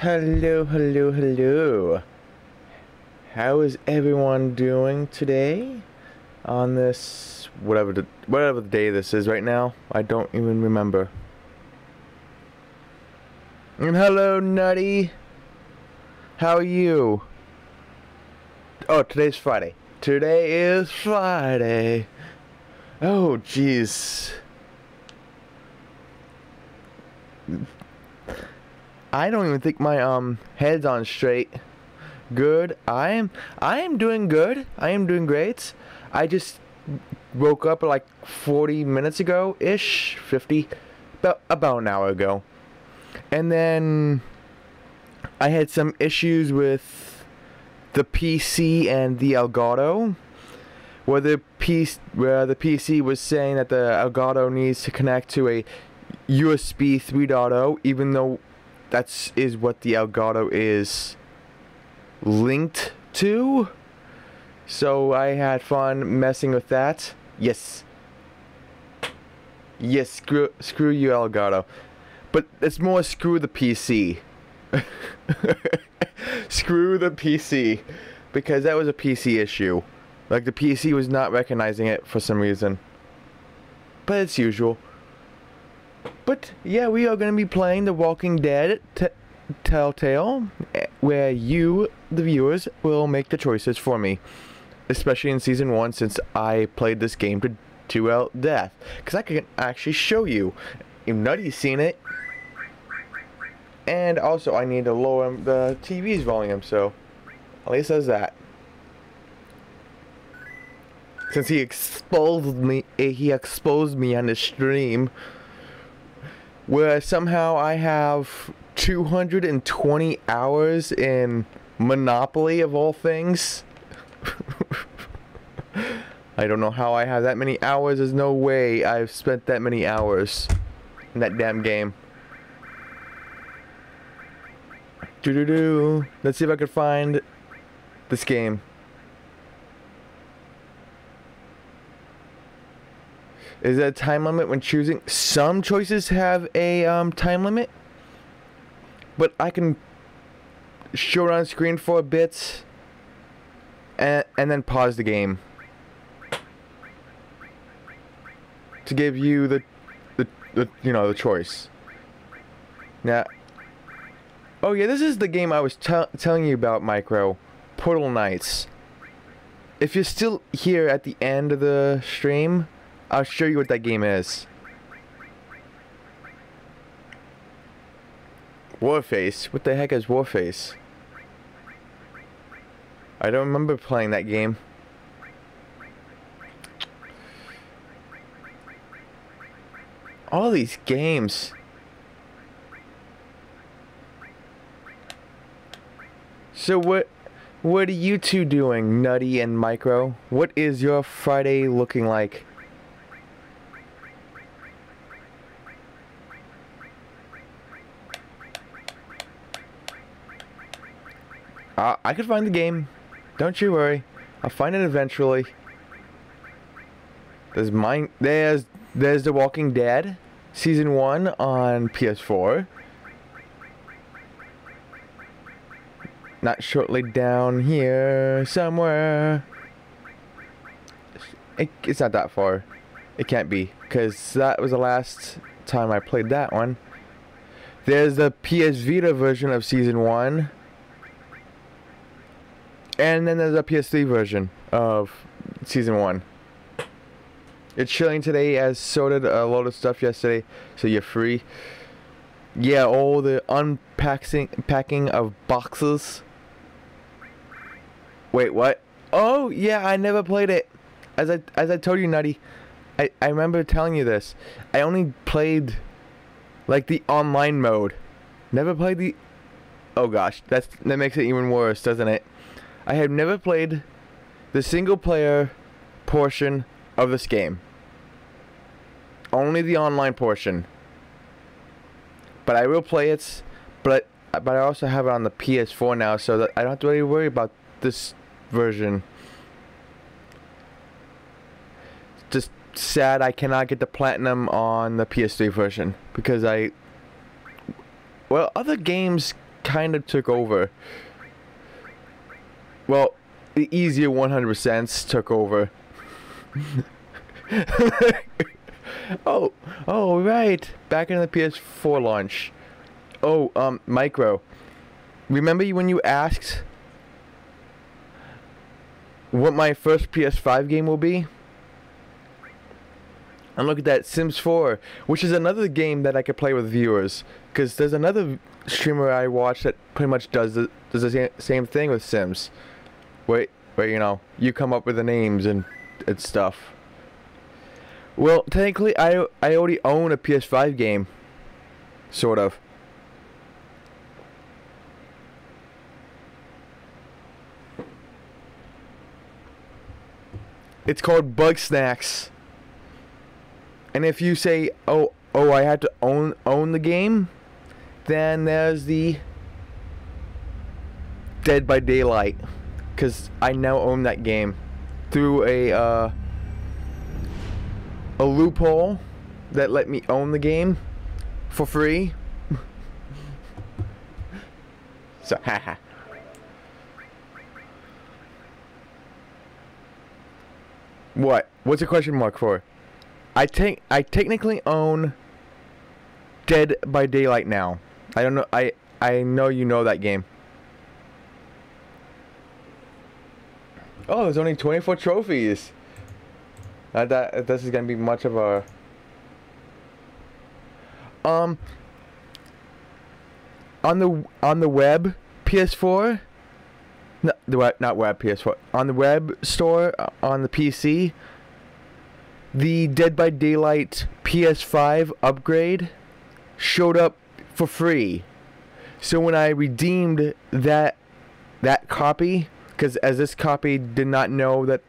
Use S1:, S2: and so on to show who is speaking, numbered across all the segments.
S1: Hello, hello, hello. How is everyone doing today? On this whatever the whatever the day this is right now, I don't even remember. And hello, Nutty. How are you? Oh, today's Friday. Today is Friday. Oh, jeez. I don't even think my um head's on straight. Good. I am I am doing good. I am doing great. I just woke up like 40 minutes ago ish, 50 about about an hour ago. And then I had some issues with the PC and the Elgato where the PC, where the PC was saying that the Elgato needs to connect to a USB 3.0 even though that's is what the Elgato is linked to. So I had fun messing with that. Yes. Yes, screw screw you Elgato. But it's more screw the PC. screw the PC because that was a PC issue. Like the PC was not recognizing it for some reason. But it's usual. But yeah, we are going to be playing The Walking Dead Telltale, eh, where you, the viewers, will make the choices for me. Especially in season one, since I played this game to to out death. Because I can actually show you. If Nutty's seen it. And also, I need to lower the TV's volume, so at least does that. Since he exposed me, eh, he exposed me on the stream where somehow I have 220 hours in Monopoly of all things. I don't know how I have that many hours. There's no way I've spent that many hours in that damn game. Do do do. Let's see if I can find this game. Is there a time limit when choosing? Some choices have a um, time limit, but I can show it on screen for a bit and, and then pause the game to give you the, the, the you know the choice. Now, oh yeah, this is the game I was telling you about, Micro, Portal Knights. If you're still here at the end of the stream, I'll show you what that game is. Warface? What the heck is Warface? I don't remember playing that game. All these games. So what what are you two doing, Nutty and Micro? What is your Friday looking like? Uh, I could find the game. Don't you worry. I'll find it eventually. There's mine. There's there's The Walking Dead, season one on PS4. Not shortly down here somewhere. It, it's not that far. It can't be because that was the last time I played that one. There's the PS Vita version of season one. And then there's a PS3 version of season one. It's chilling today, as so did a load of stuff yesterday, so you're free. Yeah, all the unpacking packing of boxes. Wait, what? Oh, yeah, I never played it. As I as I told you, Nutty, I I remember telling you this. I only played like the online mode. Never played the. Oh gosh, that's that makes it even worse, doesn't it? I have never played the single player portion of this game. Only the online portion. But I will play it, but but I also have it on the PS4 now, so that I don't have to really worry about this version. Just sad I cannot get the platinum on the PS3 version because I well other games kind of took over. Well, the easier 100% took over. oh, oh, right. Back in the PS4 launch. Oh, um, Micro. Remember when you asked what my first PS5 game will be? And look at that, Sims 4, which is another game that I could play with viewers. Because there's another streamer I watch that pretty much does the, does the same thing with Sims. Where, where, you know, you come up with the names and, and stuff. Well, technically, I, I already own a PS5 game. Sort of. It's called Bugsnax. And if you say, "Oh, oh, I had to own own the game," then there's the Dead by Daylight, because I now own that game through a uh, a loophole that let me own the game for free. so, haha. what? What's a question mark for? I take I technically own Dead by Daylight now. I don't know. I I know you know that game. Oh, there's only 24 trophies. Uh, that this is gonna be much of a. Um. On the on the web, PS4. No, the web, not web PS4. On the web store uh, on the PC the Dead by Daylight PS5 upgrade showed up for free. So when I redeemed that that copy, because as this copy did not know that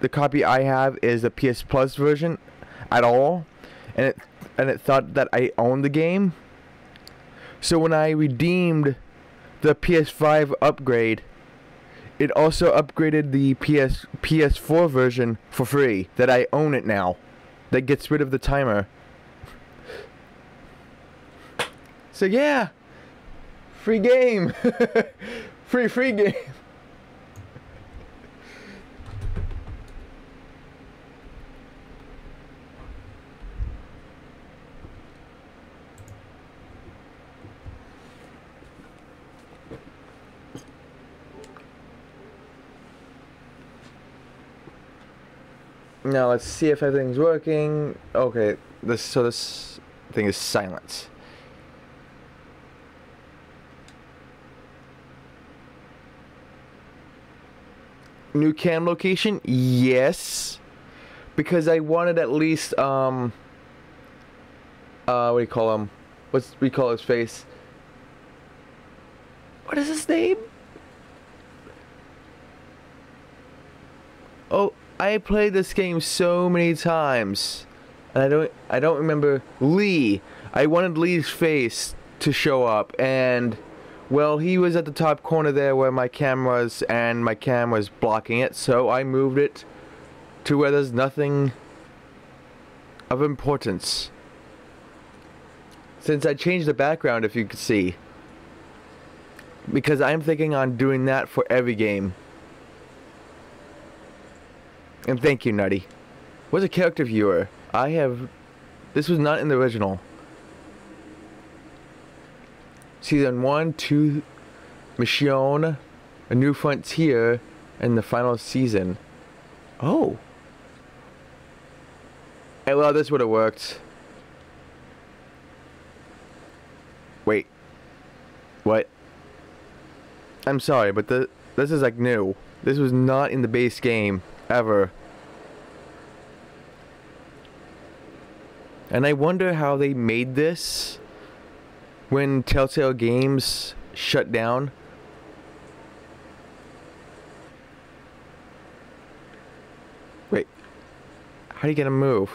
S1: the copy I have is a PS Plus version at all, and it and it thought that I owned the game. So when I redeemed the PS5 upgrade, it also upgraded the PS PS4 version for free that I own it now. That gets rid of the timer. So yeah, free game, free free game. Now let's see if everything's working. Okay, this so this thing is silent. New cam location? Yes. Because I wanted at least um uh what do you call him? What's we call his face? What is his name? Oh I played this game so many times. And I don't I don't remember Lee. I wanted Lee's face to show up and well, he was at the top corner there where my camera was and my camera was blocking it, so I moved it to where there's nothing of importance. Since I changed the background if you could see. Because I'm thinking on doing that for every game. And thank you, Nutty. What's a character viewer? I have... This was not in the original. Season 1, 2, Michonne, A New Frontier, and the final season. Oh. Hey, well, this would have worked. Wait. What? I'm sorry, but the this is like new. This was not in the base game ever. And I wonder how they made this when Telltale Games shut down. Wait, how do you get a move?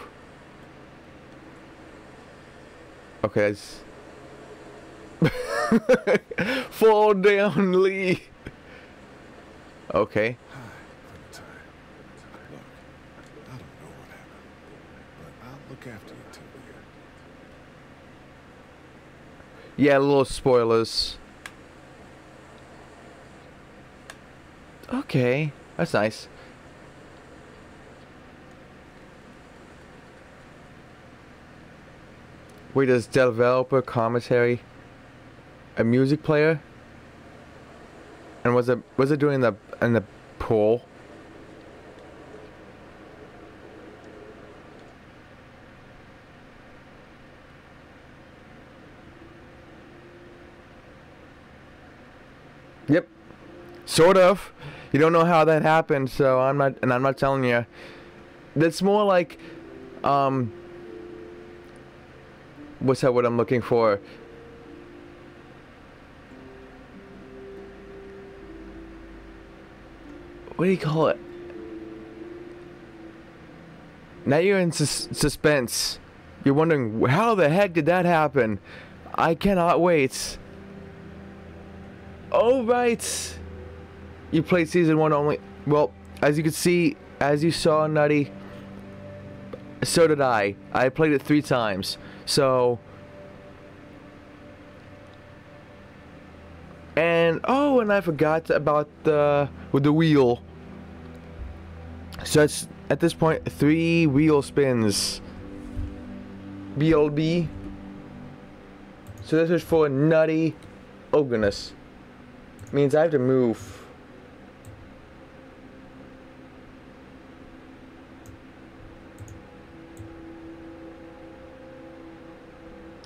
S1: Okay, that's... Fall down, Lee! Okay. Yeah, little spoilers. Okay, that's nice. Wait, does developer commentary a music player? And was it was it doing the in the pool? Sort of. You don't know how that happened, so I'm not and I'm not telling you. That's more like um what's that what I'm looking for? What do you call it? Now you're in sus suspense. You're wondering how the heck did that happen? I cannot wait. Oh right. You played season one only. Well, as you can see, as you saw, Nutty. So did I. I played it three times. So. And oh, and I forgot about the with the wheel. So it's at this point three wheel spins. BLB. So this is for nutty. Oh goodness. Means I have to move.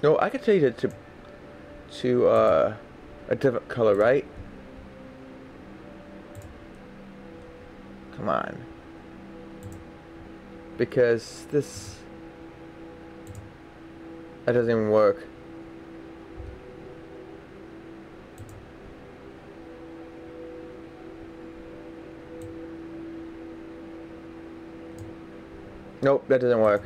S1: No, I could change it to to uh, a different color, right? Come on. Because this that doesn't even work. Nope, that doesn't work.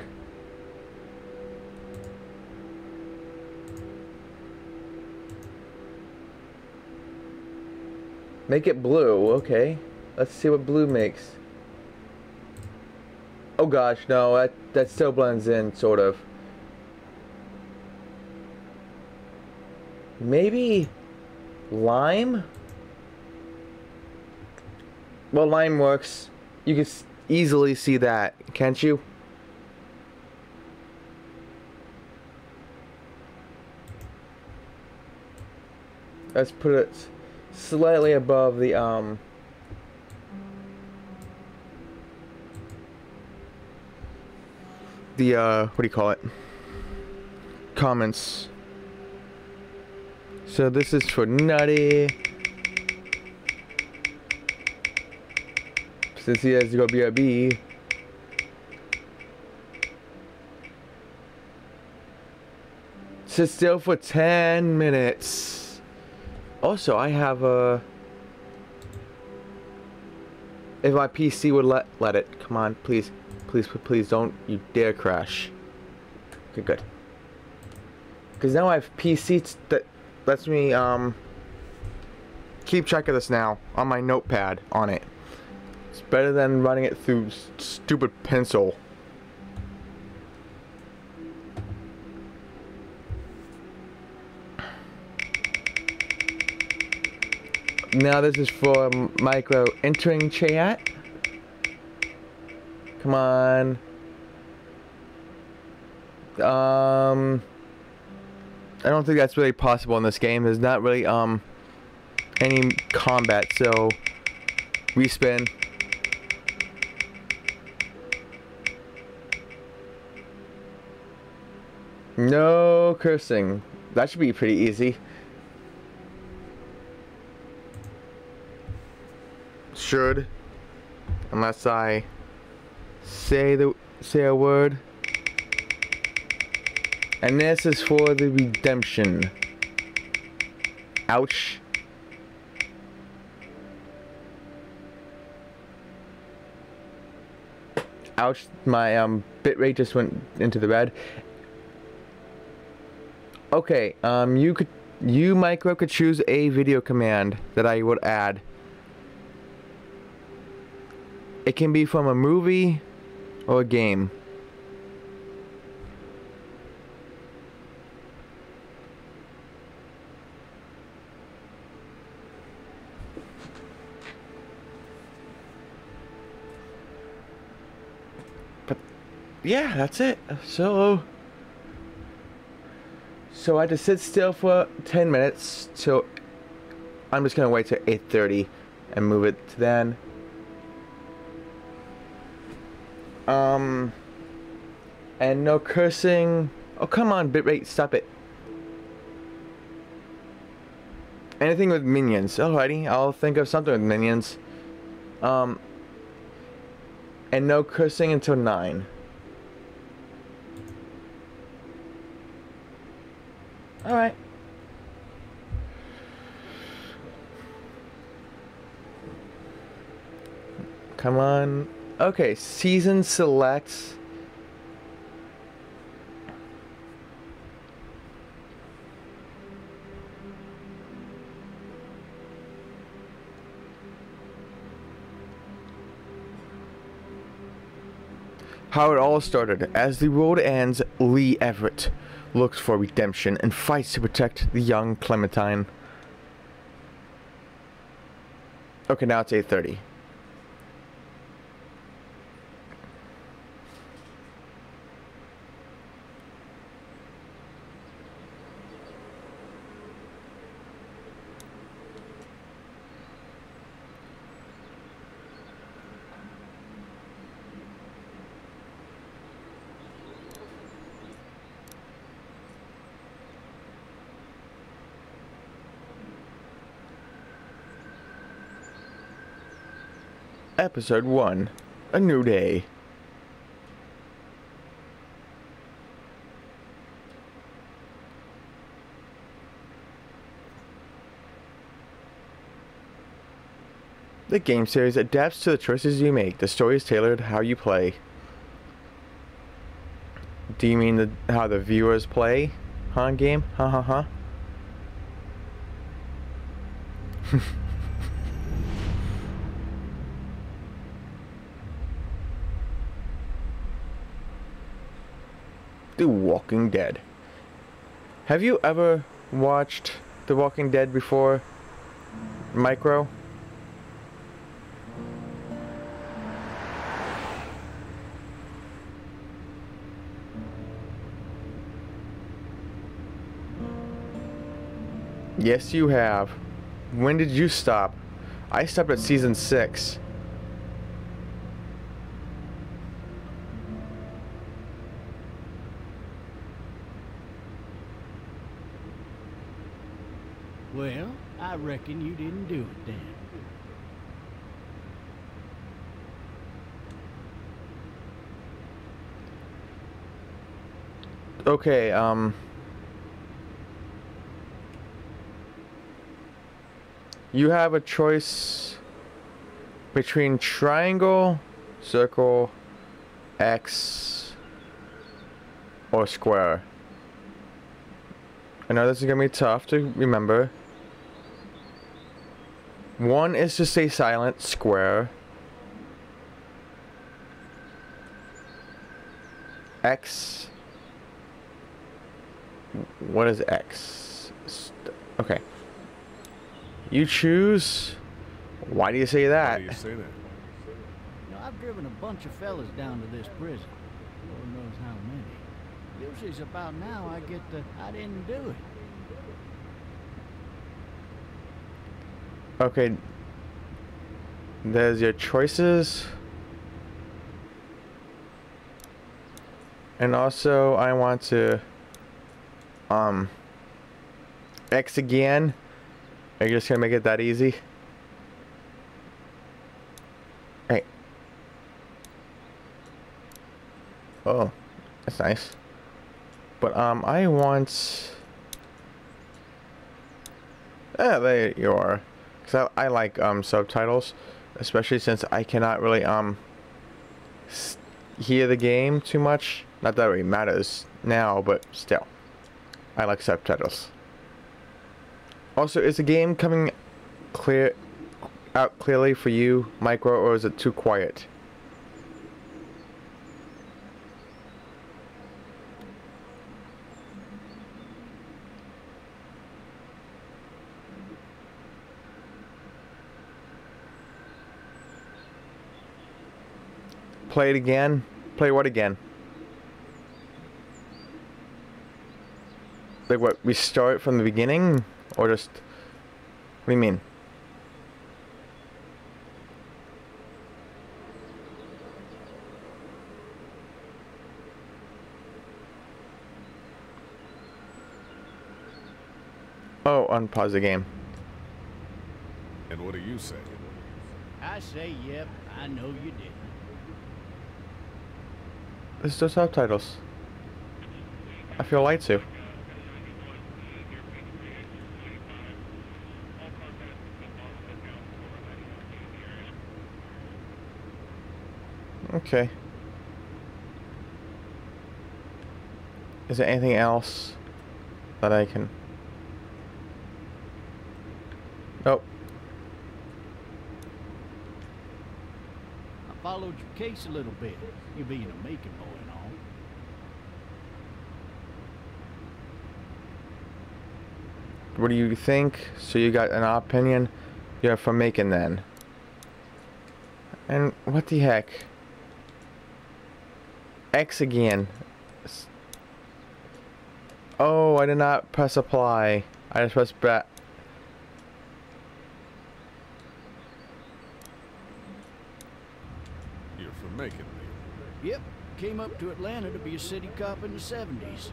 S1: Make it blue, okay. Let's see what blue makes. Oh gosh, no, that, that still blends in, sort of. Maybe lime? Well, lime works. You can easily see that, can't you? Let's put it slightly above the um the uh what do you call it? Comments. So this is for nutty. Since he has to go BRB sit still for 10 minutes also, I have a... If my PC would let let it. Come on, please. Please, please don't you dare crash. Okay, good. Because now I have PC that lets me um keep track of this now on my notepad on it. It's better than running it through stupid pencil. Now this is for micro entering chat. Come on. Um, I don't think that's really possible in this game. There's not really um any combat, so respin. No cursing. That should be pretty easy. Should unless I say the say a word. And this is for the redemption. Ouch. Ouch my um bitrate just went into the red. Okay um you could you micro could choose a video command that I would add it can be from a movie or a game. But yeah, that's it. So so I had to sit still for 10 minutes So, I'm just gonna wait till 8.30 and move it to then. Um, and no cursing. Oh come on, bitrate, stop it. Anything with minions. Alrighty, I'll think of something with minions. Um, and no cursing until 9. Alright. Come on. Okay, season selects. How it all started. As the world ends, Lee Everett looks for redemption and fights to protect the young Clementine. Okay, now it's 8.30. Episode 1 A New Day. The game series adapts to the choices you make. The story is tailored how you play. Do you mean the how the viewers play? Huh, game? Ha ha ha. The Walking Dead. Have you ever watched The Walking Dead before? Micro? Yes, you have. When did you stop? I stopped at season 6.
S2: Well, I reckon you didn't do it then.
S1: Okay, um... You have a choice between triangle, circle, X, or square. I know this is gonna be tough to remember. One is to stay silent, square. X. What is X? Okay. You choose. Why do you say
S3: Why
S1: that?
S3: do you say that?
S2: You know, I've driven a bunch of fellas down to this prison. Lord knows how many. Usually it's about now I get the I didn't do it.
S1: Okay. There's your choices. And also I want to um X again. Are you just gonna make it that easy? Hey. Oh, that's nice. But um I want Ah, there you are. Cause I, I like um subtitles, especially since I cannot really um hear the game too much. Not that it really matters now, but still, I like subtitles. Also, is the game coming clear out clearly for you, Micro, or is it too quiet? play it again? Play what again? Like what, we start from the beginning? Or just, what do you mean? Oh, unpause the game.
S3: And what do you say?
S2: I say, yep, I know you did.
S1: This is the subtitles. I feel light too. Okay. Is there anything else that I can... Nope.
S2: I followed your case a little bit, you being a Macon boy and all.
S1: What do you think? So you got an opinion? You're from Macon then. And what the heck? X again. Oh, I did not press apply. I just pressed back.
S3: You're from Macon, Lee.
S2: Yep, came up to Atlanta to be a city cop in the 70s.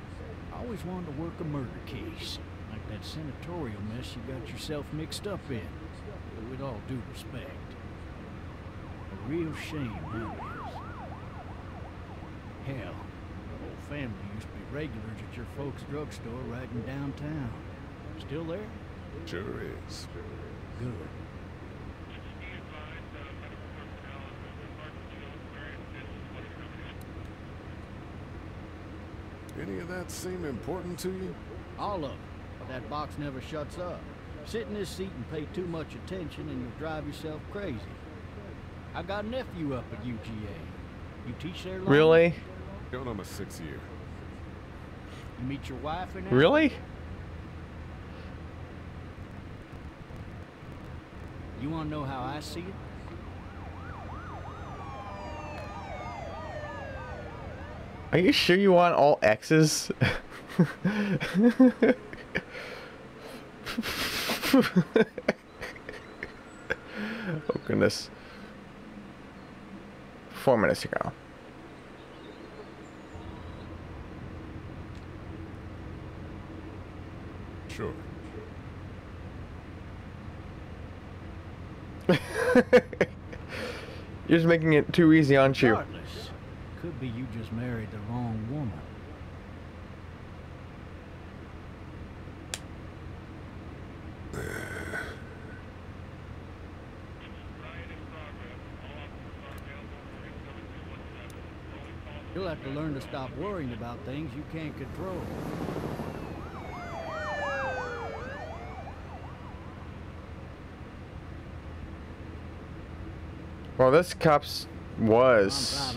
S2: I always wanted to work a murder case, like that senatorial mess you got yourself mixed up in. But with all due respect, a real shame that is. Hell, the whole family used to be regulars at your folks' drugstore right in downtown. Still there?
S3: Sure is.
S2: Good.
S3: Any of that seem important to you?
S2: All of it. But that box never shuts up. Sit in this seat and pay too much attention and you'll drive yourself crazy. I got a nephew up at UGA. You teach there long?
S1: Really?
S3: Going on my sixth year.
S2: You meet your wife in there?
S1: Really?
S2: You want to know how I see it?
S1: Are you sure you want all X's? oh goodness. Four minutes ago.
S3: Sure.
S1: You're just making it too easy, aren't you?
S2: Regardless, could be you just married the wrong woman. You'll have to learn to stop worrying about things you can't control.
S1: Well, this cop's
S2: I'm
S1: was.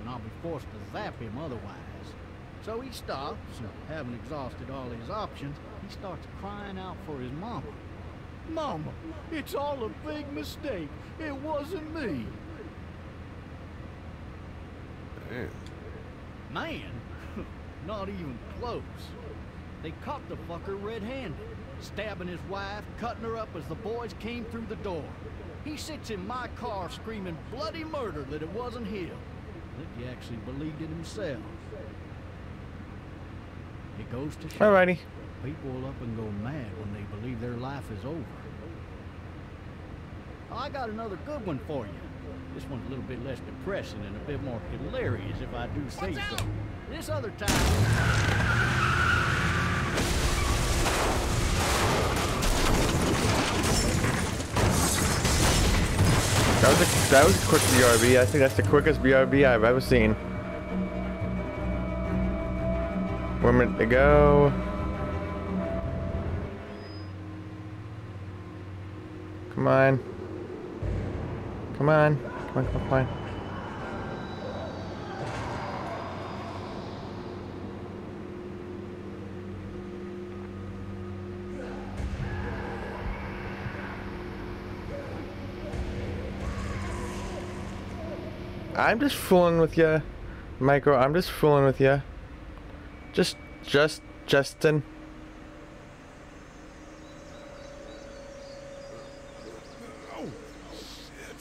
S2: and I'll be forced to zap him otherwise. So he stops, and having exhausted all his options, he starts crying out for his mama. Mama, it's all a big mistake. It wasn't me.
S3: Damn.
S2: Man, not even close. They caught the fucker red-handed, stabbing his wife, cutting her up as the boys came through the door. He sits in my car screaming bloody murder that it wasn't him. I think he actually believed it himself. It goes to show
S1: Alrighty.
S2: people will up and go mad when they believe their life is over. Oh, I got another good one for you. This one's a little bit less depressing and a bit more hilarious, if I do say so. This other time.
S1: That was a, that was a quick BRB. I think that's the quickest BRB I've ever seen. One minute to go. Come on. Come on. Come on, come on, come on. I'm just fooling with you, Micro. I'm just fooling with you. Just, just, Justin.
S3: Oh, shit.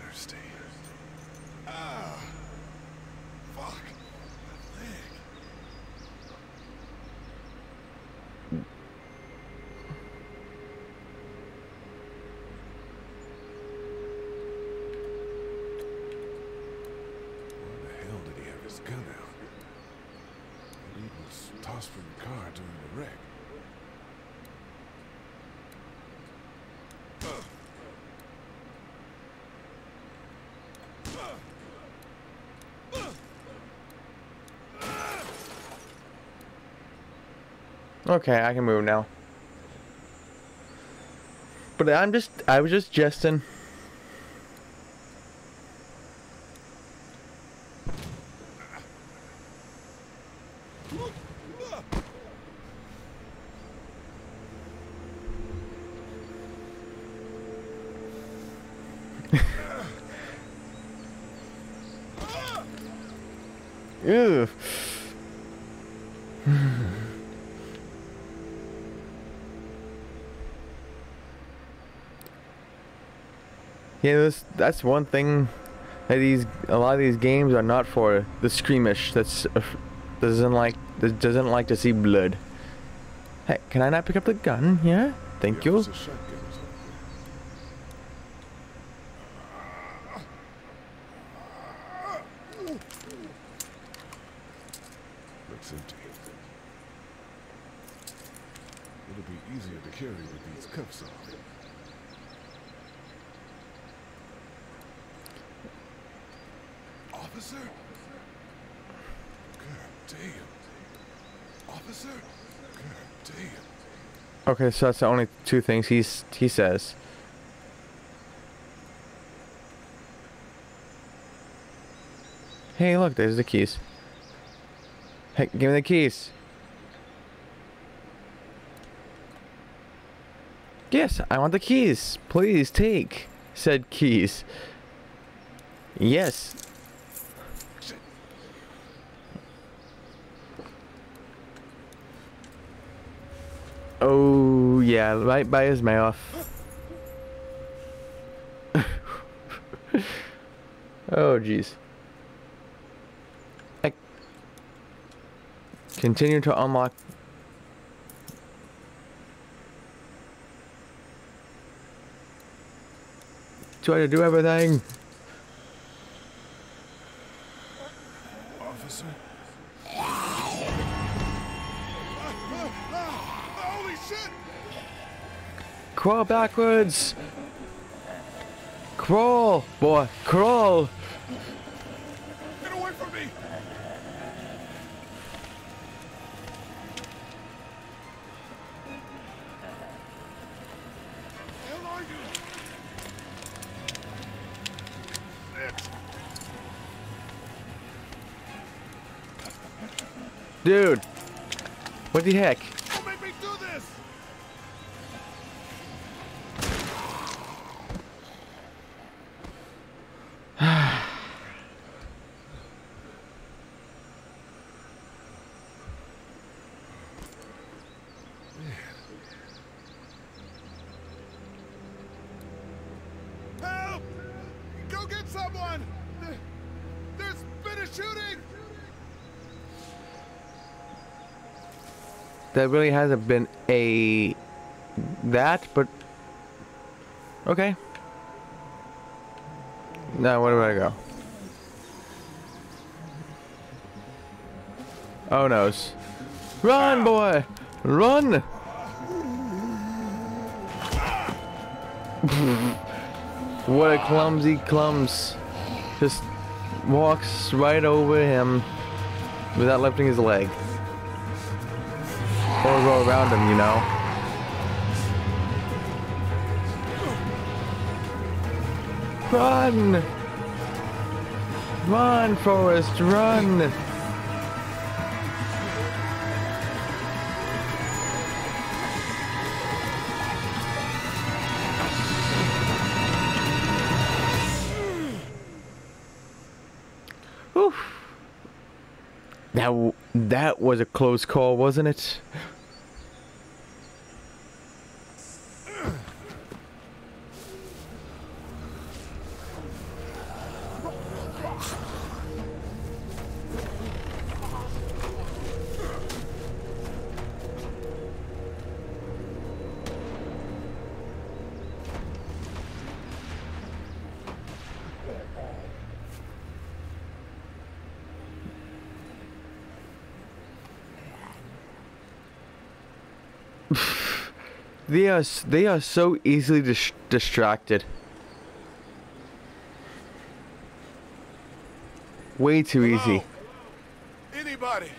S3: Thirsty. Ah. Fuck. My leg. Why the hell did he have his gun out? The lead was tossed from the car during the wreck.
S1: Okay, I can move now. But I'm just, I was just jesting. Ew. Yeah, this, that's one thing that these a lot of these games are not for the squeamish. That's uh, doesn't like that doesn't like to see blood. Hey, can I not pick up the gun? Yeah, thank you.
S3: officer's shotgun is over there. Looks empty. It'll be easier to carry with these cuffs on. Officer? God damn. Officer? God damn.
S1: Okay, so that's the only two things he's he says. Hey, look, there's the keys. Hey, give me the keys. Yes, I want the keys. Please take said keys. Yes. Oh, yeah, right by his mouth. oh, jeez. Continue to unlock. Try to do everything. Backwards. Crawl, boy, crawl.
S3: Get away from me! Hell are you? Shit.
S1: Dude. What the heck?
S3: Don't make me do this! Help! Go get someone! There- There's been a shooting!
S1: There really hasn't been a that, but okay. Now where do I go? Oh noes. Run, boy! Run! what a clumsy clums. Just walks right over him without lifting his leg around him, you know? Run! Run, Forrest, run! Oof. That was a close call, wasn't it? Are they are so easily dis- distracted. Way too easy.
S3: Hello? Anybody?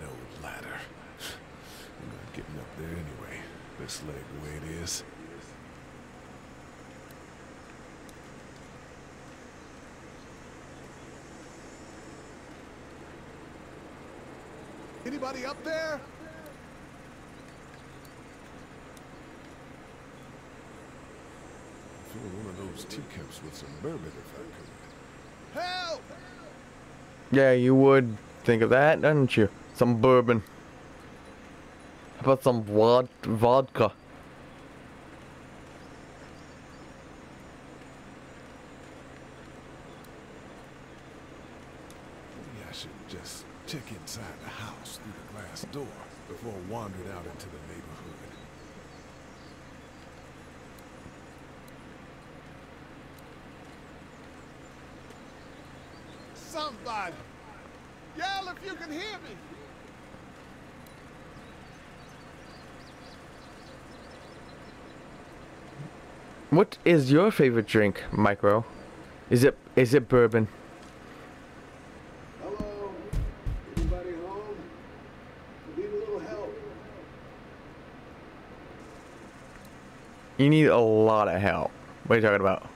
S3: No ladder. I'm not getting up there anyway. This leg the way it is. Anybody up there? Fill one of those teacups with some bourbon if I could. Help!
S1: Yeah, you would think of that, don't you? Some bourbon. How about some vod- vodka?
S3: Maybe I should just check inside the house through the glass door before wandering out into the neighborhood. Somebody! Yell if you can hear me!
S1: What is your favorite drink, Micro? Is it is it bourbon? You need a lot of help. What are you talking about?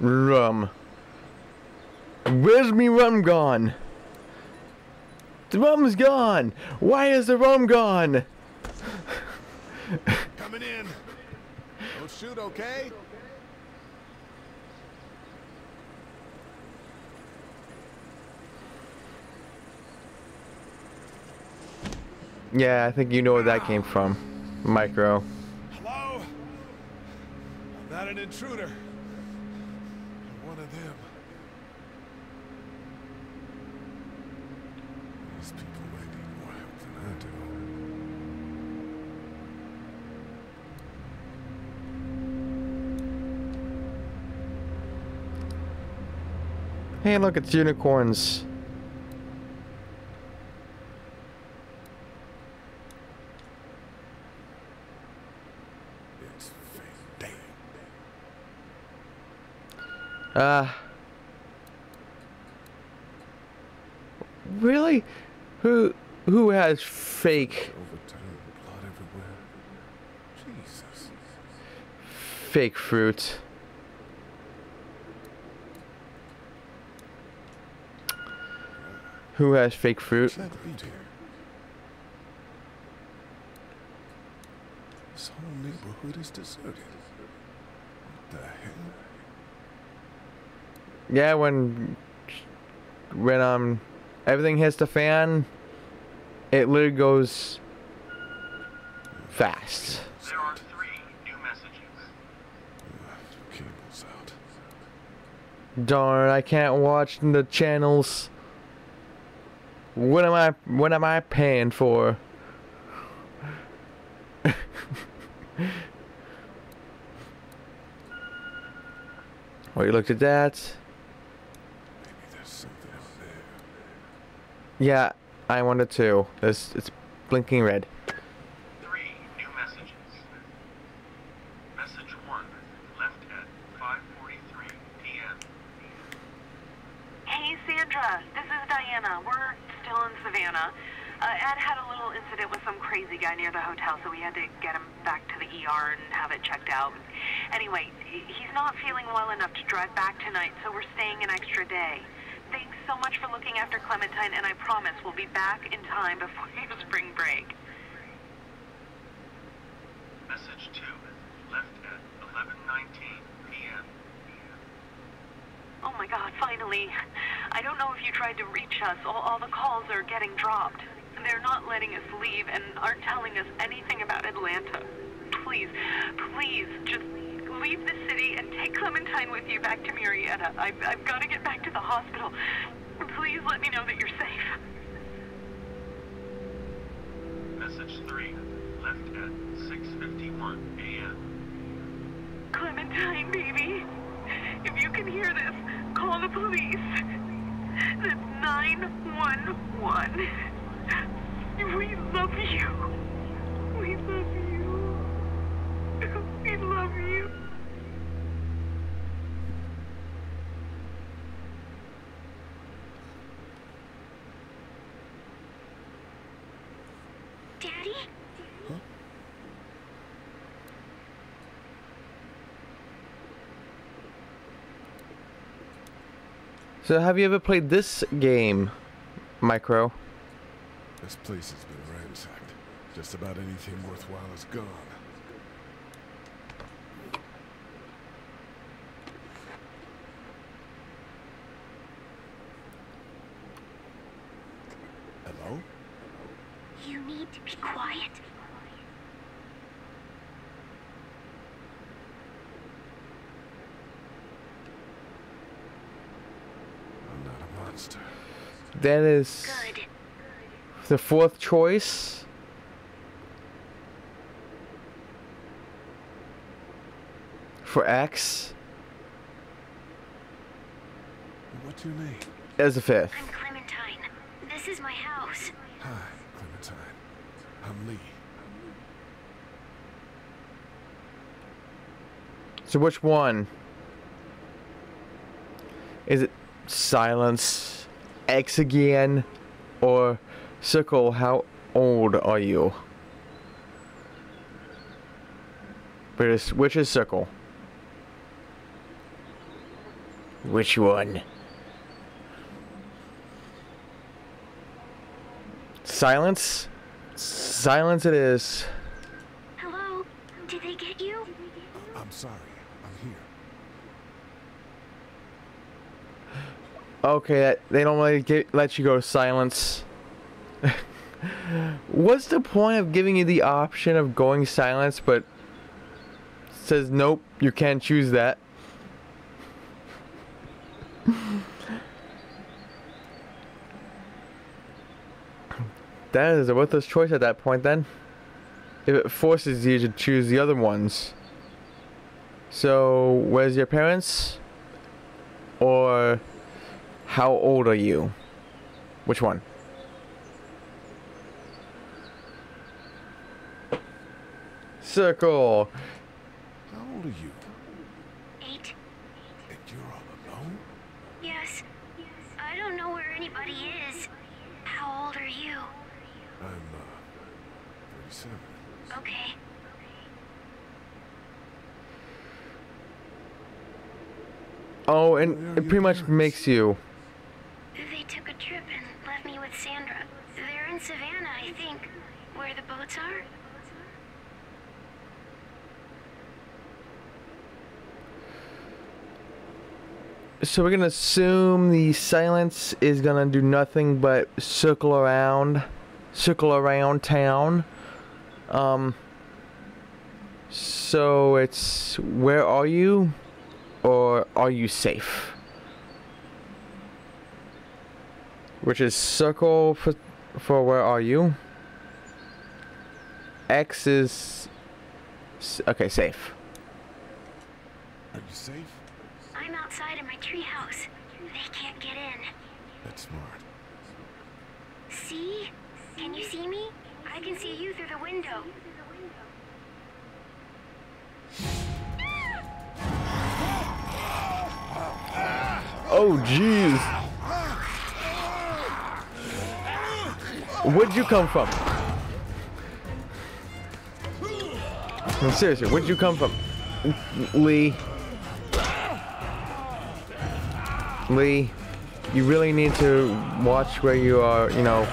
S1: Rum. Where's me rum gone? The rum's gone. Why is the rum gone?
S3: Coming in. Don't shoot, okay?
S1: Yeah, I think you know where that came from. Micro.
S3: Hello? I'm not an intruder. I'm one of them. These people might need more help than I do.
S1: Hey, look, it's unicorns.
S3: It's fake. Damn.
S1: Ah. really? Who who has fake
S3: blood everywhere. Jesus.
S1: fake fruit? Who has fake fruit?
S3: Check beat here. This whole neighborhood is deserted. What the hell?
S1: Yeah, when when um everything hits the fan, it literally goes fast.
S4: There are three new messages.
S3: Cable's out.
S1: Darn, I can't watch the channels. What am I what am I paying for? well, you looked at that.
S3: Maybe there's something out there.
S1: Yeah, I wanted to. It's, it's blinking red.
S4: Three new messages. Message one, left at 5:43 p.m.
S5: it was some crazy guy near the hotel, so we had to get him back to the ER and have it checked out. Anyway, he- he's not feeling well enough to drive back tonight, so we're staying an extra day. Thanks so much for looking after Clementine, and I promise we'll be back in time before your spring break.
S4: Message 2. Left at 11:19 p.m.
S5: Oh my god, finally. I don't know if you tried to reach us. All, all the calls are getting dropped. They're not letting us leave and aren't telling us anything about Atlanta. Please, please, just leave the city and take Clementine with you back to Murrieta. I've, I've got to get back to the hospital. Please let me know that you're safe.
S4: Message 3. Left at 6:51 a.m.
S5: Clementine, baby. If you can hear this, call the police. That's 911. We love you. We love you. We love you.
S6: Daddy?
S1: So have you ever played this game, Micro?
S3: This place has been ransacked. Just about anything worthwhile is gone. Hello?
S6: You need to be quiet.
S3: I'm not a monster.
S1: That is
S6: Good.
S1: The fourth choice. For X
S3: What's your name?
S1: as the fifth.
S6: I'm Clementine. This is my house.
S3: Hi, Clementine. I'm Lee.
S1: So which one? Is it silence, X again, or circle? How old are you? But it's, which is circle? Which one? Silence? Silence it is.
S6: Hello? Did they get you?
S3: I'm sorry. I'm here.
S1: Okay, that, they don't really get, let you go to silence. What's the point of giving you the option of going silence, but says nope, you can't choose that? that is a worthless choice at that point then. If it forces you to choose the other ones. So, where's your parents? Or how old are you? Which one? Circle.
S3: How old are you?
S6: Eight?
S3: And you're all alone?
S6: Yes. yes. I don't know where anybody is. How old are you?
S3: I'm, uh, 37.
S6: Okay.
S1: Oh, and it pretty much
S3: parents?
S1: makes you.
S6: They took a trip and left me with Sandra. They're in Savannah, I think. Where the boats are?
S1: So we're gonna assume the silence is gonna do nothing but circle around, circle around town. Um. So it's where are you, or are you safe? Which is circle for for where are you. X is okay safe.
S3: Are you safe?
S1: Oh, jeez. Where'd you come from? No, seriously, where'd you come from? Lee. Lee, you really need to watch where you are, you know,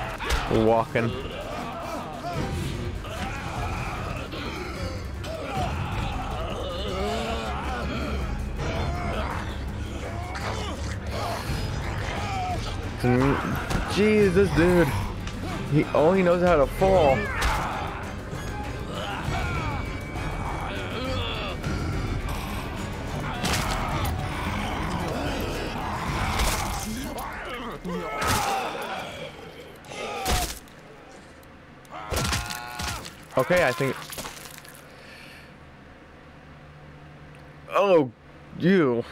S1: walking. Mm, Jeez, dude. He only knows how to fall. Okay, I think. Oh, you.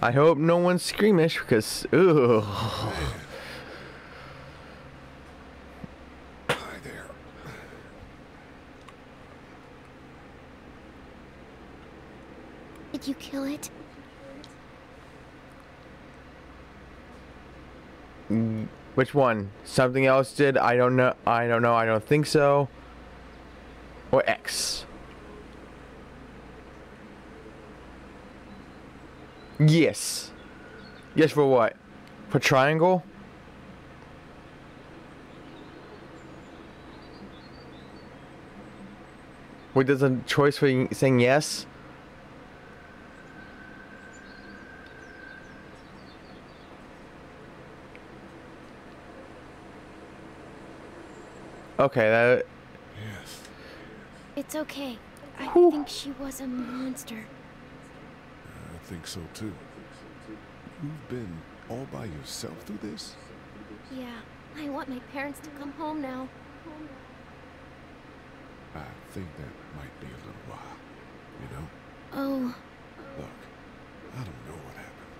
S1: I hope no one's squeamish because, ooh.
S3: Hi there.
S6: Did you kill it?
S1: Which one? Something else did? I don't know. I don't know. I don't think so. Or X. Yes. Yes for what? For triangle? Wait, there's a choice for saying yes? Okay, that
S3: Yes.
S6: It's okay. I
S1: Whew.
S6: think she was a monster.
S3: I think so too. You've been all by yourself through this?
S6: Yeah, I want my parents to come home now.
S3: I think that might be a little while. You know?
S6: Oh,
S3: Look, I don't know what happened,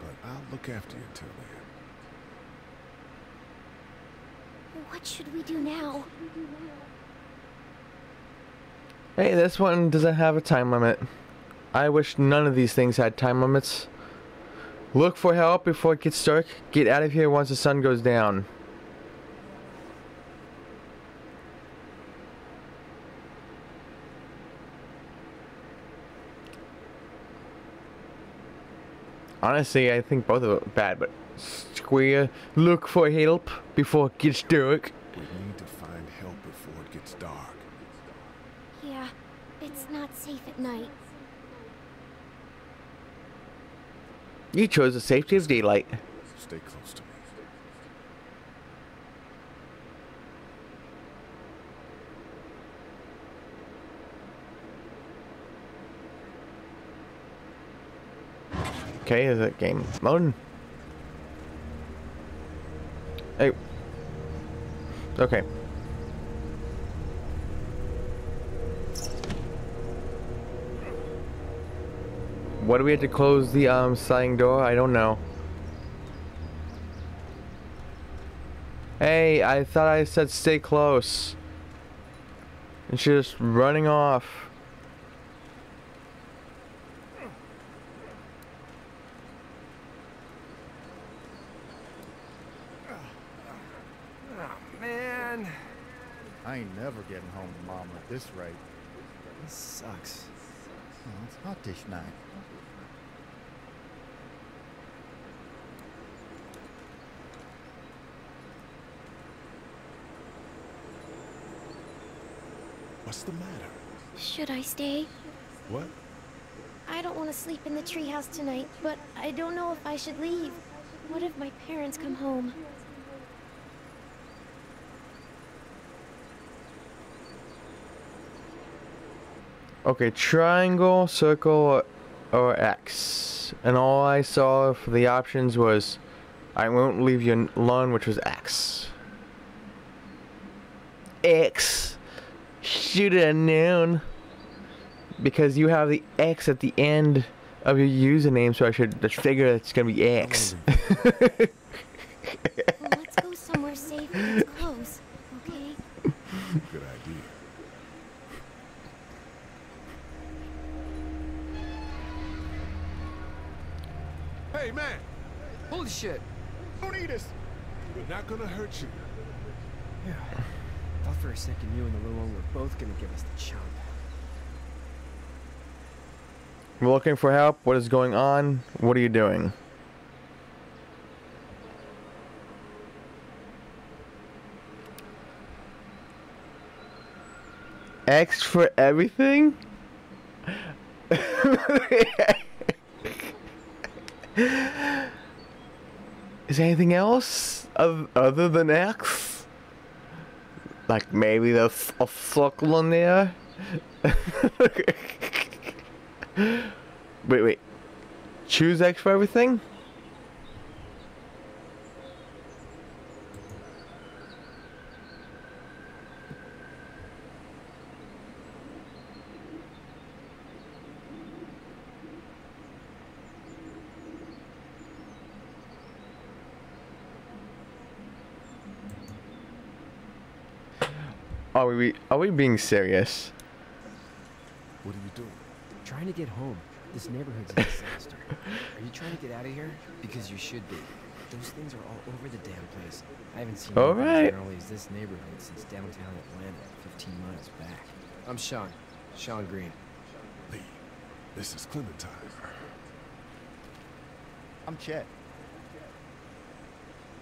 S3: but I'll look after you until then.
S6: what should we do now?
S1: Hey, this one doesn't have a time limit. I wish none of these things had time limits. Look for help before it gets dark. Get out of here once the sun goes down. Honestly, I think both of them are bad, but Square, look for help before it gets dark.
S3: We need to find help before it gets dark.
S6: Yeah, it's not safe at night.
S1: You chose the safety of daylight.
S3: Stay close to me.
S1: Okay, is it game mode? Hey. Okay. What do we have to close the um sliding door? I don't know. Hey, I thought I said stay close. And she's just running off.
S7: Oh, man,
S2: I ain't never getting home to Mama at this rate.
S7: this sucks.
S2: Oh, it's hot dish night.
S3: What's the matter?
S6: Should I stay?
S3: What?
S6: I don't want to sleep in the treehouse tonight, but I don't know if I should leave. What if my parents come home?
S1: Okay, triangle, circle, or, or X. And all I saw for the options was I won't leave you alone, which was X. X. Should have known. Because you have the X at the end of your username, so I should just figure it's gonna be X.
S6: Well, let's go somewhere safe and close, okay?
S3: Good idea. Hey, man!
S7: Holy shit!
S3: Don't eat us! We're not gonna hurt you.
S7: Yeah. Thought
S8: for a second you and the little one were both gonna give us the chump.
S1: We're looking for help. What is going on? What are you doing? X for everything? Is there anything else oth- other than X? Like maybe there's a circle in there? wait, wait. Choose X for everything? Are we are we being serious?
S3: What are you doing?
S8: Trying to get home. This neighborhood's a disaster. Are you trying to get out of here? Because you should be. Those things are all over the damn place. I haven't seen
S1: All
S8: anything
S1: right.
S8: as gnarly as this neighborhood since downtown Atlanta, 15 miles back. I'm Shawn. Shawn Greene.
S3: Lee, this is Clementine.
S9: I'm Chet.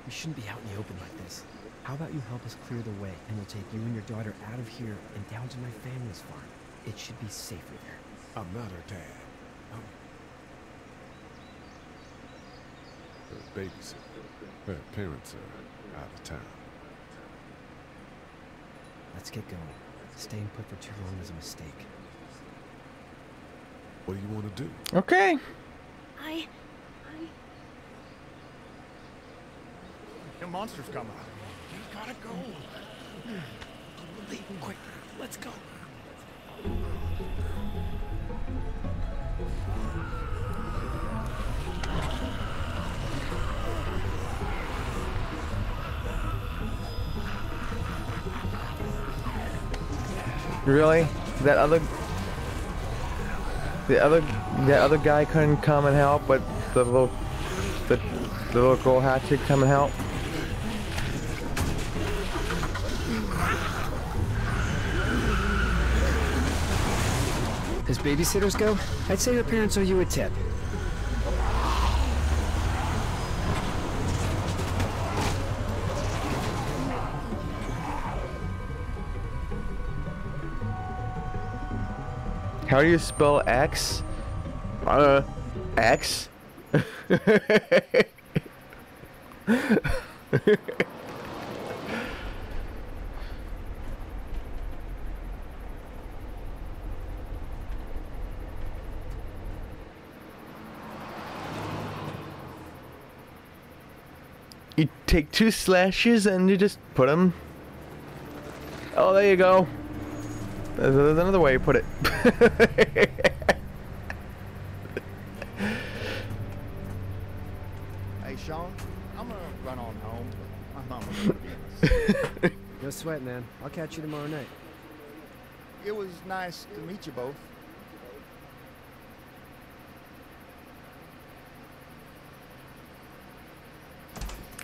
S8: We shouldn't be out in the open like this. How about you help us clear the way, and we'll take you and your daughter out of here and down to my family's farm. It should be safer there.
S3: I'm not her dad. I'm her babysitter. Her parents are out of town.
S8: Let's get going. Staying put for too long is a mistake.
S3: What do you want to do?
S1: Okay.
S6: I. I...
S9: The monster's coming.
S8: We gotta go. Leave, quick. Let's go.
S1: Really? That other the other the other guy couldn't come and help, but the little the, the little girl to come and help.
S8: Babysitters go, I'd say your parents owe you a tip.
S1: How do you spell X? Uh, X. You take two slashes and you just put them. Oh, there you go. There's there's another way you put it.
S9: Hey, Shawn, I'm gonna run on home. My mama's gonna be in the
S8: No sweat, man. I'll catch you tomorrow night.
S9: It was nice to meet you both.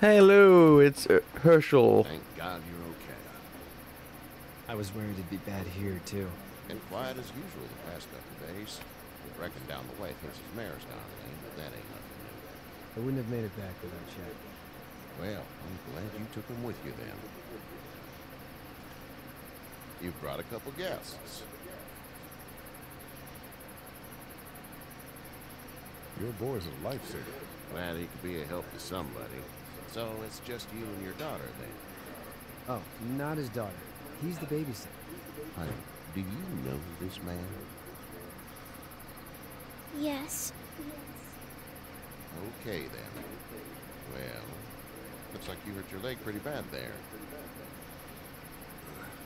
S1: Hey Lou, it's uh, Hershel.
S10: Thank God you're okay.
S8: I was worried it'd be bad here, too.
S10: Been quiet as usual the past couple days. Reckon down the way thinks his mare's gone lame, but that ain't nothing new.
S8: I wouldn't have made it back without Chet.
S10: Well, I'm glad you took him with you then. You've brought a couple guests.
S3: Your boy's a lifesaver.
S10: Glad he could be a help to somebody. So it's just you and your daughter then.
S8: Oh, not his daughter. He's the babysitter.
S10: Honey, do you know this man?
S6: Yes. Yes.
S10: Okay then. Well, looks like you hurt your leg pretty bad there.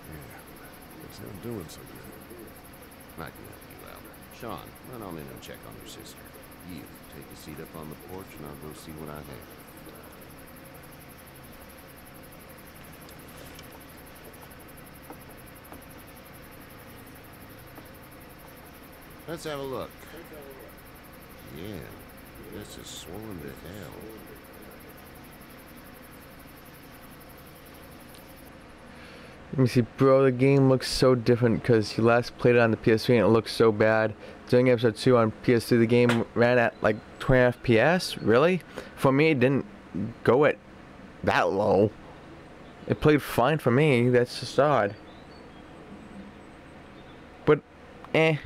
S3: Yeah. It's not doing so good.
S10: I can help you out. Shawn, run on in and check on your sister. You, take a seat up on the porch and I'll go see what I have. Let's have a look. Yeah, this is swollen to hell.
S1: Let me see, bro. The game looks so different because you last played it on the PS3 and it looks so bad. During episode 2 on PS3, the game ran at like 20 FPS. Really? For me, it didn't go at that low. It played fine for me. That's just odd. But, eh.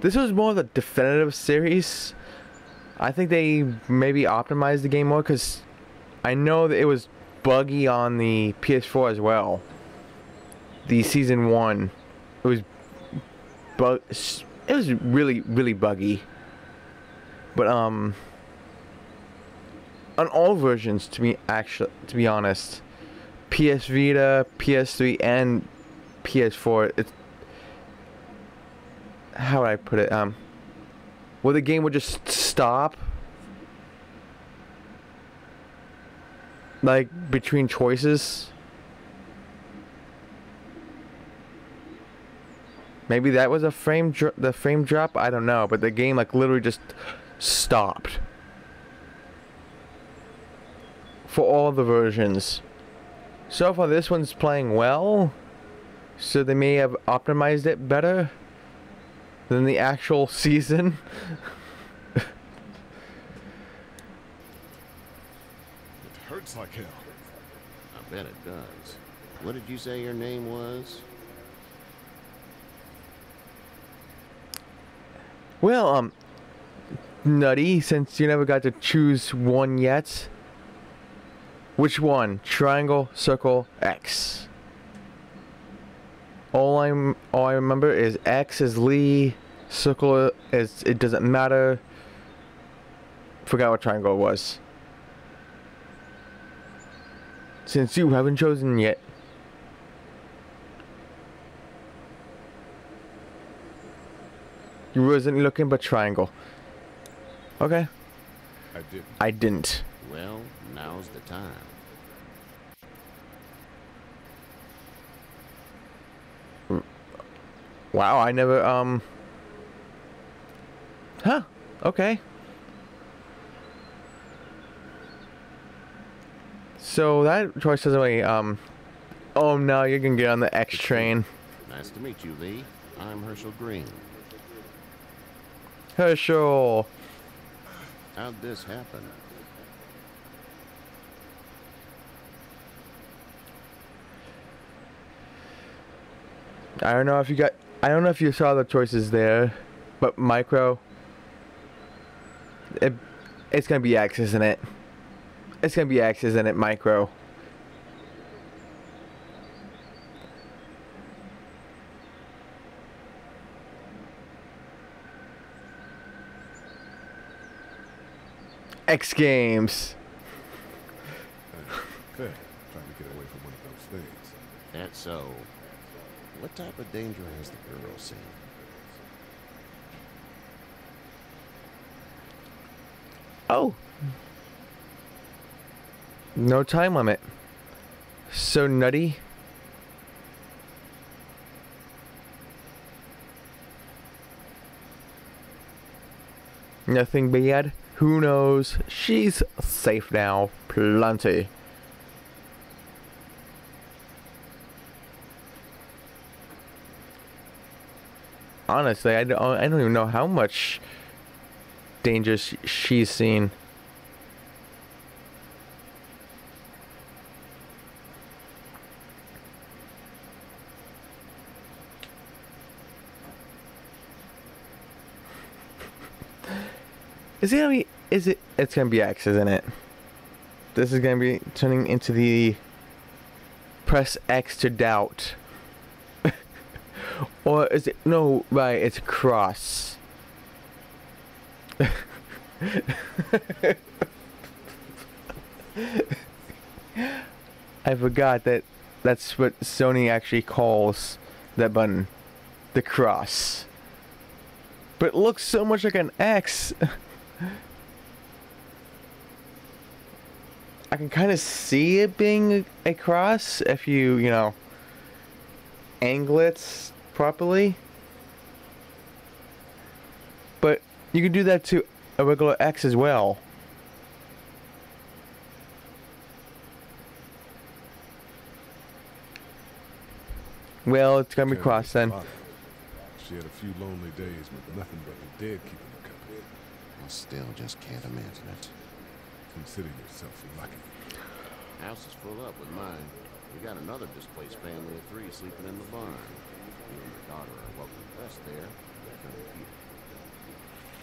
S1: This was more of the definitive series. I think they maybe optimized the game more because I know that it was buggy on the PS4 as well. The season one, it was bug. It was really really buggy. But um, on all versions, to be actually to be honest, PS Vita, PS3, and PS4, it's how would I put it? Um, where the game would just stop? Like between choices? Maybe that was a frame the frame drop? I don't know but the game like literally just stopped. For all the versions. So far this one's playing well so they may have optimized it better than the actual season
S3: It hurts like hell.
S10: I bet it does. What did you say your name was?
S1: Well, um, Nutty, since you never got to choose one yet, which one? Triangle, circle, X. All I'm, all I remember is X is Lee, circle is it doesn't matter. Forgot what triangle it was. Since you haven't chosen yet. You wasn't looking but triangle. Okay.
S3: I didn't.
S1: I didn't.
S10: Well, now's the time.
S1: Wow, I never um Huh. Okay. So that choice doesn't really um Oh no, you can get on the X train.
S10: Nice to meet you, Lee. I'm Hershel Greene.
S1: Hershel.
S10: How'd this happen?
S1: I don't know if you got I don't know if you saw the choices there, but micro it, it's gonna be X, isn't it? It's gonna be X, isn't it, micro? X Games.
S3: Hey, trying to get away from one of those things.
S10: That's so. What type of danger has the girl seen?
S1: Oh. No time limit. So nutty. Nothing bad. Who knows? She's safe now. Plenty. Honestly, I don't, I don't even know how much danger she's seen. Is it gonna be? Is it? It's gonna be X, isn't it? This is gonna be turning into the press X to doubt. Or is it? No, right. It's cross. I forgot that that's what Sony actually calls that button. The cross. But it looks so much like an X. I can kind of see it being a cross if you, you know, angle it properly. But you can do that to a regular X as well. Well, it's gonna be cross then.
S3: She had a few lonely days with nothing but the dead keeping her company.
S10: I still just can't imagine it.
S3: Consider yourself lucky.
S10: House is full up with mine. We got another displaced family of three sleeping in the barn. You and your daughter are welcome to rest there. They're from here.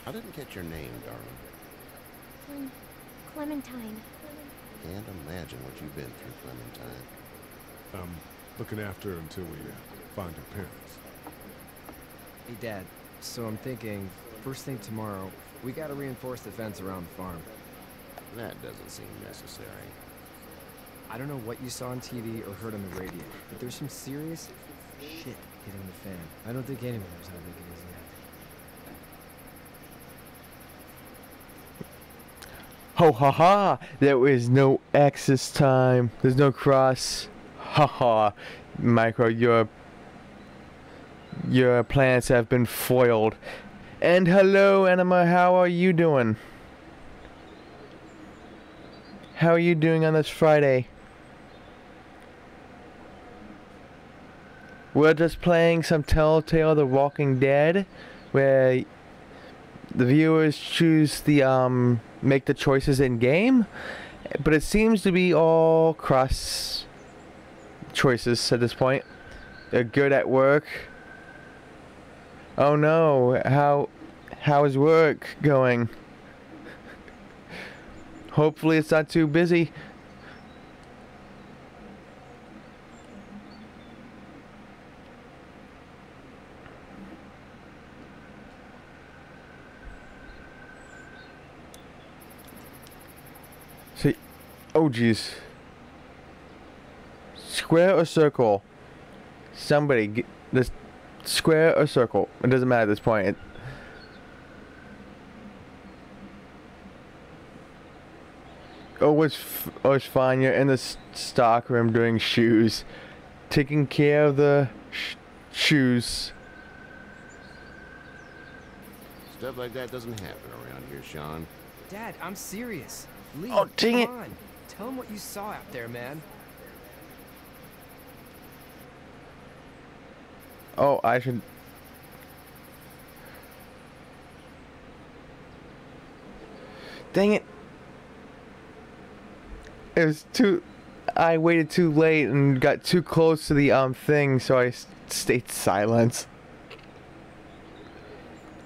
S10: I didn't catch your name, darling.
S6: Clem- Clementine.
S10: Can't imagine what you've been through, Clementine.
S3: I'm looking after her until we uh, find her parents.
S7: Hey, Dad. So I'm thinking, first thing tomorrow, we gotta reinforce the fence around the farm.
S10: That doesn't seem necessary.
S7: I don't know what you saw on TV or heard on the radio, but there's some serious shit hitting the fan. I don't think anyone knows how big it is yet.
S1: Ho ha ha! There is no X this time. There's no cross. Ha ha. Micro, your your plans have been foiled. And hello, Anima. How are you doing? How are you doing on this Friday? We're just playing some Telltale The Walking Dead, where the viewers choose the um make the choices in game, but it seems to be all cross choices at this point. They're good at work. Oh no, how how is work going? Hopefully it's not too busy. See, oh jeez. Square or circle? Somebody, get this square or circle? It doesn't matter at this point. It, oh, it's f- oh, it's fine. You're in the s- stock room doing shoes, taking care of the sh- shoes.
S10: Stuff like that doesn't happen around here, Shawn.
S7: Dad, I'm serious. Lee,
S1: Oh, dang
S7: come
S1: it.
S7: on. Tell him what you saw out there, man.
S1: Oh, I should. Dang it. It was too. I waited too late and got too close to the um thing, so I stayed silent.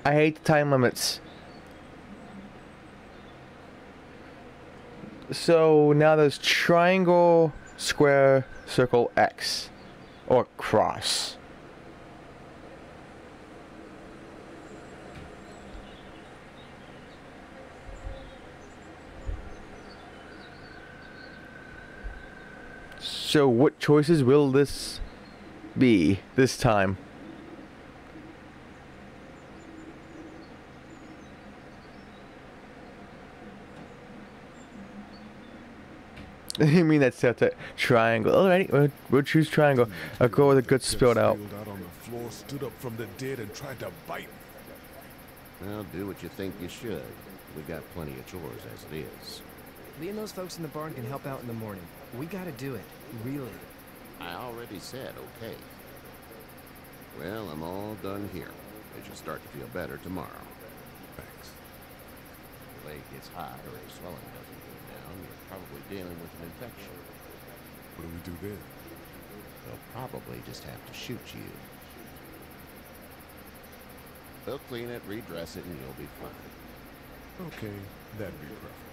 S1: I hate the time limits. So now there's triangle, square, circle, X, or cross. So what choices will this be this time? you mean that's that's a triangle? Alrighty, we'll, we'll choose triangle. I'll go with a good spilled out.
S3: Spilled out on the floor, stood up from the dead, and tried to bite me.
S10: Well, do what you think you should. We got plenty of chores as it is.
S7: Lee and those folks in the barn can help out in the morning. We gotta do it. Really.
S10: I already said okay. Well, I'm all done here. I should start to feel better tomorrow.
S3: Thanks.
S10: The leg gets hot or the swelling doesn't go down, you're probably dealing with an infection.
S3: What do we do then?
S10: They'll probably just have to shoot you. They'll clean it, redress it, and you'll be fine.
S3: Okay, that'd be perfect.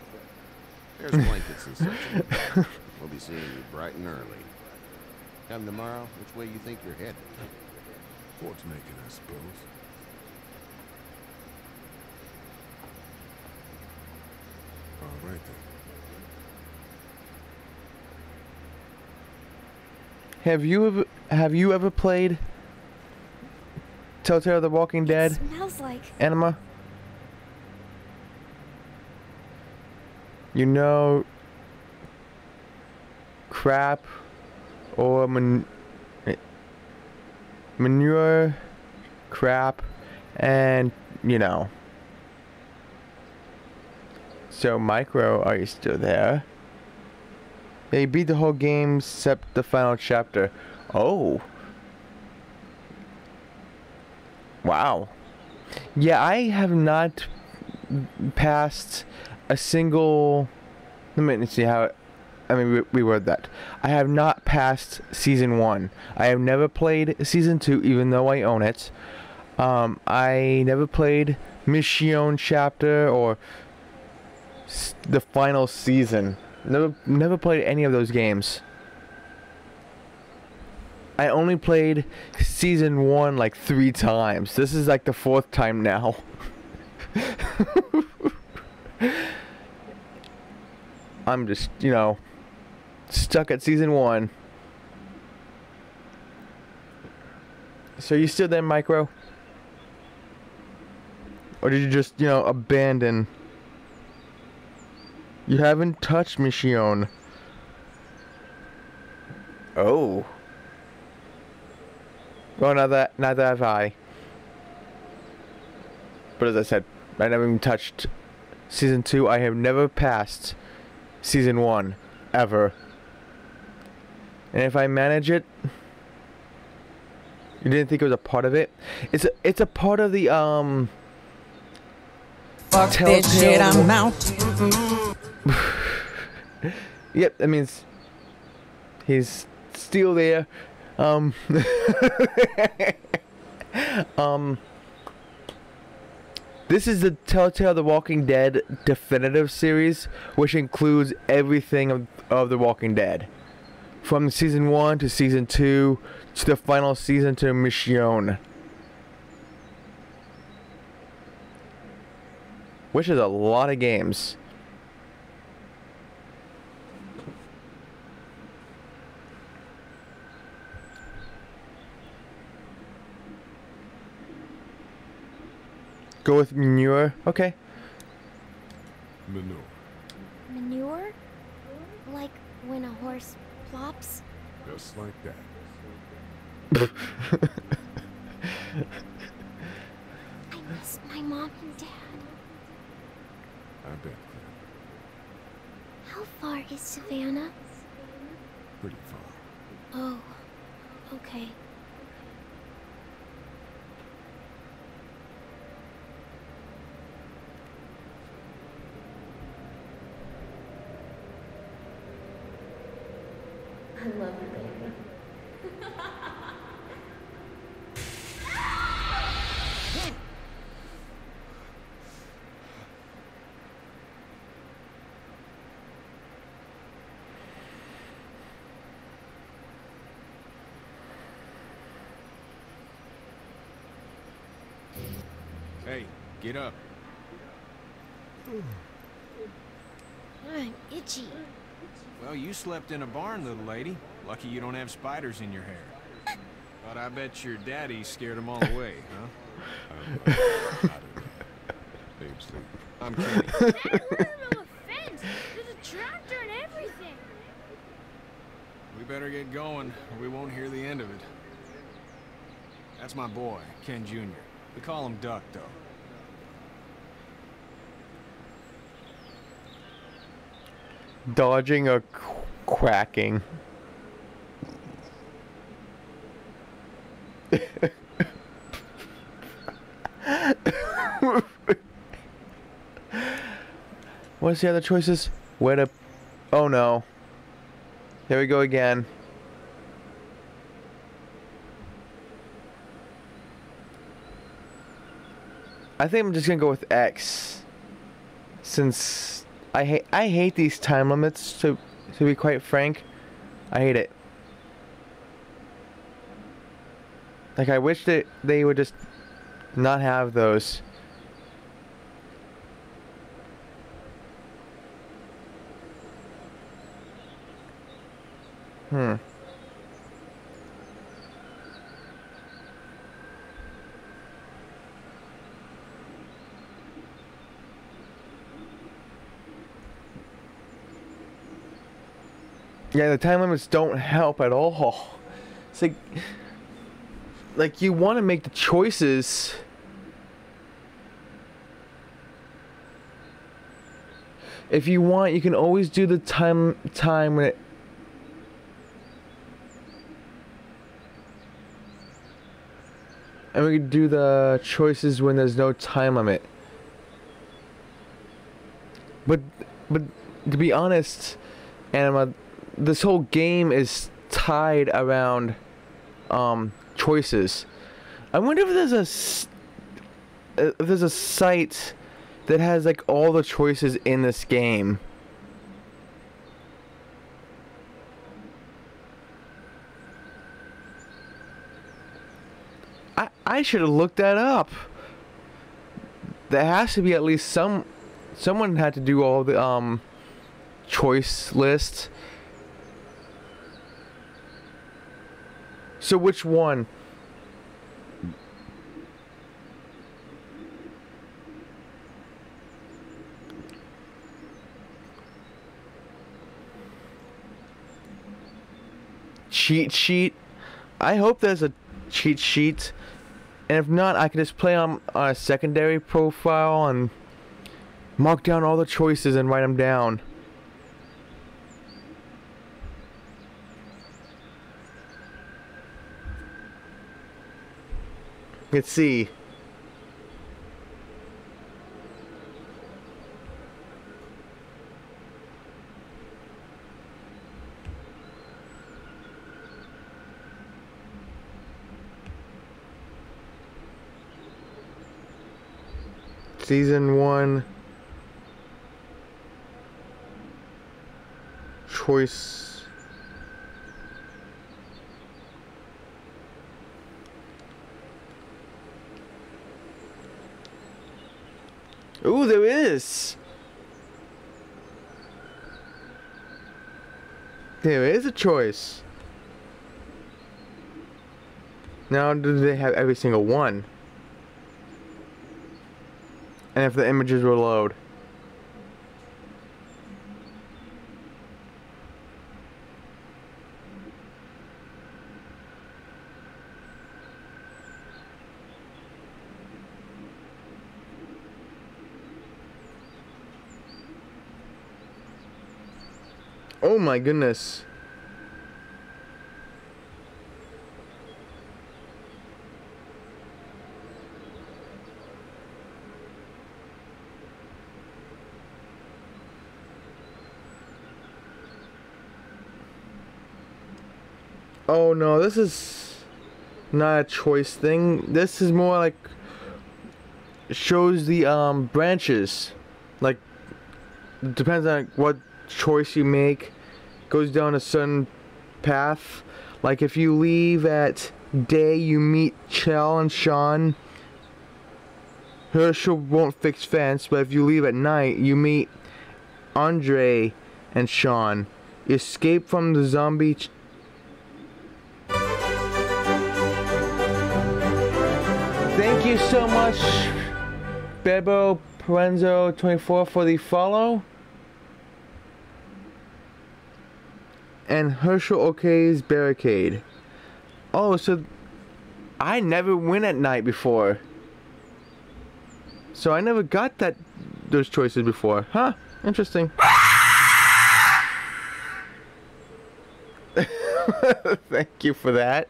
S10: There's blankets and such in the barn. We'll be seeing you bright and early. Come tomorrow, which way you think you're headed?
S3: Towards Macon, I suppose. All right then.
S1: Have you ever have you ever played Telltale: The Walking Dead?
S6: Smells like.
S1: Anima? You know crap or man, manure, crap, and you know. So Micro, are you still there? They beat the whole game except the final chapter. Oh. Wow. Yeah, I have not passed a single. Let me see how. I mean, re- reword that. I have not passed season one. I have never played season two, even though I own it. Um, I never played Michonne chapter or the final season. Never, never played any of those games. I only played season one like three times. This is like the fourth time now. I'm just, you know, stuck at season one. So you still there, Micro? Or did you just, you know, abandon? You haven't touched Michonne. Oh. Well, neither, neither have I. But as I said, I never even touched season two. I have never passed season one, ever. And if I manage it, you didn't think it was a part of it. It's a, it's a part of the um.
S11: Fuck this shit, I'm out.
S1: Yep, that means he's still there. Um, um, this is the Telltale The Walking Dead definitive series, which includes everything of, of The Walking Dead. From season 1 to season 2 to the final season to Michonne. Which is a lot of games. Go with manure. Okay.
S3: Manure.
S6: Manure? Like when a horse plops?
S3: Just like that.
S6: I miss my mom and dad.
S3: I bet.
S6: How far is Savannah?
S3: Pretty far.
S6: Oh, okay.
S12: I love you, baby.
S7: Hey, get up.
S6: I'm itchy.
S7: Well, you slept in a barn, little lady. Lucky you don't have spiders in your hair. But I bet your daddy scared them all away, huh?
S3: Babe, sleep.
S7: I'm kidding.
S6: Dad, we're in the middle of a. There's a tractor and everything.
S7: We better get going, or we won't hear the end of it. That's my boy, Ken Jr. We call him Duck, though.
S1: Dodging qu- quacking. What's the other choices? Where to. Oh no. Here we go again. I think I'm just gonna go with X. Since I hate I hate these time limits to to be quite frank. I hate it. Like I wish that they would just not have those. Hmm. Yeah, the time limits don't help at all. It's like, like you want to make the choices. If you want, you can always do the time time when it. And we can do the choices when there's no time limit. But but to be honest, Anima, this whole game is tied around um choices. I wonder if there's a if there's a site that has like all the choices in this game. I I should have looked that up. There has to be at least some someone had to do all the um choice list. So which one? Cheat sheet. I hope there's a cheat sheet. And if not, I can just play on, a secondary profile and mark down all the choices and write them down. Let's see. Season 1 Choice Ooh, there is. There is a choice. Now, do they have every single one? And if the images will load. Oh my goodness. Oh no, this is not a choice thing. This is more like shows the um branches. Like depends on what choice you make goes down a certain path. Like if you leave at day you meet Chell and Shawn. Hershel won't fix fence, but if you leave at night you meet Andre and Shawn. Escape from the zombie Thank you so much, Bebo Parenzo24 for the follow. And Hershel OK's Barricade. Oh, so I never win at night before. So I never got that those choices before. Huh? Interesting. Thank you for that.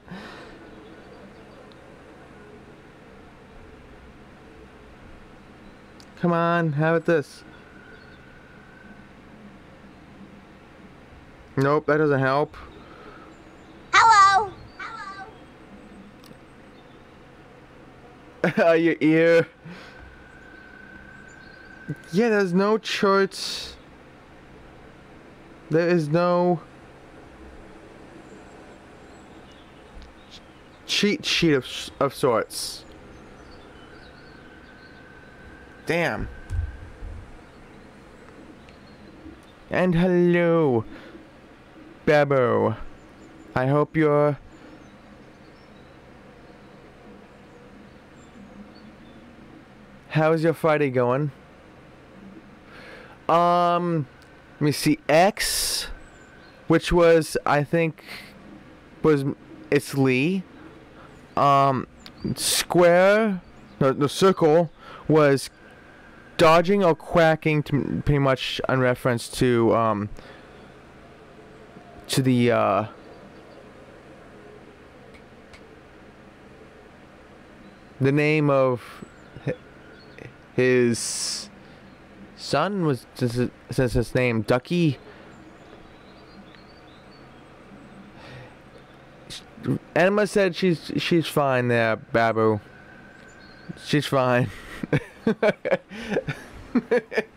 S1: Come on, have it this. Nope, that doesn't help.
S6: Hello.
S1: Your ear. Yeah, there's no charts. There is no cheat sheet of, of sorts. Damn. And hello, Babo. I hope you're. How's your Friday going? Um, let me see. X, which was I think was it's Lee. Um, square, no, the circle was dodging or quacking to pretty much in reference to um to the uh the name of his son was since his name Ducky. Emma said she's she's fine there, Babu. She's fine.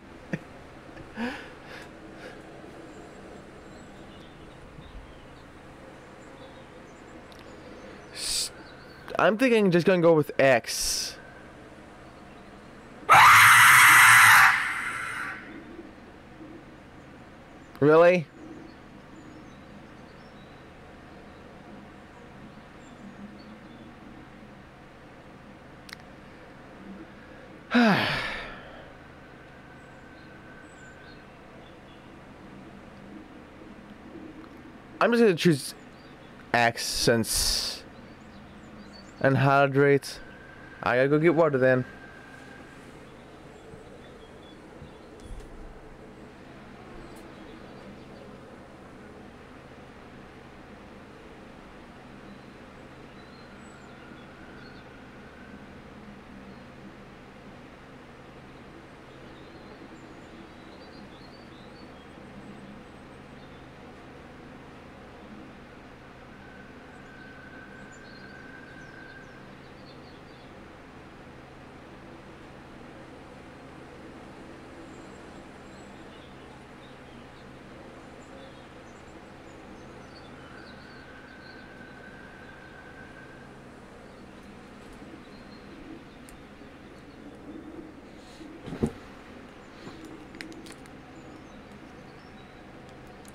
S1: I'm thinking just gonna go with X. Really? I'm just gonna choose X since and hydrate. I gotta go get water then.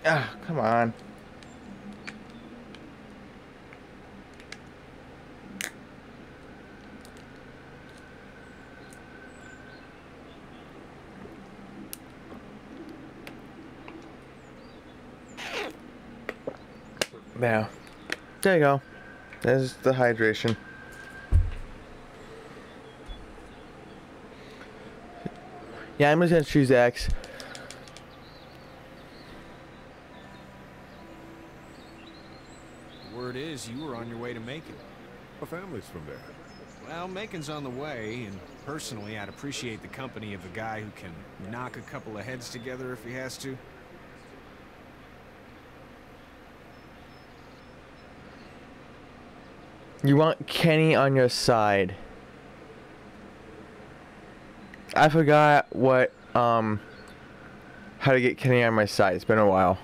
S1: Ah, come on. There. There you go. There's the hydration. Yeah, I'm just gonna choose X.
S7: Word is you were on your way to Macon.
S3: My family's from there.
S7: Well, Macon's on the way, and personally, I'd appreciate the company of a guy who can knock a couple of heads together if he has to.
S1: You want Kenny on your side. I forgot what um how to get Kenny on my side. It's been a while.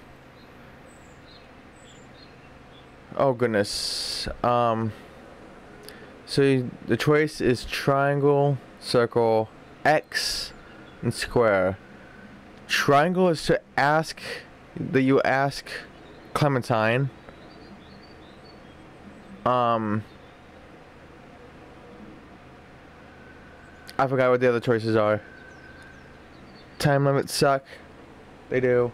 S1: Oh goodness. Um so the choice is triangle, circle, X, and square. Triangle is to ask that you ask Clementine. Um I forgot what the other choices are. Time limits suck. They do.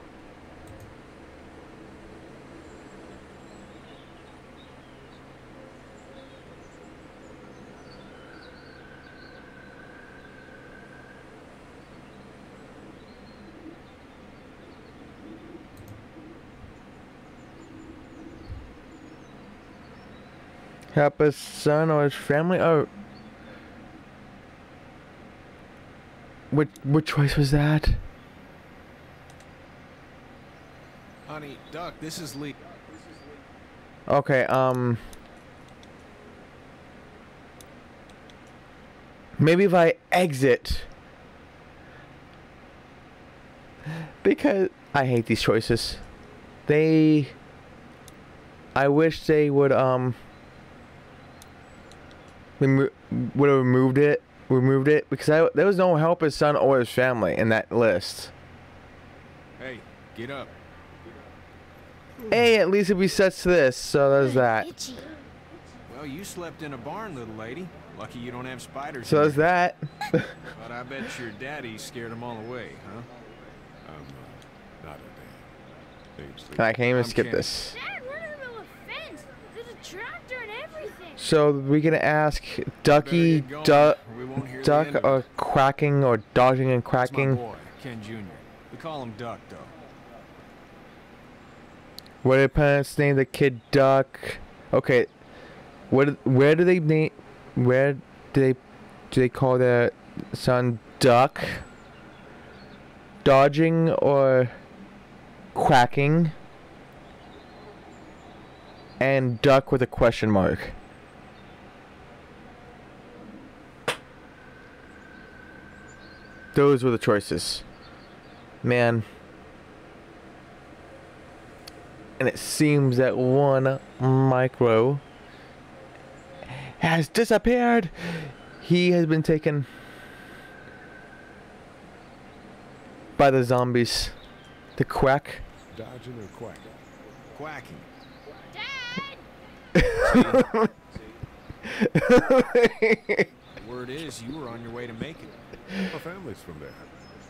S1: Help his son or his family? Oh. Which, which choice was that?
S7: Honey, Duck, this is Lee.
S1: Okay, um. Maybe if I exit. Because I hate these choices. They. I wish they would, um. Remo- would have removed it. Removed it. Because I, there was no help his son or his family in that list.
S7: Hey, get up.
S1: Hey, at least it resets to this, so there's that.
S7: Well, you slept in a barn, little lady. Lucky you don't have spiders.
S1: So there's that.
S7: But I bet your daddy scared them all away, huh?
S3: I'm uh, not a. They.
S1: I can't even
S7: I'm
S1: skip
S7: Kenny.
S1: this.
S6: Dad, we're in the middle of a fence. There's a tractor and everything.
S1: So we can ask Ducky, Duck,
S7: or we won't hear the
S1: Duck, or
S7: it.
S1: quacking, or dodging and quacking.
S7: boy, Ken Jr. We call him Duck, though.
S1: What did parents name the kid Duck? Okay, what? Where do they name? Where do they do they call their son duck? Dodging or quacking? And duck with a question mark. Those were the choices. Man. And it seems that one micro has disappeared. He has been taken by the zombies. The quack.
S3: Dodging or quacking?
S7: Quacking. Dad! Word is you were on your way to Macon.
S3: My family's from there.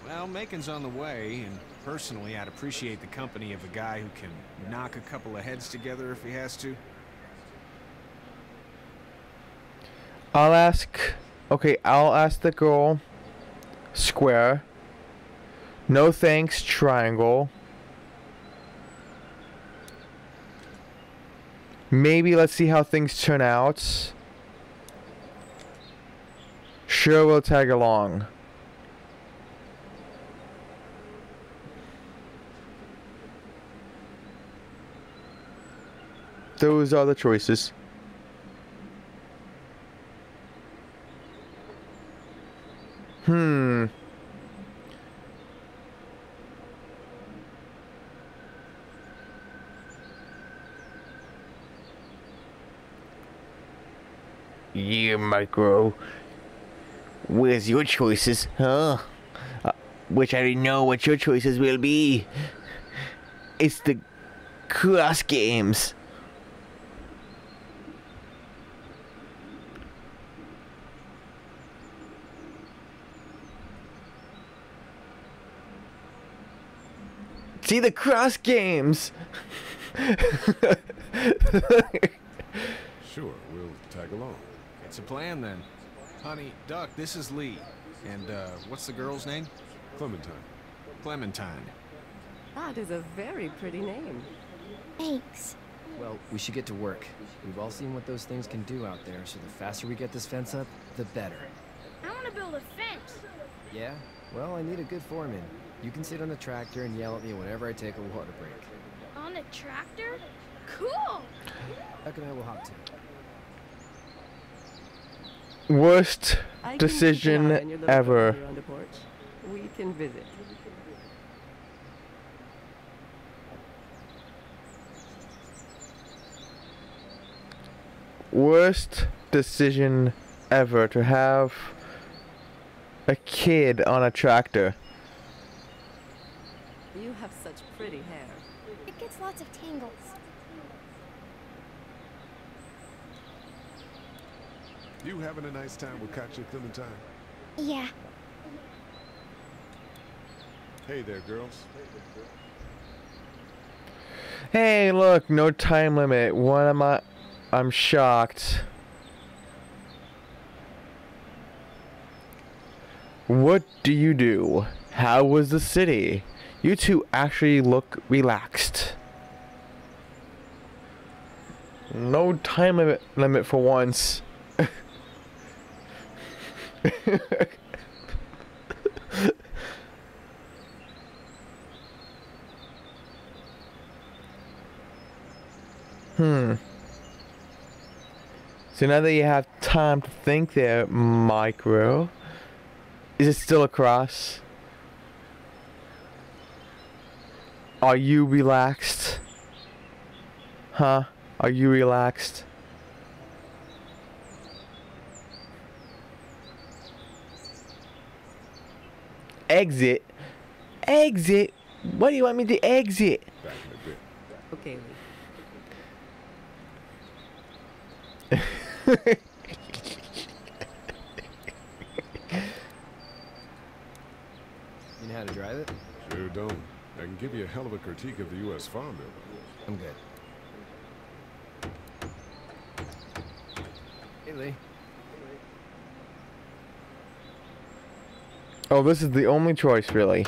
S7: Well, Macon's on the way, and personally, I'd appreciate the company of a guy who can knock a couple of heads together if he has to.
S1: I'll ask. Okay, I'll ask the girl. Square. No thanks, triangle. Maybe let's see how things turn out. Sure, we'll tag along. Those are the choices. Hmm. Yeah, Micro. Where's your choices, huh? Uh, which I know what your choices will be. It's the cross games. See the cross games.
S3: Sure, we'll tag along.
S7: It's a plan then. Honey, Duck, this is Lee. And, uh, what's the girl's name?
S3: Clementine.
S7: Clementine.
S13: That is a very pretty name.
S6: Thanks.
S8: Well, we should get to work. We've all seen what those things can do out there, so the faster we get this fence up, the better.
S6: I want to build a fence.
S8: Yeah? Well, I need a good foreman. You can sit on the tractor and yell at me whenever I take a water break.
S6: On the tractor? Cool.
S8: Duck and I will hop to.
S1: Worst
S13: I can keep an eye on your
S1: decision ever.
S13: brother on the porch. We can visit.
S1: Worst decision ever to have a kid on a tractor.
S13: You have such pretty hair.
S6: It gets lots of tangles.
S3: You having a nice time with Katjaa Clementine?
S6: Yeah.
S3: Hey there, girls.
S1: Hey, look, no time limit. What am I? I'm shocked. What do you do? How was the city? You two actually look relaxed. No time limit, limit for once. Hmm. So now that you have time to think there, Micro, is it still a cross? Are you relaxed? Huh? Are you relaxed? Exit? Exit? What do you want me to exit?
S3: Back in a bit.
S13: Okay, Lee.
S8: You know how to drive it?
S3: Sure don't. I can give you a hell of a critique of the U.S. Farm Bill.
S8: I'm good. Hey, Lee.
S1: Oh, this is the only choice, really.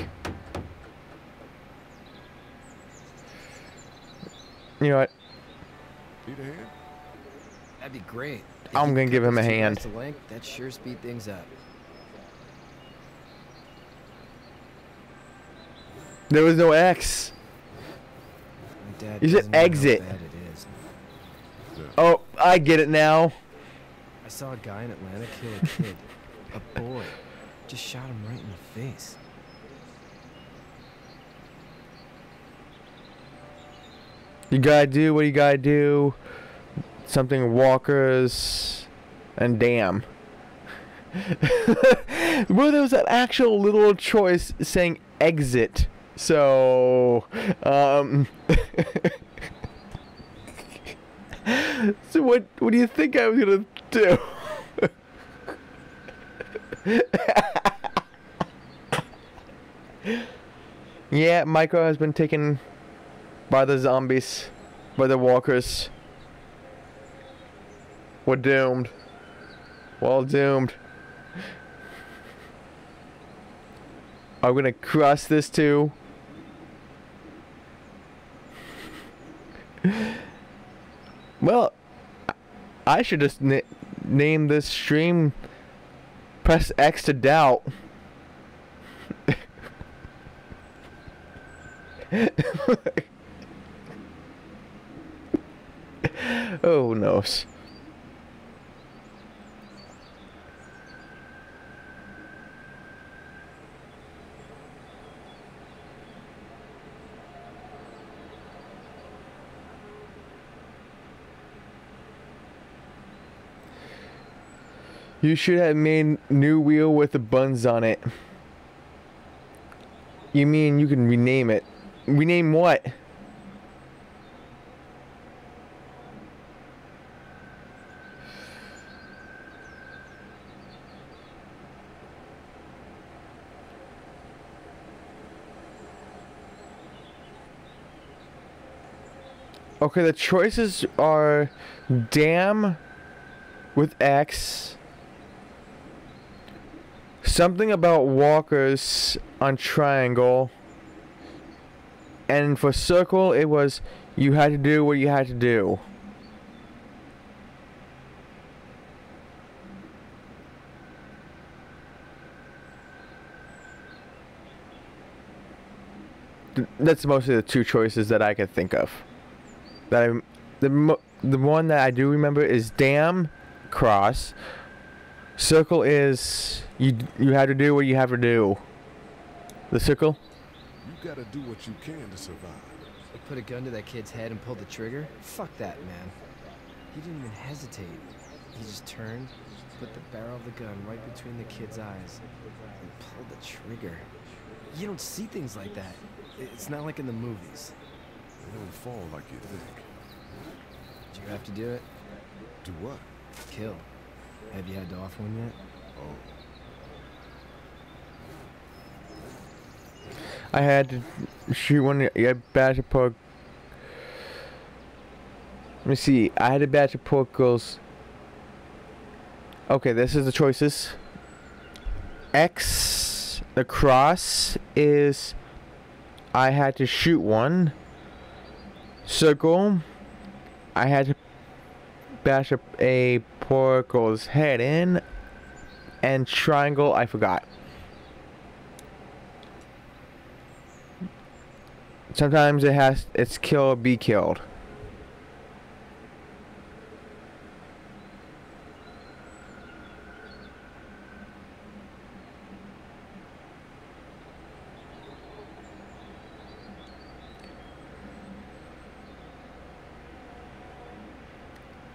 S1: You know what?
S3: Need a hand?
S8: That'd be great. If
S1: I'm gonna give him a
S8: those two guys
S1: hand.
S8: To length, that sure speed things up.
S1: There was no X.
S8: My dad
S1: You said
S8: doesn't know how
S1: exit.
S8: bad it is.
S1: Oh, I get it now.
S8: I saw a guy in Atlanta kill a kid, a boy. Just shot him right in the face.
S1: You gotta do what you gotta do. Something walkers and damn. well, there was an actual little choice saying exit. So, um. so what? What do you think I was gonna do? yeah, Micro has been taken by the zombies, by the walkers. We're doomed. Well doomed. I'm gonna cross this too? well, I- I should just na- name this stream Press X to doubt. oh no. You should have made new wheel with the buns on it. You mean you can rename it? Rename what? Okay, the choices are damn with X. Something about walkers on triangle. And for circle, it was you had to do what you had to do. That's mostly the two choices that I could think of. That I, the the one that I do remember is dam, cross. Circle is you you have to do what you have to do. The circle.
S3: You gotta do what you can to survive.
S8: Like put a gun to that kid's head and pull the trigger? Fuck that, man. He didn't even hesitate. He just turned, put the barrel of the gun right between the kid's eyes, and pulled the trigger. You don't see things like that. It's not like in the movies.
S3: They don't fall like you think.
S8: Did you have to do it?
S3: Do what?
S8: Kill. Have you had to off one yet?
S3: Oh.
S1: I had to shoot one. I batch of pork. Let me see. I had a batch of pork girls. Okay, this is the choices. X, the cross is. I had to shoot one. Circle. I had to bash up a poor girl's head in. And triangle, I forgot. Sometimes it has it's kill or be killed.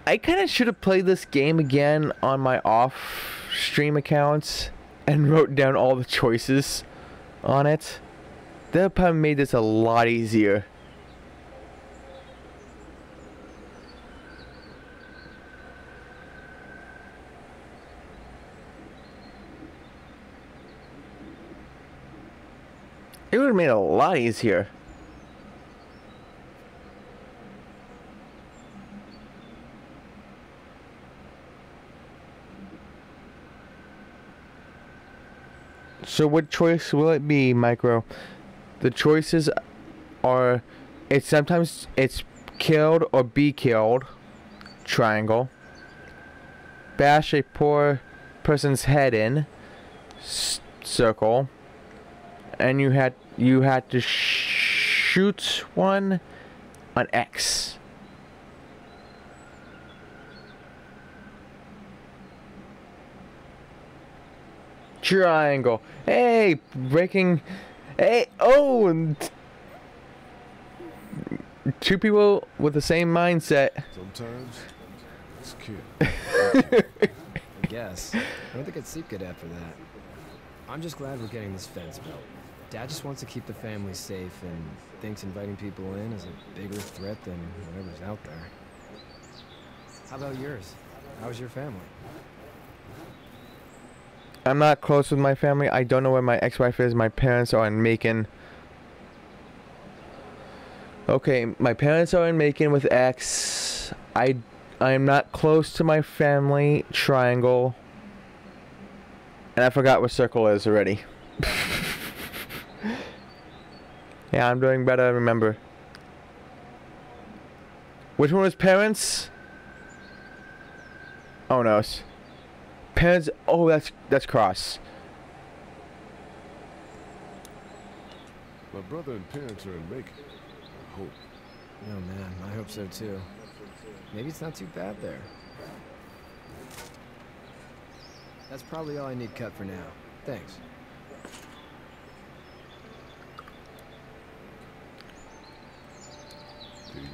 S1: I kind of should have played this game again on my off stream accounts and wrote down all the choices on it. That would probably made this a lot easier. It would have made it a lot easier. So what choice will it be, Micro? The choices are it's sometimes it's killed or be killed triangle. bash a poor person's head in. Circle. And you had you had to sh- shoot one on X. Triangle. Hey, breaking. Hey, oh, and two people with the same mindset.
S3: Sometimes it's kid.
S8: I guess. I don't think I'd sleep good after that. I'm just glad we're getting this fence built. Dad just wants to keep the family safe and thinks inviting people in is a bigger threat than whatever's out there. How about yours? How's your family?
S1: I'm not close with my family. I don't know where my ex-wife is. My parents are in Macon. Okay, my parents are in Macon with X. I I am not close to my family. Triangle. And I forgot what circle is already. yeah, I'm doing better. Remember. Which one was parents? Oh no. It's- Oh, that's that's cross.
S3: My brother and parents are in Macon. I hope.
S8: Oh man, I hope so too. Maybe it's not too bad there. That's probably all I need cut for now. Thanks.
S3: Do you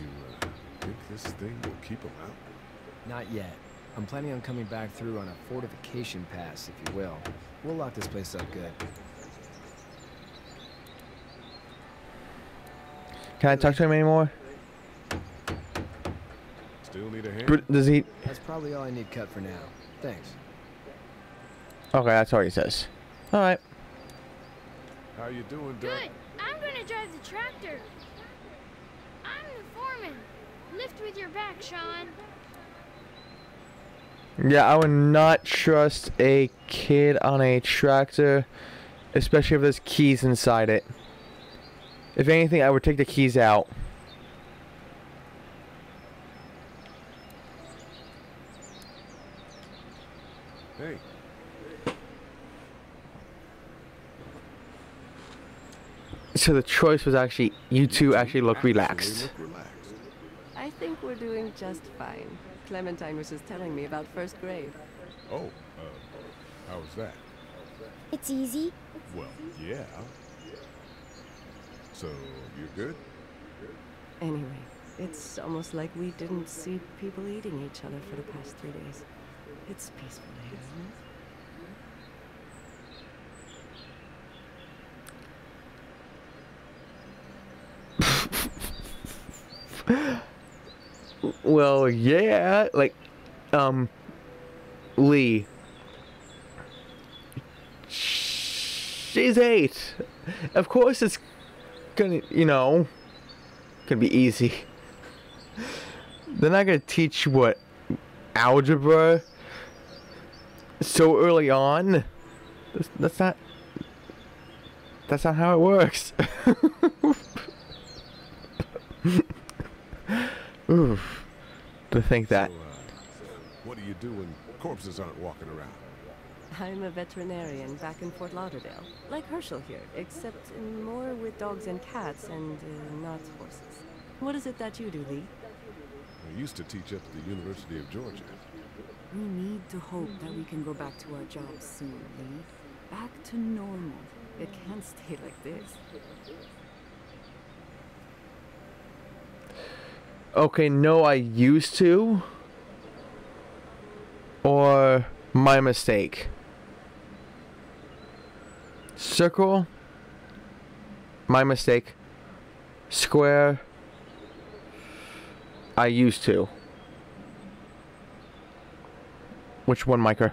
S3: uh, think this thing will keep them out?
S8: Not yet. I'm planning on coming back through on a fortification pass, if you will. We'll lock this place up good.
S1: Can I talk to him anymore?
S3: Still need a hand?
S1: Does he?
S8: That's probably all I need cut for now. Thanks.
S1: Okay, that's all he says. All right.
S3: How you doing, Doc?
S14: Good. I'm gonna drive the tractor. I'm the foreman. Lift with your back, Shawn.
S1: Yeah, I would not trust a kid on a tractor, especially if there's keys inside it. If anything, I would take the keys out.
S3: Hey,
S1: So the choice was actually you two actually look relaxed.
S3: look relaxed.
S13: I think we're doing just fine. Clementine was just telling me about first grade.
S3: Oh, uh, how was that?
S14: It's easy.
S3: Well, yeah. So, you're good?
S13: Anyway, it's almost like we didn't see people eating each other for the past three days. It's peaceful here, isn't it?
S1: Well, yeah, like, um, Lee. She's eight. Of course, it's gonna, you know, gonna be easy. They're not gonna teach what algebra so early on. That's, that's not. That's not how it works. Oof. To think that.
S3: So, uh, what do you do when corpses aren't walking around?
S13: I'm a veterinarian back in Fort Lauderdale, like Hershel here, except more with dogs and cats and uh, not horses. What is it that you do, Lee?
S3: I used to teach up at the University of Georgia.
S15: We need to hope that we can go back to our jobs soon, Lee. Back to normal.
S13: It can't stay like this.
S1: Okay, no, I used to. Or my mistake. Circle. My mistake. Square. I used to. Which one, Micah?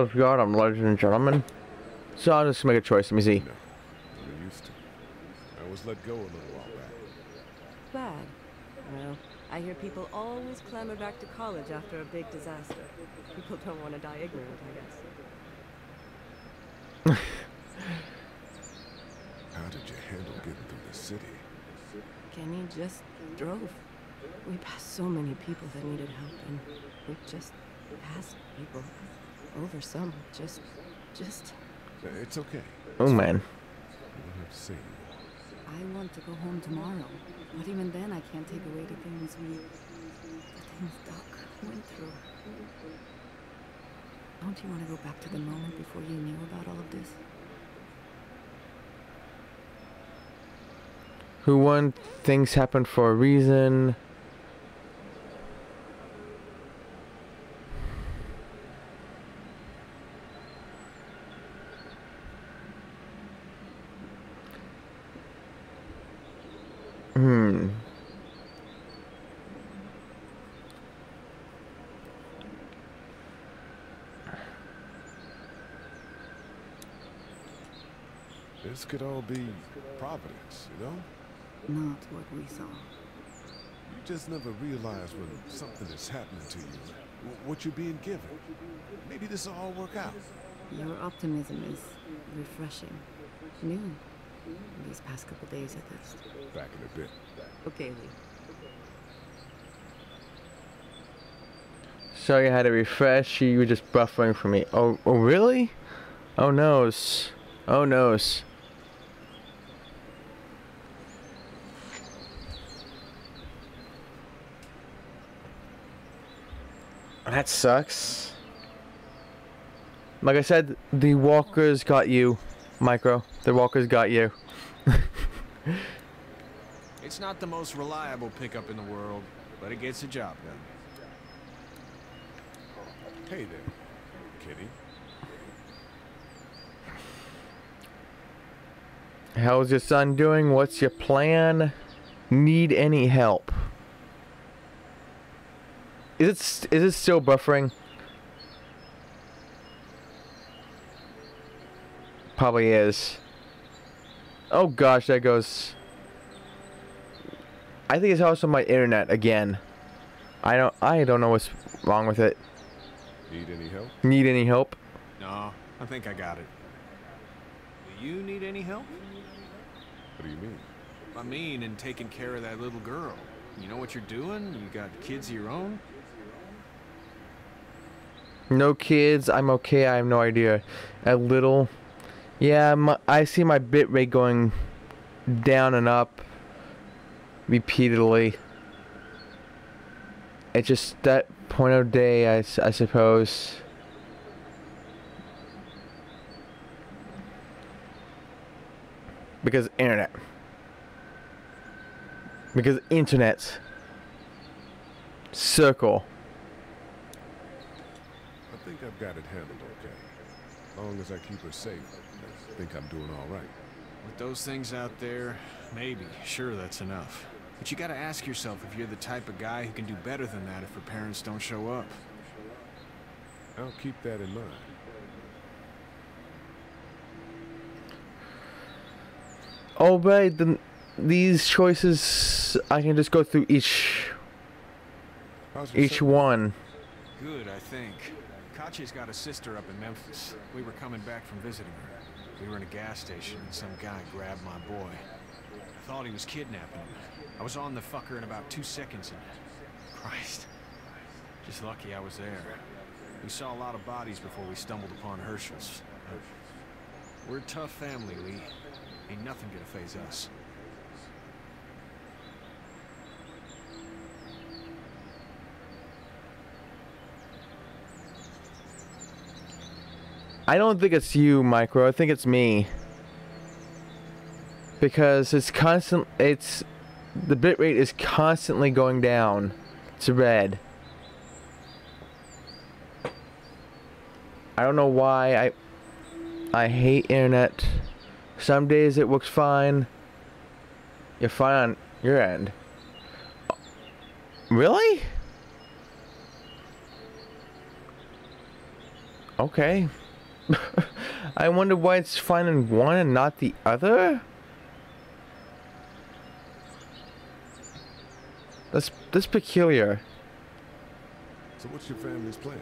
S1: The Walker's got him, ladies and gentlemen. So I'll just make a choice. Let me see.
S3: Never used to. I was let go a little while back.
S13: Bad. Well, I hear people always clamor back to college after a big disaster. People don't want to die ignorant, I guess.
S3: How did you handle getting through the city?
S13: Kenny just drove. We passed so many people that needed help, and we just passed people. Over some, just, just.
S3: It's okay.
S1: Oh man.
S3: You don't have to say.
S15: I want to go home tomorrow, but even then I can't take away the things we, the things Doc went through. Don't you want to go back to the moment before you knew about all of this?
S1: Who won? Things happen for a reason.
S3: Be Providence, you know?
S15: Not what we saw.
S3: You just never realize when something is happening to you, what you're being given. Maybe this will all work out.
S15: Your optimism is refreshing. New. These past couple days at least.
S3: Back in a bit.
S15: Okay, Lee.
S1: Sorry I had to refresh. You were just buffering for me. Oh, oh really? Oh noes. Oh noes. That sucks. Like I said, the walkers got you, Micro. The walkers got you.
S7: It's not the most reliable pickup in the world, but it gets the job done.
S3: Hey there, Kitty.
S1: How's your son doing? What's your plan? Need any help? Is it st- is it still buffering? Probably is. Oh gosh, that goes. I think it's also my internet again. I don't I don't know what's wrong with it.
S3: Need any help?
S1: Need any help?
S7: No, I think I got it. Do you need any help?
S3: What do you mean?
S7: I mean, in taking care of that little girl. You know what you're doing? You got kids of your own?
S1: No kids. I'm okay. I have no idea. A little. Yeah, my, I see my bitrate going down and up repeatedly. It's just that point of day, I suppose. Because internet. Because internet. Circle.
S3: I got it handled okay. As long as I keep her safe, I think I'm doing all right.
S7: With those things out there, maybe, sure, that's enough. But you gotta ask yourself if you're the type of guy who can do better than that if her parents don't show up.
S3: I'll keep that in mind.
S1: Oh, right. Then these choices, I can just go through each each one.
S7: Good, I think. Katjaa's got a sister up in Memphis. We were coming back from visiting her. We were in a gas station and some guy grabbed my boy. I thought he was kidnapping him. I was on the fucker in about two seconds and... Christ. Just lucky I was there. We saw a lot of bodies before we stumbled upon Hershel's. We're a tough family, Lee. Ain't nothing gonna phase us.
S1: I don't think it's you, Micro. I think it's me. Because it's constant. It's the bitrate is constantly going down to red. I don't know why. I I hate internet. Some days it works fine. You're fine on your end. Really? Okay. I wonder why it's finding one and not the other? That's that's peculiar.
S3: So what's your family's plan?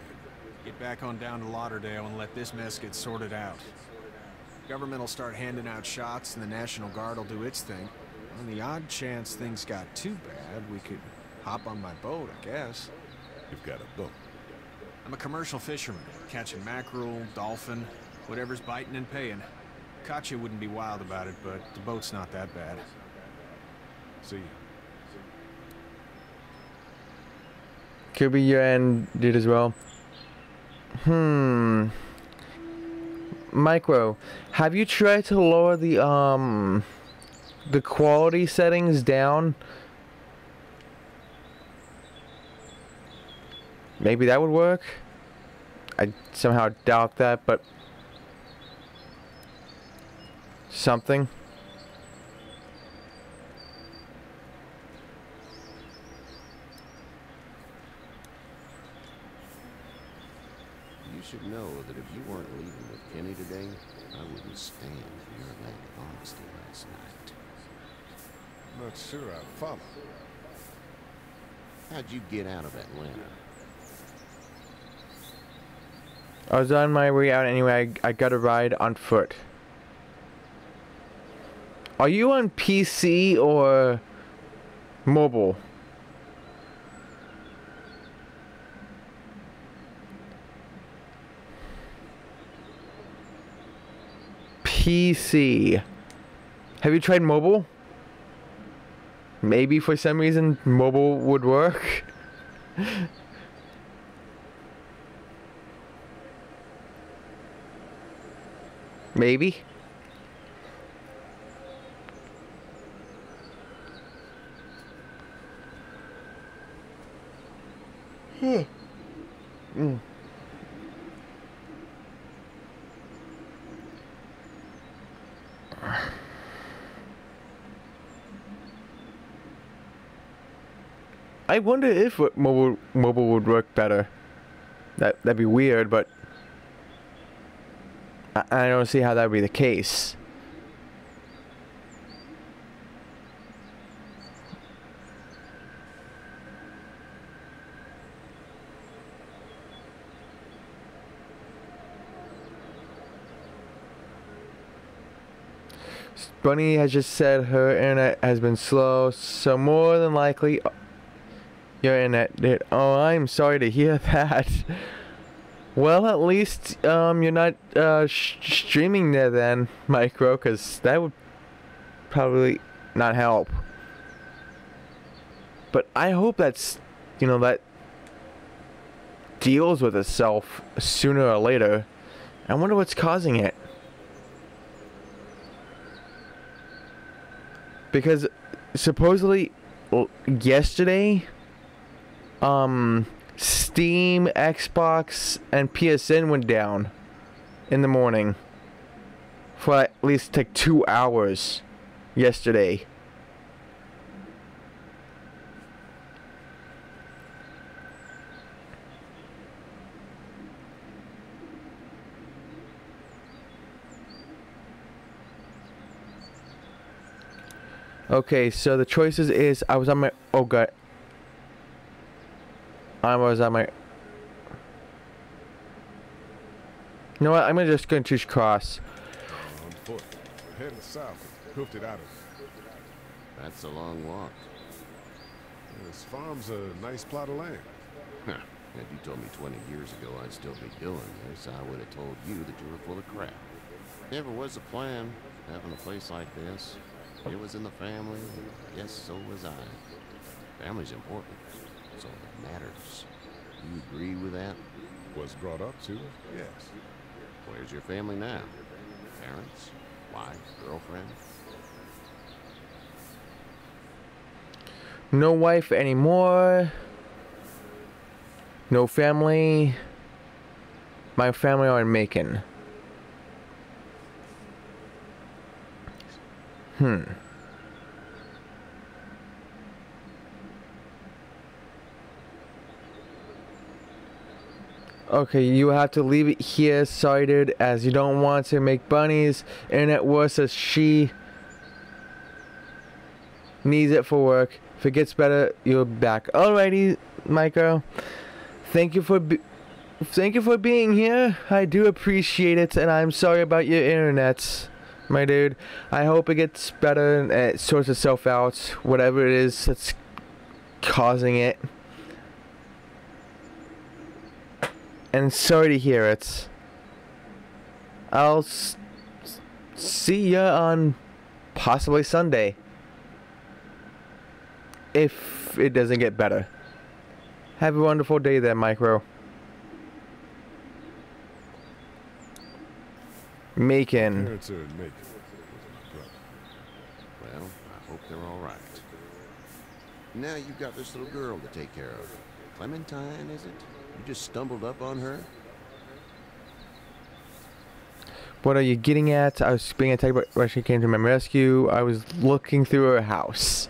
S7: Get back on down to Lauderdale and let this mess get sorted out. Government will start handing out shots and the National Guard will do its thing. On the odd chance things got too bad, we could hop on my boat, I guess.
S3: You've got a boat.
S7: I'm a commercial fisherman, catching mackerel, dolphin, whatever's biting and paying. Katjaa wouldn't be wild about it, but the boat's not that bad.
S3: See you.
S1: Could be your end dude as well. Hmm. Micro, have you tried to lower the um the quality settings down? Maybe that would work. I somehow doubt that, but something.
S10: You should know that if you weren't leaving with Kenny today, I wouldn't stand for your lack of honesty last night.
S3: Not sure I follow.
S10: How'd you get out of Atlanta?
S1: I was on my way out anyway. I, I got a ride on foot. Are you on PC or mobile? PC. Have you tried mobile? Maybe for some reason mobile would work. Maybe. Hmm. Mm. I wonder if mobile mobile would work better. That that'd be weird, but I, don't see how that would be the case. Bunny has just said her internet has been slow, so more than likely your internet did. Oh, I'm sorry to hear that. Well, at least um, you're not uh, streaming there then, Micro, because that would probably not help. But I hope that's, you know, that deals with itself sooner or later. I wonder what's causing it. Because supposedly yesterday, um, Steam, Xbox, and PSN went down in the morning for at least like two hours yesterday. Okay, so the choices is I was on my oh god. I was on my You know what? I'm gonna just gonna choose cross.
S3: On foot. We're heading south. Hoofed it out of
S10: That's a long walk.
S3: This farm's a nice plot of land.
S10: Huh. If you told me 20 years ago I'd still be doing this, I would have told you that you were full of crap. Never was a plan, having a place like this. It was in the family, and yes, so was I. Family's important. It's all that matters. You agree with that?
S3: Was brought up to, yes.
S10: Where's your family now? Parents? Wife? Girlfriend?
S1: No wife anymore. No family. My family are in Macon. Hmm. Okay, you have to leave it here, dude, as you don't want to make bunnies. Internet War says she needs it for work. If it gets better, you're back. Alrighty, Micro. Thank you for thank you for being here. I do appreciate it, and I'm sorry about your internet, my dude. I hope it gets better and it sorts itself out, whatever it is that's causing it. And sorry to hear it. I'll see ya on possibly Sunday. If it doesn't get better. Have a wonderful day there, Micro. Macon.
S3: Macon.
S10: Well, I hope they're all right. Now you've got this little girl to take care of. Clementine, is it? You just stumbled up on her?
S1: What are you getting at? I was being attacked by she came to my rescue. I was looking through her house.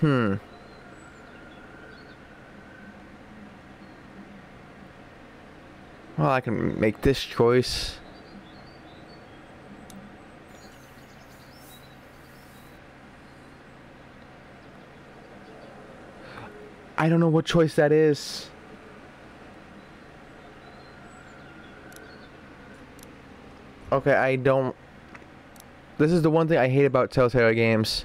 S1: Hmm. Well, I can make this choice. I don't know what choice that is. Okay, I don't. This is the one thing I hate about Telltale games.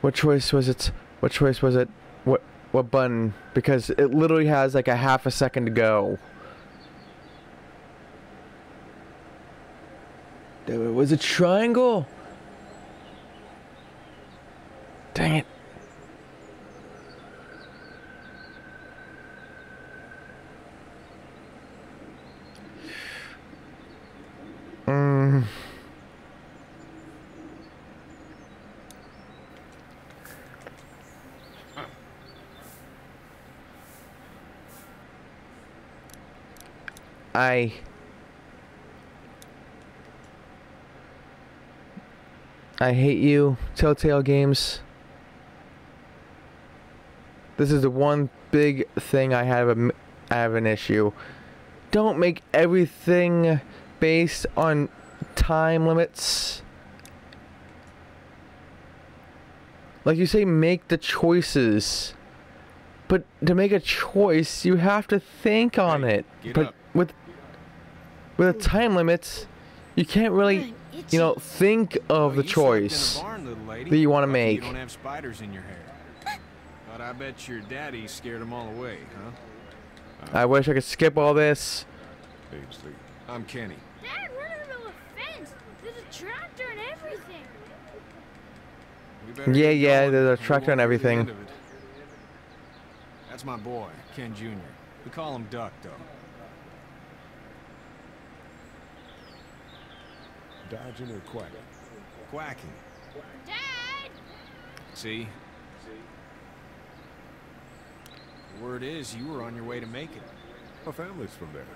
S1: What choice was it? What choice was it? What what button? Because it literally has like a half a second to go. There was a triangle. Dang it. Mm. I I hate you, Telltale Games. This is the one big thing I have a I have an issue. Don't make everything based on time limits. Like you say, make the choices. But to make a choice, you have to think on it. but
S7: up.
S1: with with a time limit, you can't really, you know, think of the
S7: You slept in a
S1: choice
S7: barn,
S1: that you want to make.
S7: You don't have spiders in your hair. But I bet your daddy scared them all away, huh?
S1: I wish I could skip all this.
S7: I'm Kenny.
S14: Dad, we're in the middle of a fence. There's a tractor and everything.
S7: We better
S1: Yeah, yeah,
S7: going.
S1: there's a
S7: We
S1: tractor and everything.
S7: end of it. That's my boy, Ken Jr. We call him Duck, though.
S3: Dodging or quacking?
S7: Quacking.
S14: Dad!
S7: See? The word is you were on your way to Macon.
S3: My family's from there.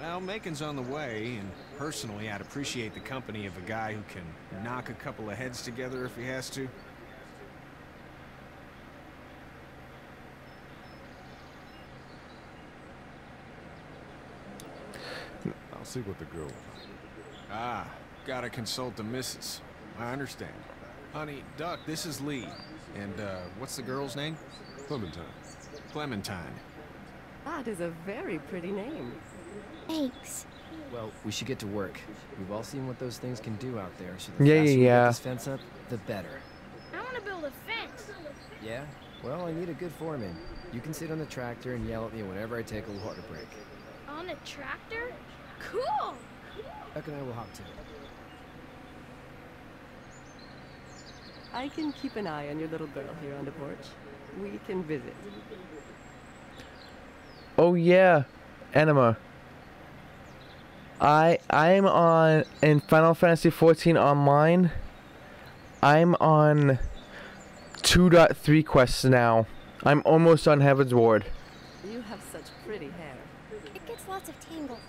S7: Well, Macon's on the way, and personally, I'd appreciate the company of a guy who can knock a couple of heads together if he has to.
S3: I'll see what the girl wants.
S7: Ah, gotta consult the missus. I understand. Honey, Duck, this is Lee. And, uh, what's the girl's name?
S3: Clementine.
S7: Clementine.
S13: That is a very pretty name.
S6: Thanks.
S8: Well, we should get to work. We've all seen what those things can do out there, so the
S1: Yeah,
S8: faster
S1: yeah,
S8: we get this fence up, the better.
S14: I want to build a fence.
S8: Yeah? Well, I need a good foreman. You can sit on the tractor and yell at me whenever I take a water break.
S14: On the tractor? Cool!
S8: Duck and I will hop to it.
S13: I can keep an eye on your little girl here on the porch. We can visit.
S1: Oh yeah, Enema. I I'm on in Final Fantasy 14 online. I'm on 2.3 quests now. I'm almost on Heavensward.
S13: You have such pretty hair.
S6: It gets lots of tangles.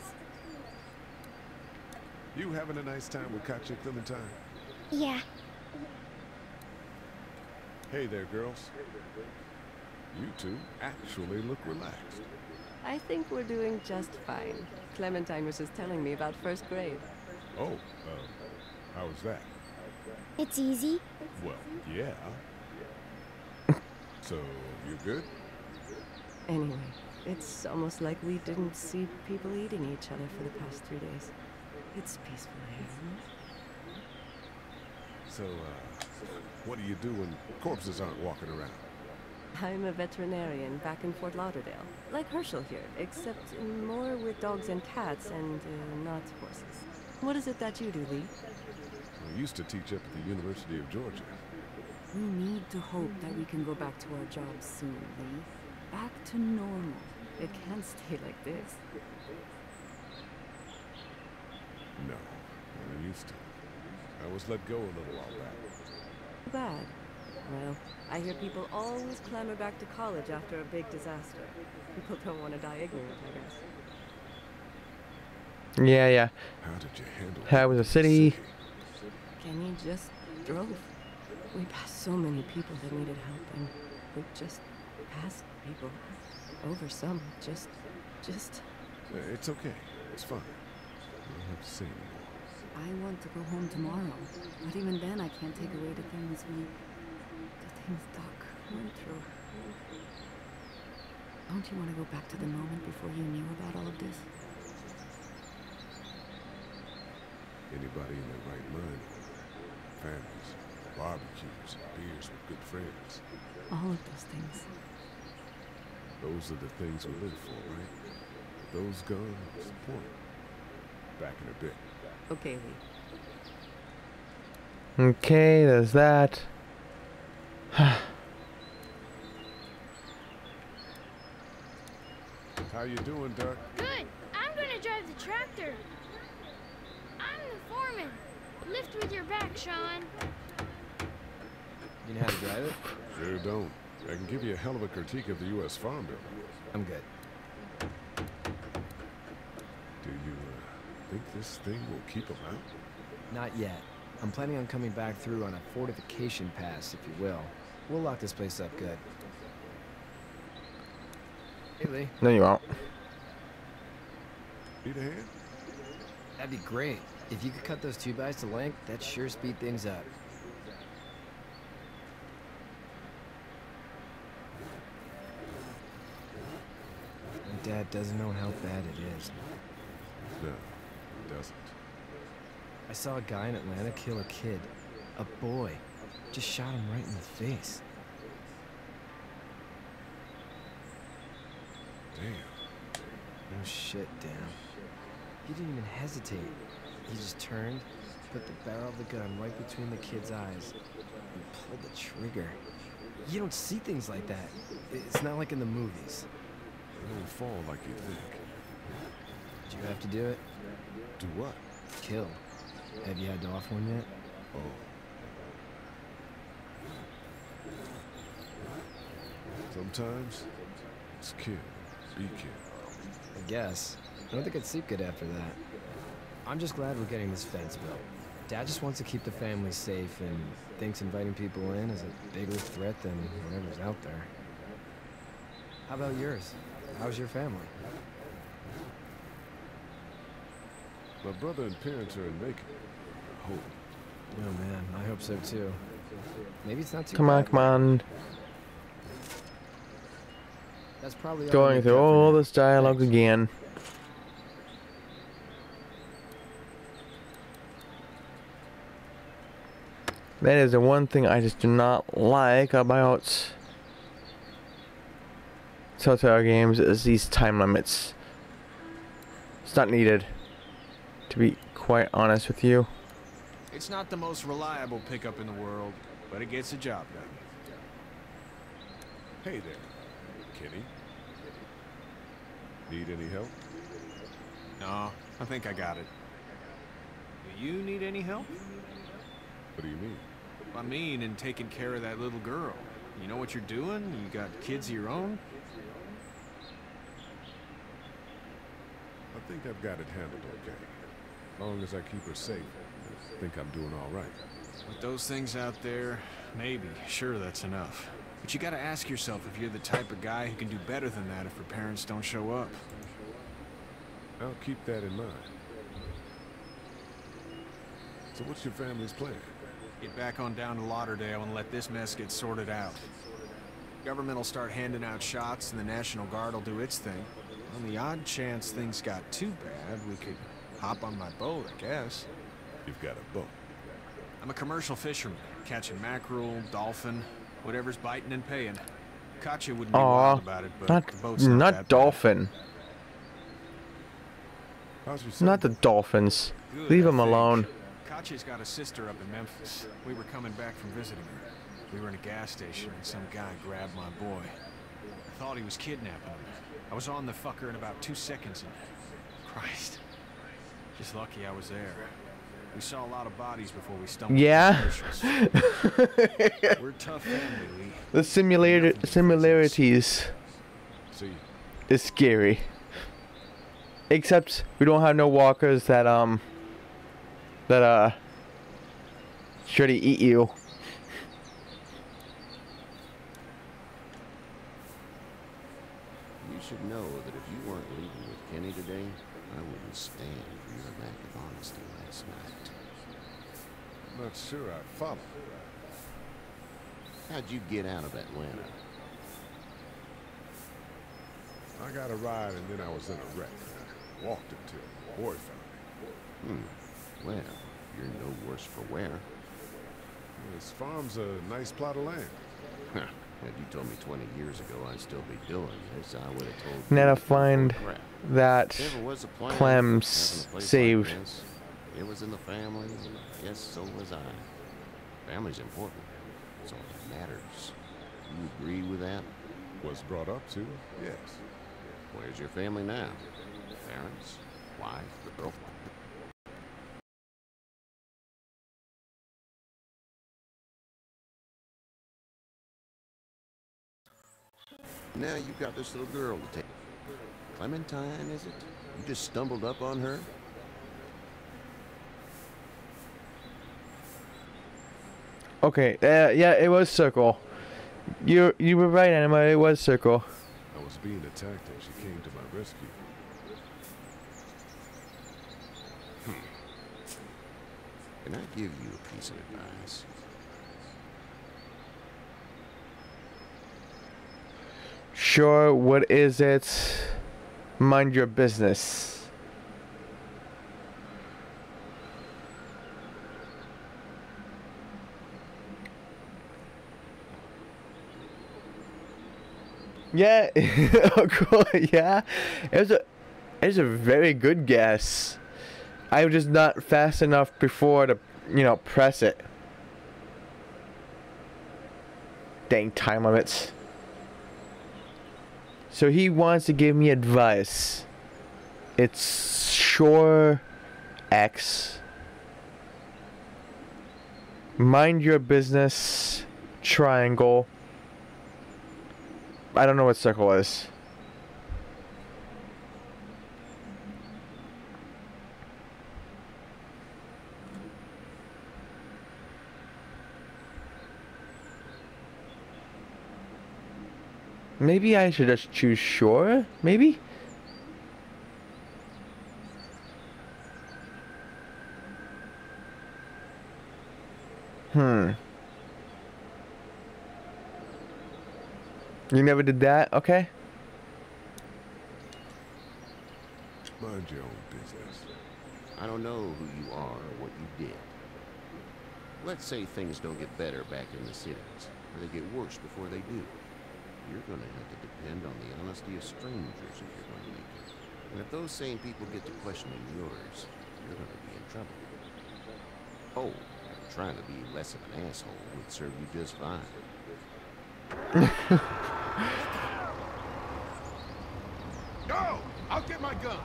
S3: You having a nice time with Katjaa Clementine?
S6: Yeah.
S3: Hey there, girls. You two actually look relaxed.
S13: I think we're doing just fine. Clementine was just telling me about first grade.
S3: Oh, uh, how was that?
S6: It's easy.
S3: Well, yeah. so, you good?
S13: Anyway, it's almost like we didn't see people eating each other for the past three days. It's peaceful here.
S3: So, uh, what do you do when corpses aren't walking around?
S13: I'm a veterinarian back in Fort Lauderdale, like Hershel here, except more with dogs and cats and uh, not horses. What is it that you do, Lee?
S3: I used to teach up at the University of Georgia.
S15: We need to hope that we can go back to our jobs soon, Lee. Back to normal. It can't stay like this.
S3: No, I'm used to. I was let go a little while back.
S13: Bad. Well, I hear people always clamor back to college after a big disaster. People don't want to die ignorant, I guess.
S1: Yeah, yeah.
S3: How did you handle it?
S1: How was the city?
S13: Kenny just drove. We passed so many people that needed help, and we just passed people. Over some, just, just.
S3: It's okay. It's fine. Have anymore.
S15: I want to go home tomorrow, but even then I can't take away the things we... the things Doc went through. Don't you want to go back to the moment before you knew about all of this?
S3: Anybody in their right mind, families, barbecues, beers with good friends.
S15: All of those things.
S3: Those are the things we live for, right? Those the point? Back in a bit.
S13: Okay, Lee.
S1: Okay, there's that.
S3: How you doing, Doc?
S14: Good. I'm gonna drive the tractor. I'm the foreman. Lift with your back, Shawn.
S8: You know how to drive it?
S3: Sure don't. I can give you a hell of a critique of the U.S. Farm Bill.
S8: I'm good.
S3: Do you uh, think this thing will keep them out?
S8: Not yet. I'm planning on coming back through on a fortification pass, if you will. We'll lock this place up good. Hey, Lee.
S1: No, you won't.
S3: Need a hand?
S8: That'd be great. If you could cut those two guys to length, that'd sure speed things up. My dad doesn't know how bad it is.
S3: No, it doesn't.
S8: I saw a guy in Atlanta kill a kid. A boy. Just shot him right in the face.
S3: Damn.
S8: No shit, Dan. He didn't even hesitate. He just turned, put the barrel of the gun right between the kid's eyes, and pulled the trigger. You don't see things like that. It's not like in the movies.
S3: They don't fall like you think.
S8: Did you have to do it?
S3: Do what?
S8: Kill. Have you had to off one yet?
S3: Oh. Sometimes it's kill, be killed.
S8: I guess. I don't think I'd sleep good after that. I'm just glad we're getting this fence built. Dad just wants to keep the family safe and thinks inviting people in is a bigger threat than whatever's out there. How about yours? How's your family?
S3: My brother and parents are in Macon. I hope.
S8: Oh man, I hope so too. Maybe it's not too
S1: Come on,
S8: bad.
S1: come on.
S8: That's probably
S1: Going through all
S8: now.
S1: this dialogue
S8: Thanks.
S1: again. That is the one thing I just do not like about Telltale games is these time limits. It's not needed, to be quite honest with you.
S7: It's not the most reliable pickup in the world, but it gets the job done.
S3: Hey there, Kenny. Need any help?
S7: No, I think I got it. Do you need any help?
S3: What do you mean?
S7: I mean, in taking care of that little girl. You know what you're doing? You got kids of your own?
S3: I think I've got it handled okay. As long as I keep her safe, I think I'm doing all right.
S7: With those things out there, Maybe, sure, that's enough. But you gotta ask yourself if you're the type of guy who can do better than that if her parents don't show up.
S3: I'll keep that in mind. So what's your family's plan?
S7: Get back on down to Lauderdale and let this mess get sorted out. Government will start handing out shots and the National Guard will do its thing. On the odd chance things got too bad, we could hop on my boat, I guess.
S3: You've got a boat.
S7: I'm a commercial fisherman, catching mackerel, dolphin, whatever's biting and paying. Katjaa wouldn't be
S1: Aw,
S7: wild about it, but
S1: not
S7: the boat's not,
S1: not
S7: that
S1: dolphin.
S3: How's your?
S1: Not the dolphins.
S7: Good,
S1: Leave
S7: I
S1: him
S7: think.
S1: alone.
S7: Katjaa's got a sister up in Memphis. We were coming back from visiting her. We were in a gas station and some guy grabbed my boy. I thought he was kidnapping him. I was on the fucker in about two seconds and... Christ. Just lucky I was there. We saw a lot of bodies before we stumbled
S1: Yeah.
S7: We're tough family,
S1: The simulator similarities
S3: See,
S1: is scary. Except we don't have no walkers that um that uh should eat. You
S10: should know that if you weren't leaving with Kenny today, I wouldn't stand for your lack of honesty last night.
S3: I'm not sure I follow.
S10: How'd you get out of Atlanta?
S3: I got a ride and then I was in a wreck. I walked until a boy found me.
S10: Hmm. Well, you're no worse for wear.
S3: This farm's a nice plot of land.
S10: Huh. Had you told me 20 years ago I'd still be doing this, I would have told you.
S1: Now to
S10: to go for a
S1: find that
S10: If ever was a plan,
S1: Clem's
S10: having a place like
S1: saved.
S10: this, it was in the family, and I guess so was I. Family's important. It's all that matters. You agree with that?
S3: Was brought up to, yes.
S10: Where's your family now? Parents? Wife? Girlfriend? Now you've got this little girl to take. Clementine, is it? You just stumbled up on her?
S1: Okay, uh, yeah, it was circle. You you were right, Anima. It was circle.
S3: I was being attacked and she came to my rescue.
S10: Can I give you a piece of advice?
S1: Sure. What is it? Mind your business. Yeah, of course, yeah. It was a, it was a very good guess. I was just not fast enough before to, you know, press it. Dang time limits. So he wants to give me advice. It's sure X. Mind your business. Triangle. I don't know what circle is. Maybe I should just choose shore? Maybe? Hmm. You never did that? Okay.
S3: Mind your own business.
S10: I don't know who you are or what you did. Let's say things don't get better back in the cities, or they get worse before they do. You're gonna have to depend on the honesty of strangers if you're gonna make it. And if those same people get to questioning yours, you're gonna be in trouble. Oh, trying to be less of an asshole would serve you just fine.
S3: Go! I'll get my gun.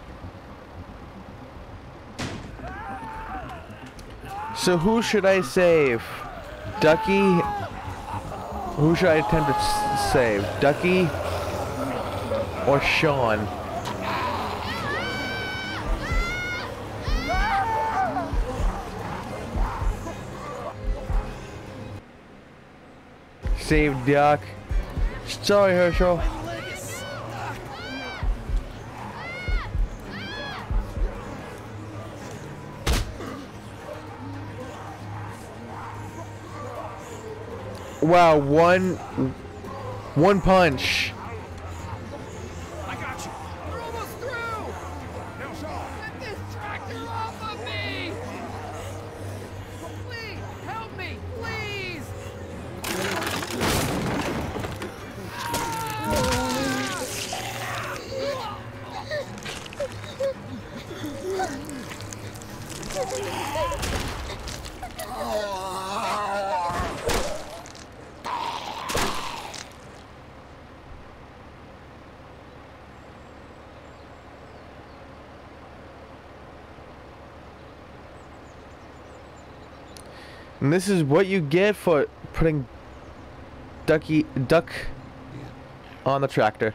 S1: So who should I save? Ducky? Who should I attempt to save? Ducky? Or Shawn? Save Duck. Sorry, Hershel. Wow, one one punch. And this is what you get for putting Ducky Duck on the tractor.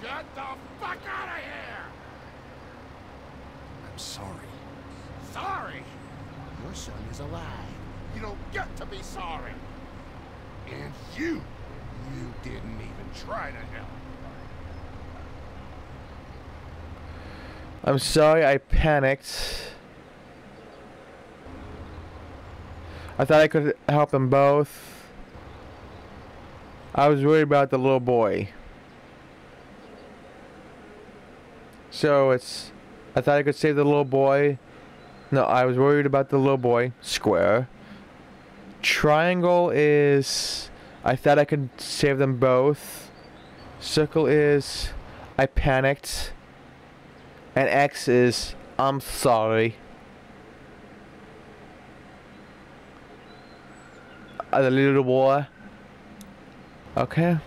S16: Get the fuck out of here!
S7: I'm sorry.
S16: Sorry? Your son is alive. You don't get to be sorry. And you, you didn't even try to help.
S1: I'm sorry I panicked. I thought I could help them both. I was worried about the little boy. So it's I thought I could save the little boy. No, I was worried about the little boy. Square. Triangle is I thought I could save them both. Circle is I panicked. And X is I'm sorry. Uh, the little boy. Okay.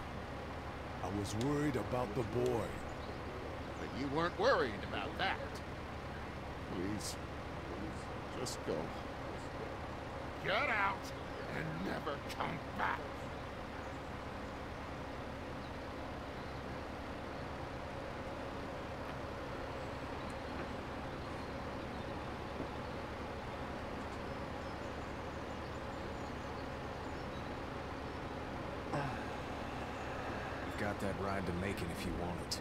S3: I was worried about the boy.
S16: But you weren't worried about that. Please, just go. Get out and never come back.
S7: You've got that ride to Macon if you want it.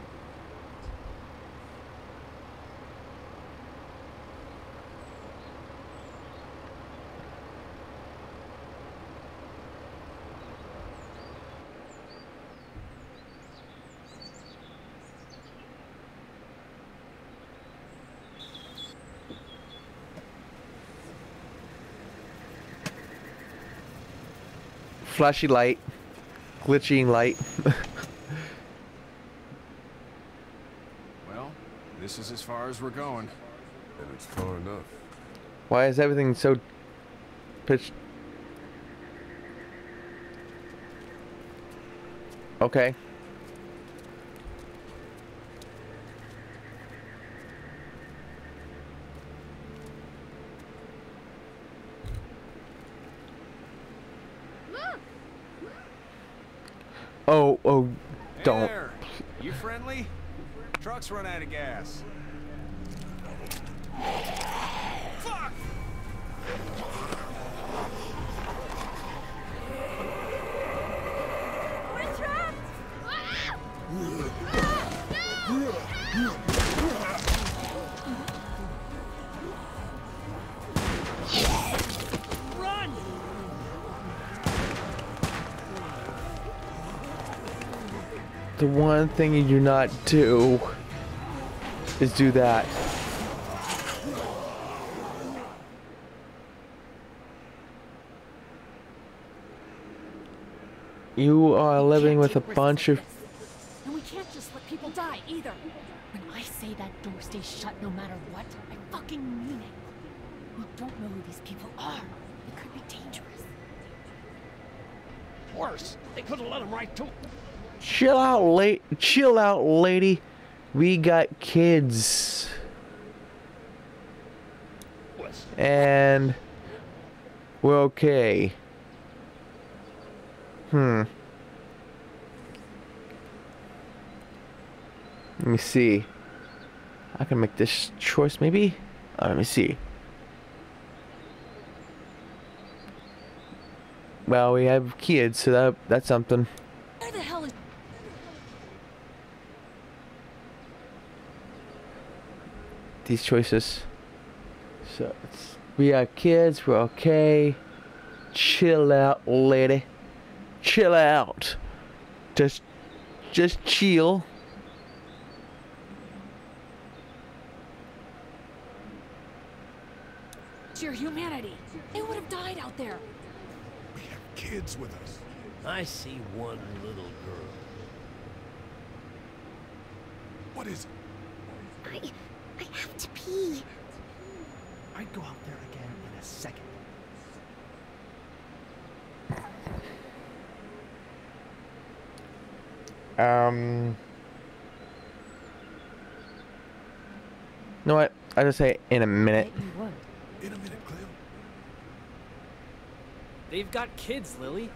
S1: Flashy light. Glitching light.
S7: Well, this is as far as we're going.
S3: And it's far enough.
S1: Why is everything so pitched? Okay. Oh, oh, don't.
S7: There. You friendly? Truck's run out of gas.
S1: The one thing you do not do is do that. You are living with a bunch of
S17: And we can't just let people die either. When I say that door stays shut no matter what, I fucking mean it. We don't know who these people are. It could be dangerous.
S16: Worse, they could have let him right to
S1: Chill out, late. Chill out, lady. We got kids. And we're okay. Hmm. Let me see. I can make this choice maybe? Uh, let me see. well, we have kids, so that that's something.
S17: Where the hell is...
S1: These choices. So it's, we are kids. We're okay. Chill out, lady. Chill out. Just, just chill.
S17: It's your humanity. They would have died out there.
S3: We have kids with us.
S18: I see one little girl.
S3: What is it?
S6: I, I have to pee.
S18: I'd go out there again in a second.
S1: Um. You know what? I just say in a minute.
S3: In a minute, Clem.
S8: They've got kids, Lily.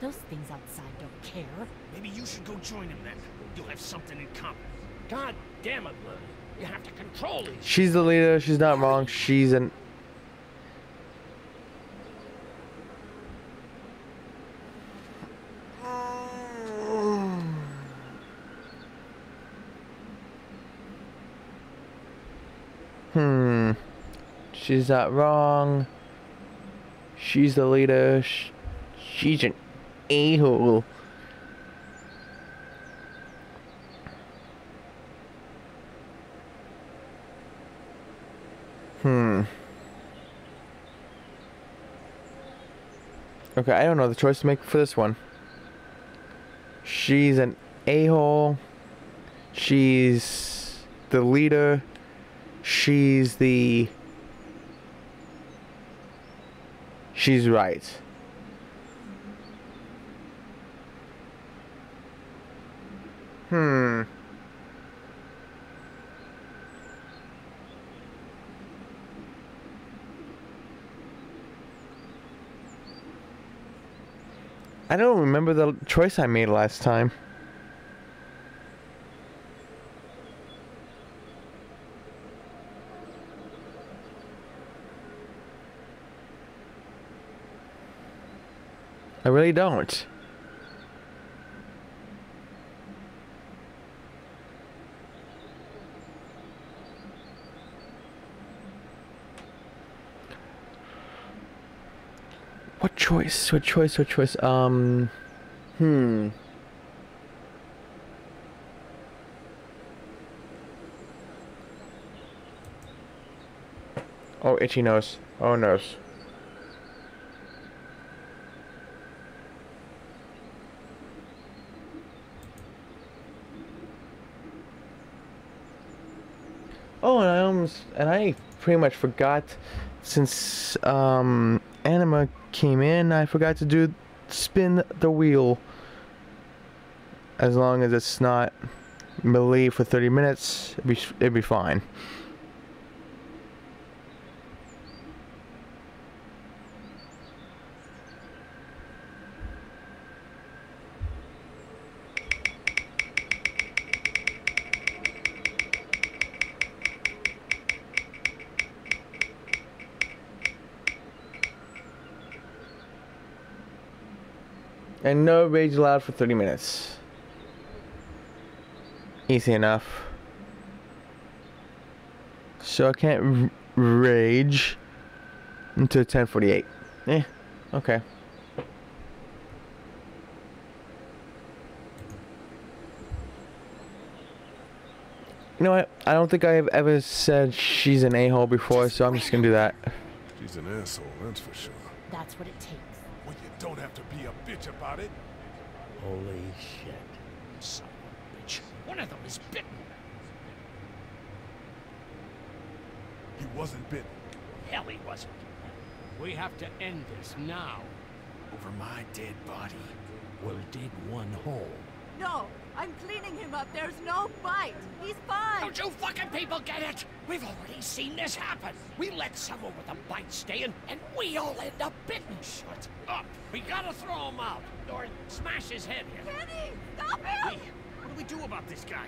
S17: Those things outside don't care.
S18: Maybe you should go join them then. You'll have something in common. God damn it, Lily. You have to control these.
S1: She's the leader. She's not wrong. She's an. Hmm. She's not wrong. She's the leader. She's an a-hole. Hmm. Okay, I don't know the choice to make for this one. She's an a-hole. She's the leader. She's the... She's right. Hmm. I don't remember the choice I made last time. I really don't. What choice? What choice? What choice? Um, hmm. Oh, itchy nose. Oh, nose. Oh, and I almost, and I pretty much forgot, since um, Anima came in, I forgot to do spin the wheel. As long as it's not melee for 30 minutes, it'd be, it'd be fine. And no rage allowed for 30 minutes. Easy enough. So I can't r- rage until 1048. Eh, okay. You know what? I don't think I have ever said she's an a-hole before, so I'm just gonna do that.
S3: She's an asshole, that's for sure.
S17: That's what it takes.
S3: Well, you don't have to be a bitch about it.
S18: Holy shit.
S16: Son of a bitch. One of them is bitten.
S3: He wasn't bitten.
S16: Hell, he wasn't. We have to end this now.
S7: Over my dead body.
S18: We'll dig one hole.
S15: No, I'm cleaning him up. There's no bite. He's fine.
S16: Don't you fucking people get it? We've already seen this happen. We let someone with a bite stay in, and we all end up bitten. Shut up. We gotta throw him out, or smash his head in.
S15: Kenny, stop him!
S16: Hey, what do we do about this guy?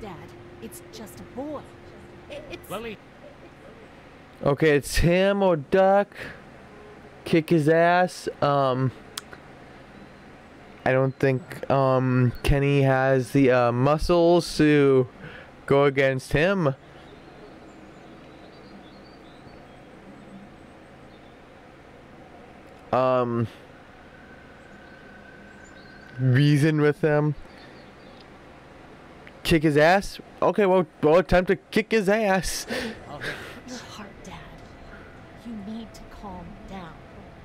S17: Dad, it's just a boy.
S15: It's
S16: Lily,
S1: Okay, it's him or Duck. kick his ass. Um, I don't think um, Kenny has the uh, muscles to go against him. Um, reason with him. Kick his ass. Okay, well, well, time to kick his ass.
S17: Your heart, Dad. You need to calm down.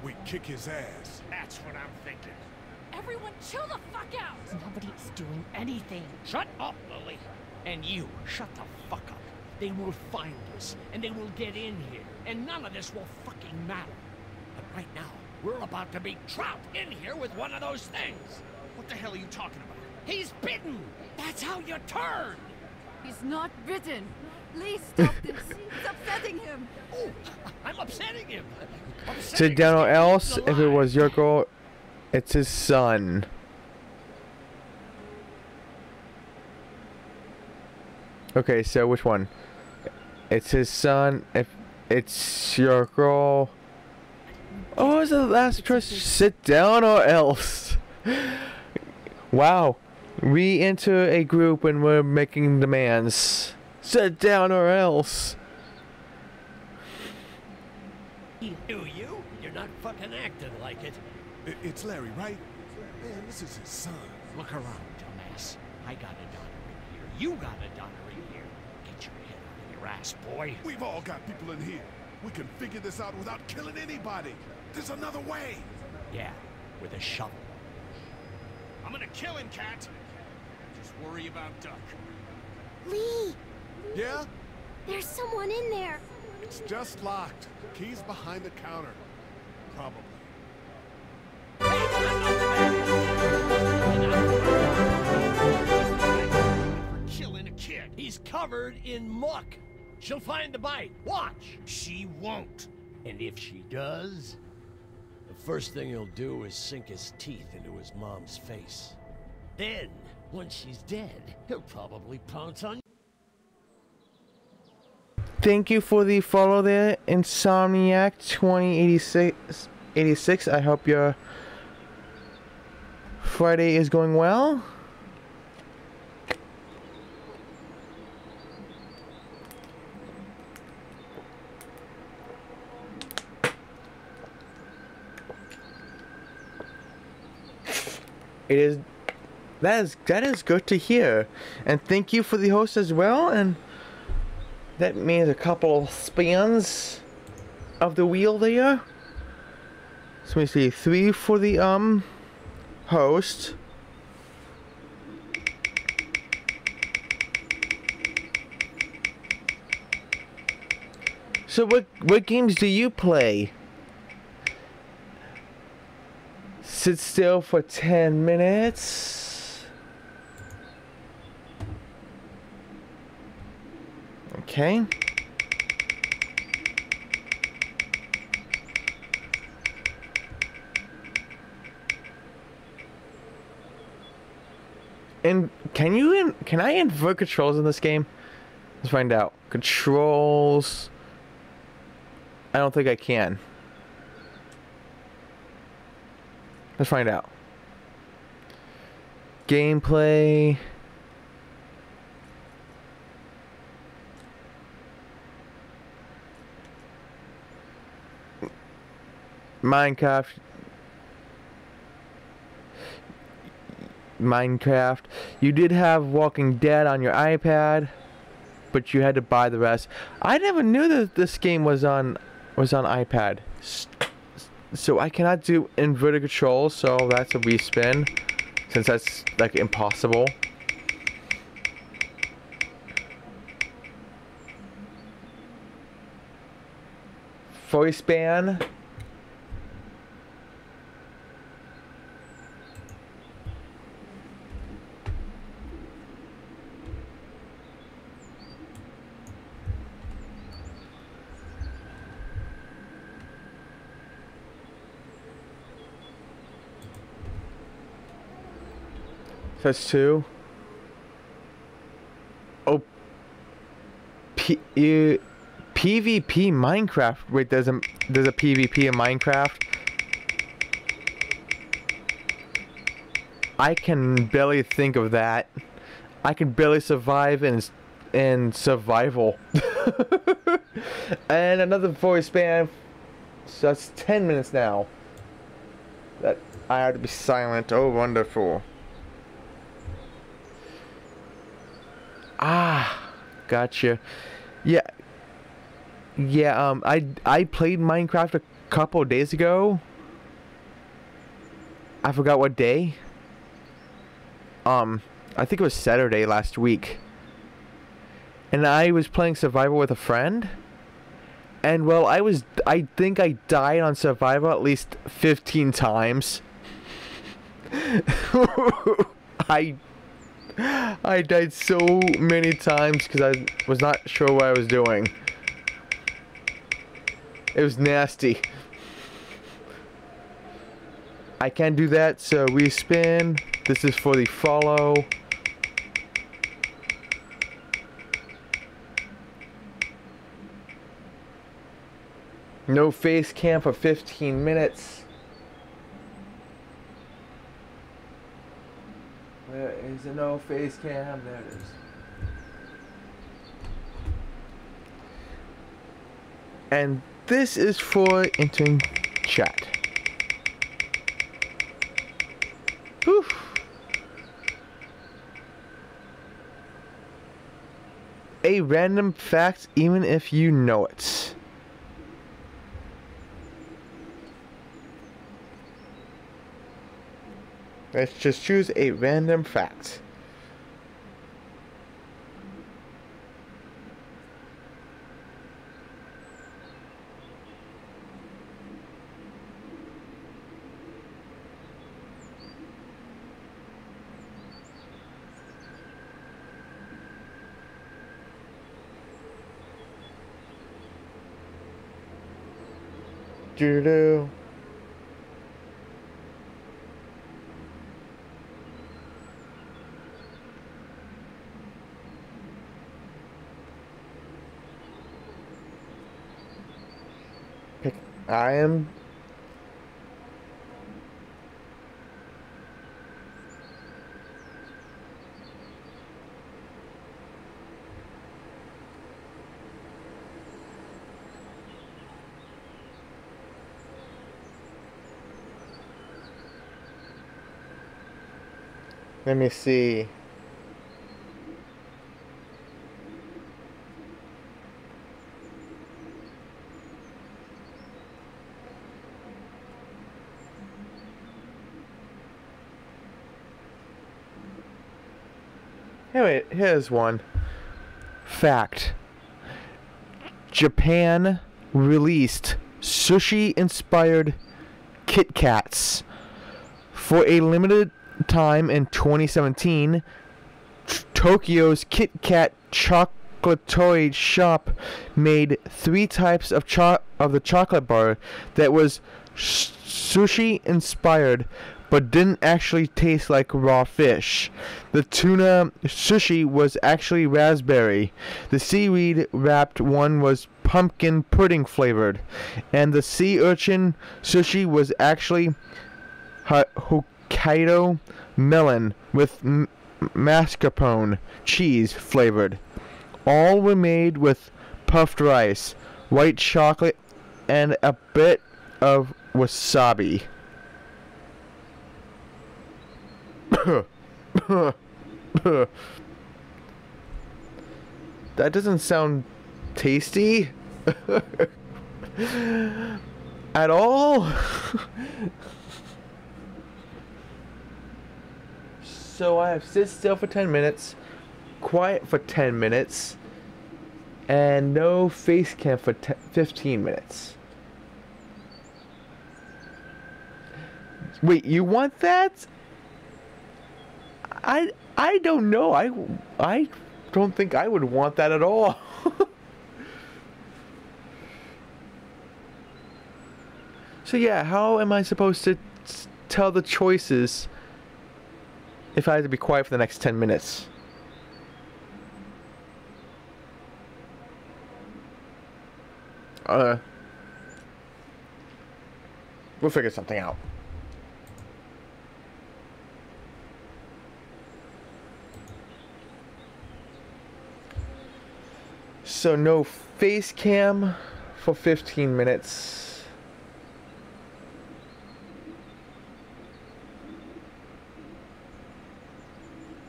S3: We kick his ass.
S18: That's what I'm thinking.
S17: Everyone chill the fuck out! Nobody's doing anything.
S16: Shut up, Lily. And you, shut the fuck up. They will find us, and they will get in here, and none of this will fucking matter. But right now, we're about to be trapped in here with one of those things.
S18: What the hell are you talking about?
S16: He's bitten! That's how you turn!
S15: He's not bitten. Lee, stop this. It's upsetting him.
S16: Oh, I'm upsetting him.
S1: Sit down or else, if it was your girl, it's his son. Okay, so which one? It's his son. If it's your girl. Oh, what was the last choice? Sit down or else. Wow. We enter a group and we're making demands. Sit down or else.
S16: You, you? You're not fucking acting like it.
S3: It's Larry, right? Man, this is his son.
S16: Look around, dumbass. I got a daughter in here. You got a daughter in here. Get your head out of your ass, boy.
S3: We've all got people in here. We can figure this out without killing anybody. There's another way.
S16: Yeah, with a shovel.
S18: I'm gonna kill him, Kat. Just worry about Duck.
S6: Lee,
S3: Yeah?
S6: there's someone in there.
S3: It's just locked. Key's behind the counter. Probably.
S16: For killing a kid. He's covered in muck. She'll find the bite. Watch.
S18: She won't.
S16: And if she does, the first thing he'll do is sink his teeth into his mom's face. Then, once she's dead, he'll probably pounce on you.
S1: Thank you for the follow there, Insomniac 2086. 86. I hope your Friday is going well. It is that is that is good to hear. And thank you for the host as well and that means a couple spins of the wheel there. So let me see, three for the um host. So what what games do you play? Sit still for 10 minutes. Okay. And can you can I invert controls in this game? Let's find out. Controls. I don't think I can. Let's find out. Gameplay. Minecraft. Minecraft. You did have Walking Dead on your iPad, but you had to buy the rest. I never knew that this game was on was on iPad. So I cannot do inverted controls, so that's a respin, since that's like impossible. Voice ban. That's two. Oh. P uh, U PvP Minecraft. Wait, there's a there's a PvP in Minecraft. I can barely think of that. I can barely survive in in survival. and another voice band. So that's 10 minutes now. That I have to be silent. Oh, wonderful. Ah, gotcha. Yeah. Yeah, um, I, I played Minecraft a couple days ago. I forgot what day. Um, I think it was Saturday last week. And I was playing survival with a friend. And well, I was I think I died on survival at least 15 times. I I died so many times cuz I was not sure what I was doing. It was nasty. I can't do that, so we spin. This is for the follow. No face cam for 15 minutes. Where is the no face cam? There it is. And this is for entering chat. Whew. A random fact even if you know it. Let's just choose a random fact. Do do. Pick. I am. Let me see. Wait, here's one. Fact. Japan released sushi-inspired Kit Kats for a limited time in 2017. Tokyo's Kit Kat chocolatory shop made three types of cho- of the chocolate bar that was sh- sushi inspired but didn't actually taste like raw fish. The tuna sushi was actually raspberry. The seaweed wrapped one was pumpkin pudding flavored. And the sea urchin sushi was actually Hokkaido melon with mascarpone cheese flavored. All were made with puffed rice, white chocolate, and a bit of wasabi. that doesn't sound tasty at all. so I have sit still for 10 minutes, quiet for 10 minutes, and no face cam for 10, 15 minutes. Wait, you want that? I I don't know. I I don't think I would want that at all. so yeah, how am I supposed to tell the choices if I have to be quiet for the next 10 minutes? Uh, we'll figure something out. So no face cam for 15 minutes.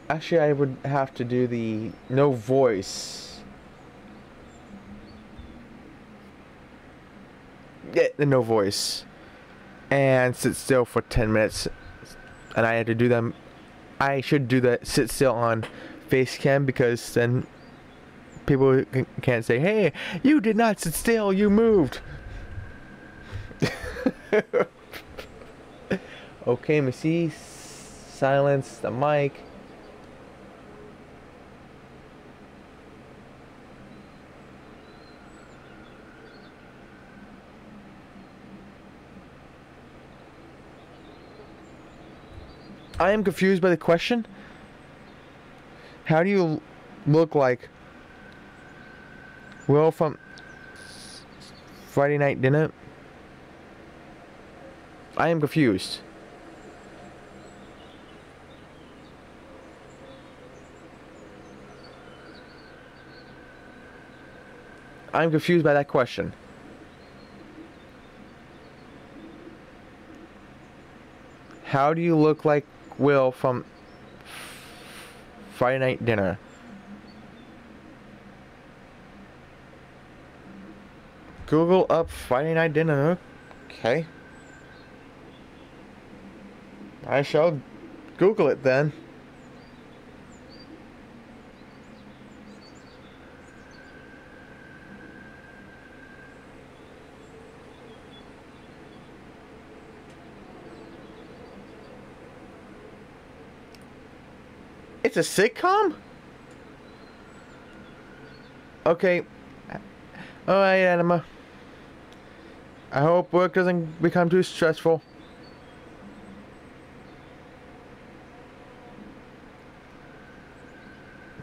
S1: Actually, I would have to do the no voice. Yeah, the no voice. And sit still for 10 minutes. And I had to do them. I should do that sit still on face cam because then people can't say, hey, you did not sit still, you moved. okay, Missy, silence the mic. I am confused by the question. How do you look like Will from Friday night dinner? I am confused. I'm confused by that question. How do you look like Will from Friday night dinner? Google up Friday night dinner. Okay. I shall Google it then. It's a sitcom? Okay. Oh, Alright, Anima. I hope work doesn't become too stressful.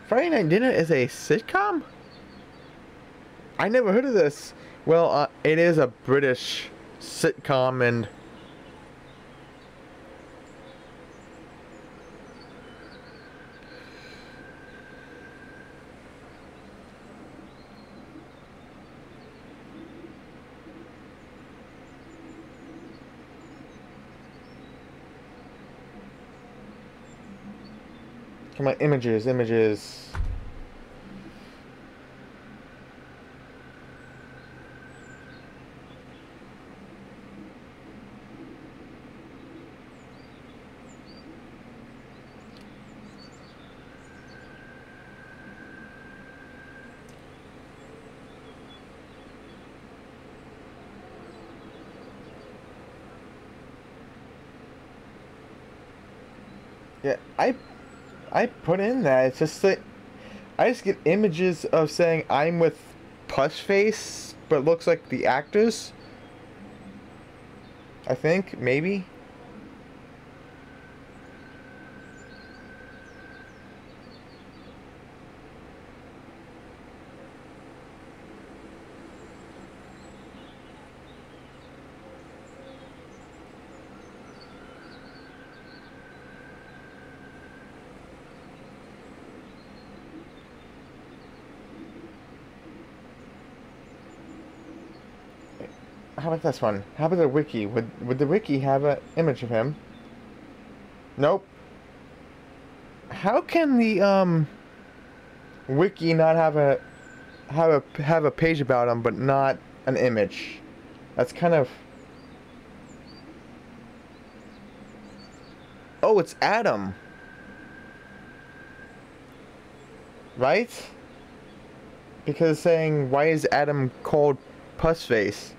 S1: Friday Night Dinner is a sitcom? I never heard of this. Well, uh, it is a British sitcom and Come on, images, images. Yeah, I I put in that. It's just that I just get images of saying I'm with Pushface, but it looks like the actors. I think maybe. How about this one? How about the wiki? Would would the wiki have an image of him? Nope. How can the um wiki not have a have a have a page about him but not an image? That's kind of Oh, it's Adam. Right? Because saying why is Adam called Pussface?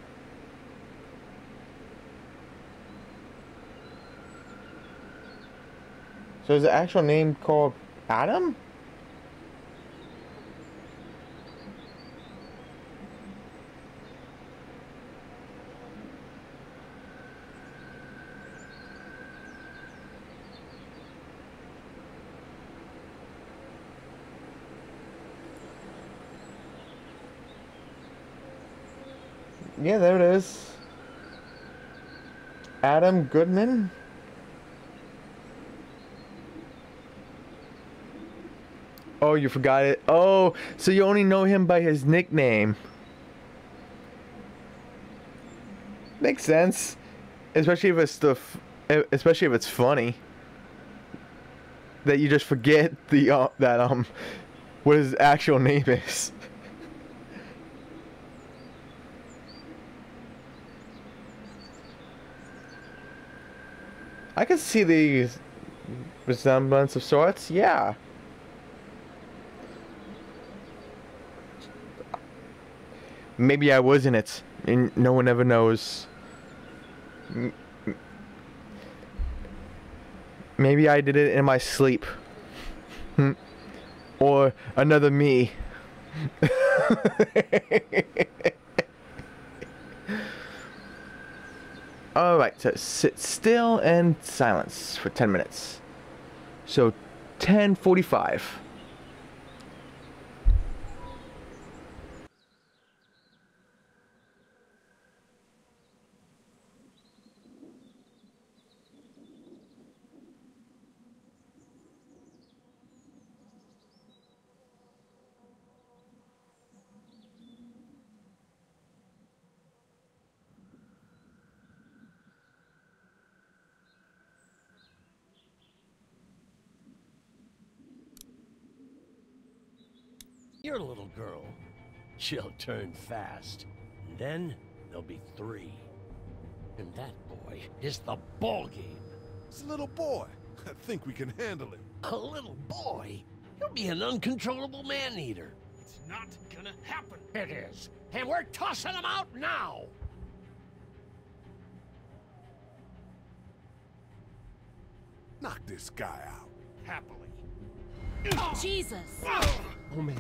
S1: So is the actual name called Adam? Yeah, there it is. Adam Goodman. Oh, you forgot it. Oh, so you only know him by his nickname. Makes sense, especially if it's the, especially if it's funny. That you just forget the uh, that um, what his actual name is. I can see the resemblance of sorts. Yeah. Maybe I was in it, and no one ever knows. Maybe I did it in my sleep. Hmm. or another me. Alright, so sit still and silence for 10 minutes. So 1045.
S18: Your little girl. She'll turn fast. And then there'll be three. And that boy is the ball game.
S3: It's a little boy. I think we can handle him.
S18: A little boy? He'll be an uncontrollable man-eater.
S16: It's not gonna happen. It is. And we're tossing him out now.
S3: Knock this guy out.
S16: Happily.
S17: Jesus!
S8: Oh man.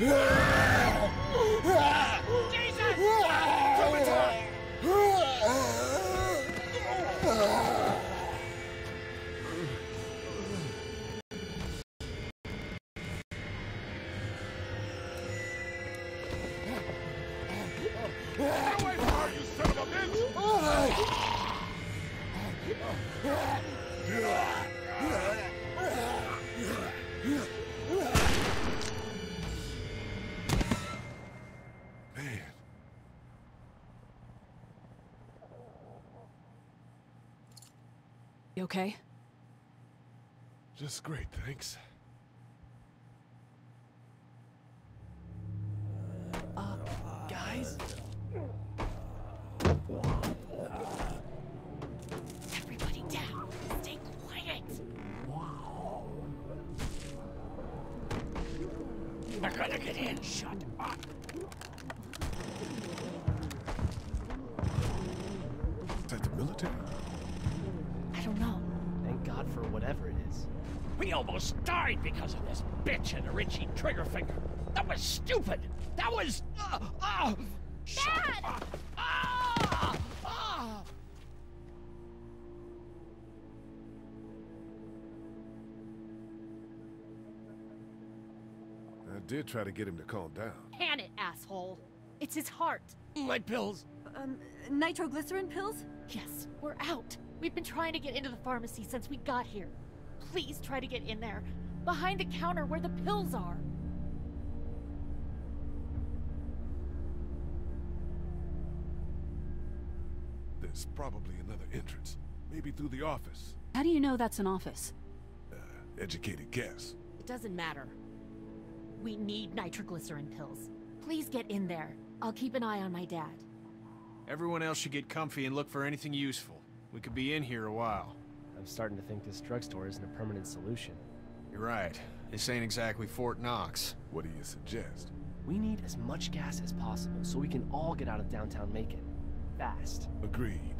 S3: Man,
S15: okay?
S3: just great, thanks.
S16: Stupid. That was. Uh, uh, Dad! Up. Ah! Ah!
S3: I did try to get him to calm down.
S17: Can it, asshole. It's his heart.
S16: My pills.
S15: Um, nitroglycerin pills?
S17: Yes, we're out. We've been trying to get into the pharmacy since we got here. Please try to get in there. Behind the counter where the pills are.
S3: There's probably another entrance. Maybe through the office.
S15: How do you know that's an office?
S3: Uh, educated guess.
S17: It doesn't matter. We need nitroglycerin pills. Please get in there. I'll keep an eye on my dad.
S7: Everyone else should get comfy and look for anything useful. We could be in here a while.
S8: I'm starting to think this drugstore isn't a permanent solution.
S7: You're right. This ain't exactly Fort Knox.
S3: What do you suggest?
S8: We need as much gas as possible so we can all get out of downtown Macon. Fast.
S3: Agreed.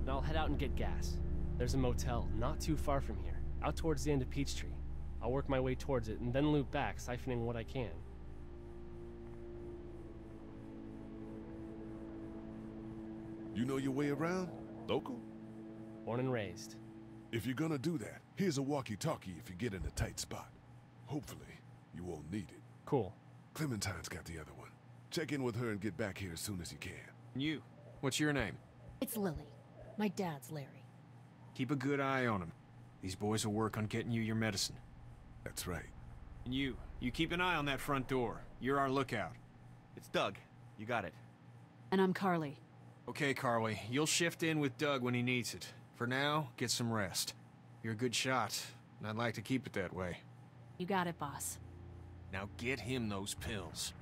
S8: And I'll head out and get gas. There's a motel not too far from here, out towards the end of Peachtree. I'll work my way towards it and then loop back, siphoning what I can.
S3: You know your way around? Local?
S8: Born and raised.
S3: If you're gonna do that, here's a walkie-talkie if you get in a tight spot. Hopefully, you won't need it.
S8: Cool.
S3: Clementine's got the other one. Check in with her and get back here as soon as you can.
S7: You, what's your name?
S17: It's Lily. My dad's Larry.
S7: Keep a good eye on him. These boys will work on getting you your medicine.
S3: That's right.
S7: And you, you keep an eye on that front door. You're our lookout.
S19: It's Doug. You got it.
S15: And I'm Carly.
S7: Okay, Carly, you'll shift in with Doug when he needs it. For now, get some rest. You're a good shot, and I'd like to keep it that way.
S15: You got it, boss.
S7: Now get him those pills.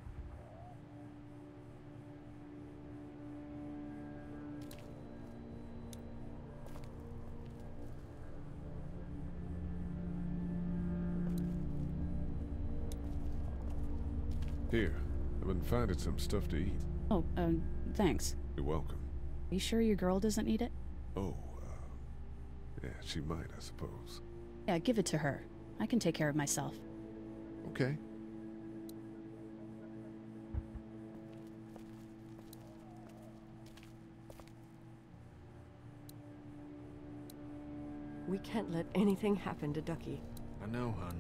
S3: Here, I've been finding some stuff to eat.
S15: Oh, um, thanks.
S3: You're welcome.
S15: You sure your girl doesn't need it?
S3: Oh, uh, yeah, she might, I suppose.
S15: Yeah, give it to her. I can take care of myself.
S3: Okay.
S13: We can't let anything happen to Ducky.
S7: I know, hon.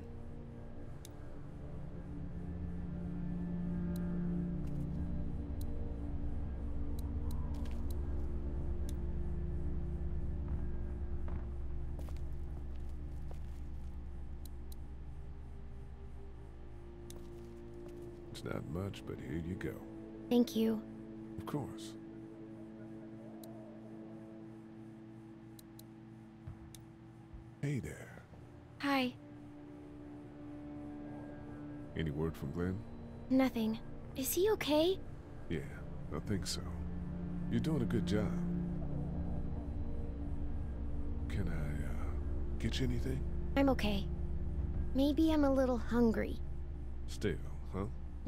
S3: Not much, but here you go.
S6: Thank you.
S3: Of course. Hey there.
S6: Hi.
S3: Any word from Glenn?
S6: Nothing. Is he okay?
S3: Yeah, I think so. You're doing a good job. Can I, uh, get you anything?
S6: I'm okay. Maybe I'm a little hungry.
S3: Still?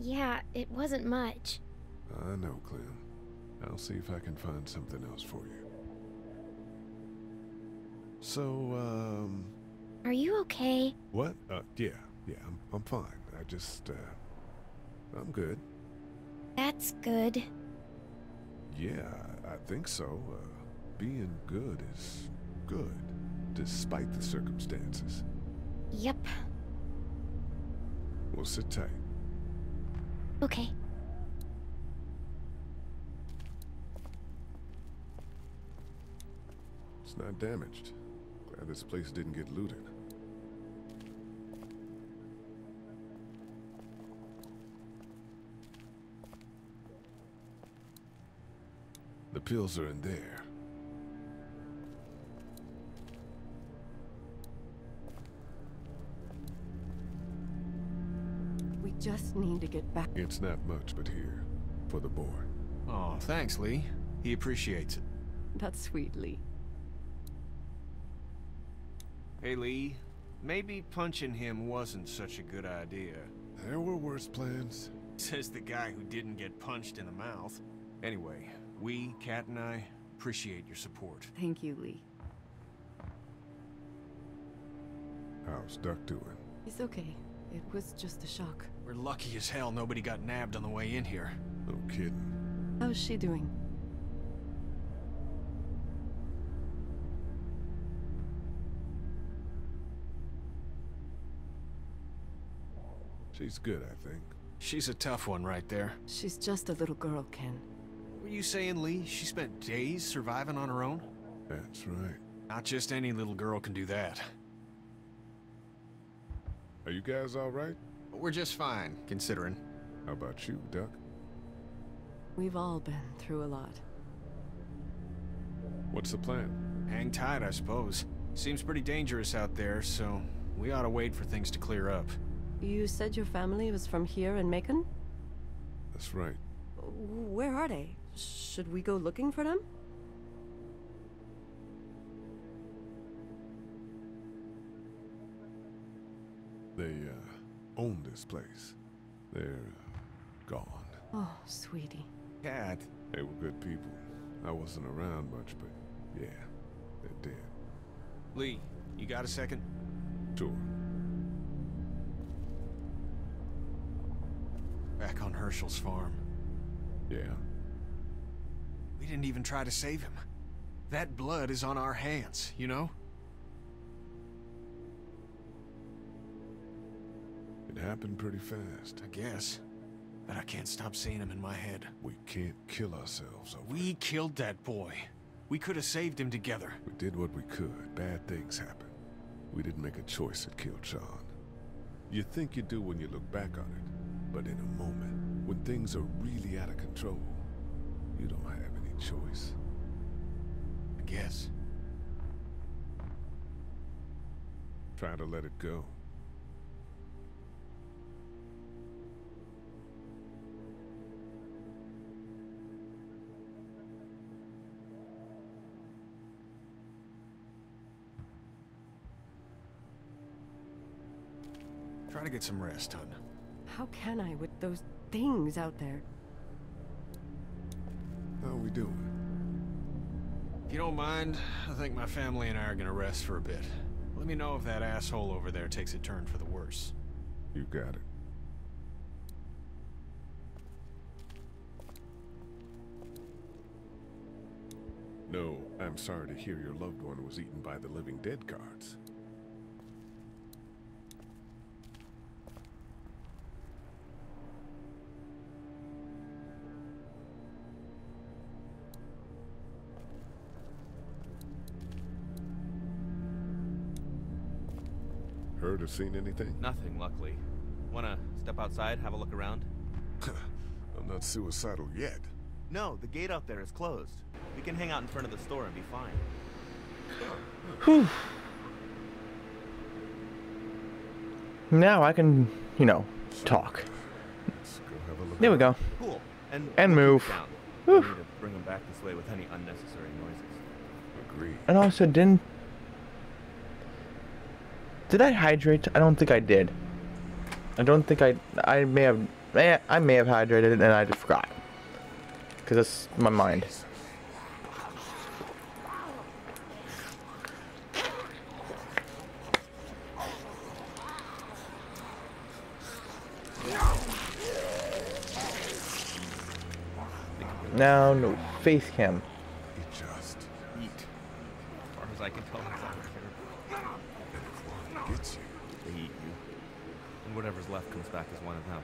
S6: Yeah, it wasn't much.
S3: I know, Clem. I'll see if I can find something else for you. So, um...
S6: Are you okay?
S3: What? Uh, yeah, yeah, I'm, I'm fine. I just, uh... I'm good.
S6: That's good.
S3: Yeah, I think so. Uh, being good is good, despite the circumstances.
S6: Yep.
S3: Well, sit tight.
S6: Okay.
S3: It's not damaged. Glad this place didn't get looted. The pills are in there.
S13: Just need to get back.
S3: It's not much, but here. For the boy.
S7: Oh, thanks, Lee. He appreciates it.
S13: That's sweet, Lee.
S7: Hey, Lee. Maybe punching him wasn't such a good idea.
S3: There were worse plans.
S7: Says the guy who didn't get punched in the mouth. Anyway, we, Kat and I, appreciate your support.
S13: Thank you, Lee.
S3: How's Duck doing?
S13: He's okay. It was just a shock.
S7: We're lucky as hell nobody got nabbed on the way in here.
S3: No kidding.
S13: How's she doing?
S3: She's good, I think.
S7: She's a tough one right there.
S13: She's just a little girl, Ken.
S7: Were you saying, Lee, she spent days surviving on her own?
S3: That's right.
S7: Not just any little girl can do that.
S3: Are you guys all right?
S7: We're just fine, considering.
S3: How about you, Duck?
S13: We've all been through a lot.
S3: What's the plan?
S7: Hang tight, I suppose. Seems pretty dangerous out there, so we ought to wait for things to clear up.
S13: You said your family was from here in Macon?
S3: That's right.
S13: Where are they? Should we go looking for them?
S3: Own this place. They're, uh, gone.
S13: Oh, sweetie.
S7: Kat.
S3: They were good people. I wasn't around much, but yeah, they're dead.
S7: Lee, you got a second?
S3: Sure.
S7: Back on Hershel's farm.
S3: Yeah.
S7: We didn't even try to save him. That blood is on our hands, you know?
S3: Happened pretty fast.
S7: I guess. But I can't stop seeing him in my head.
S3: We can't kill ourselves over
S7: We killed that boy. We could have saved him together.
S3: We did what we could. Bad things happen. We didn't make a choice that killed Shawn. You think you do when you look back on it, but in a moment, when things are really out of control, you don't have any choice.
S7: I guess.
S3: Try to let it go.
S7: Try to get some rest, hon.
S13: How can I with those things out there?
S3: How we doing?
S7: If you don't mind, I think my family and I are gonna rest for a bit. Let me know if that asshole over there takes a turn for the worse.
S3: You got it. No, I'm sorry to hear your loved one was eaten by the living dead guards. Heard or seen anything?
S19: Nothing, luckily. Wanna step outside, have a look around?
S3: I'm not suicidal yet.
S19: No, the gate out there is closed. We can hang out in front of the store and be fine.
S1: Whew. Now I can, you know, talk. There we go.
S19: Cool. And,
S1: And move.
S19: down.
S1: Whew.
S19: Need to bring them back this way with any unnecessary noises.
S3: Agreed.
S1: And also, didn't did I hydrate? I don't think I did. I don't think I. I may have. I may have hydrated and I just forgot. Cause that's my mind. Now, no face cam.
S3: It just
S19: Eat. As far as I can tell, that's all they're here.
S3: gets you.
S19: They eat you. And whatever's left comes back as one of them.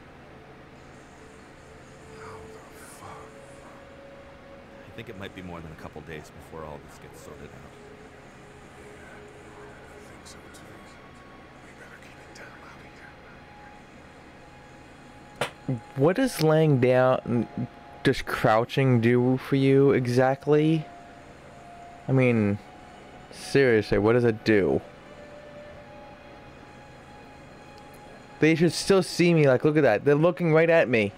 S19: I think it might be more than a couple days before all this gets sorted out.
S3: I think so too. We better keep it down out here.
S1: What does laying down, just crouching do for you exactly? I mean, seriously, what does it do? They should still see me, like, look at that. They're looking right at me.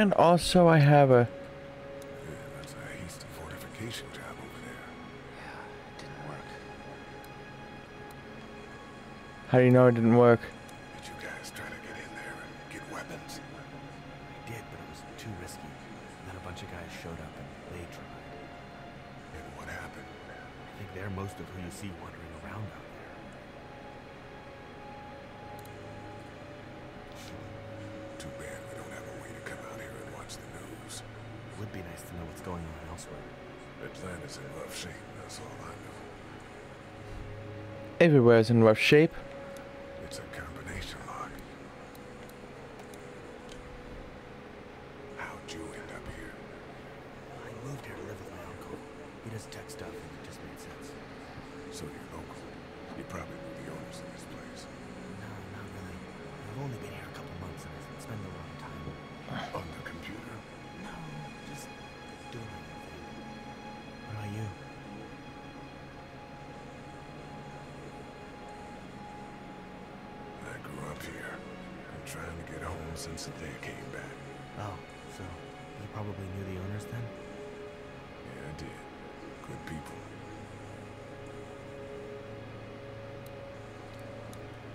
S19: And
S1: also, I have a.
S3: Yeah, that's a hasty fortification job over there.
S20: Yeah, it didn't work.
S1: How do you know it didn't work? Everywhere's in rough shape.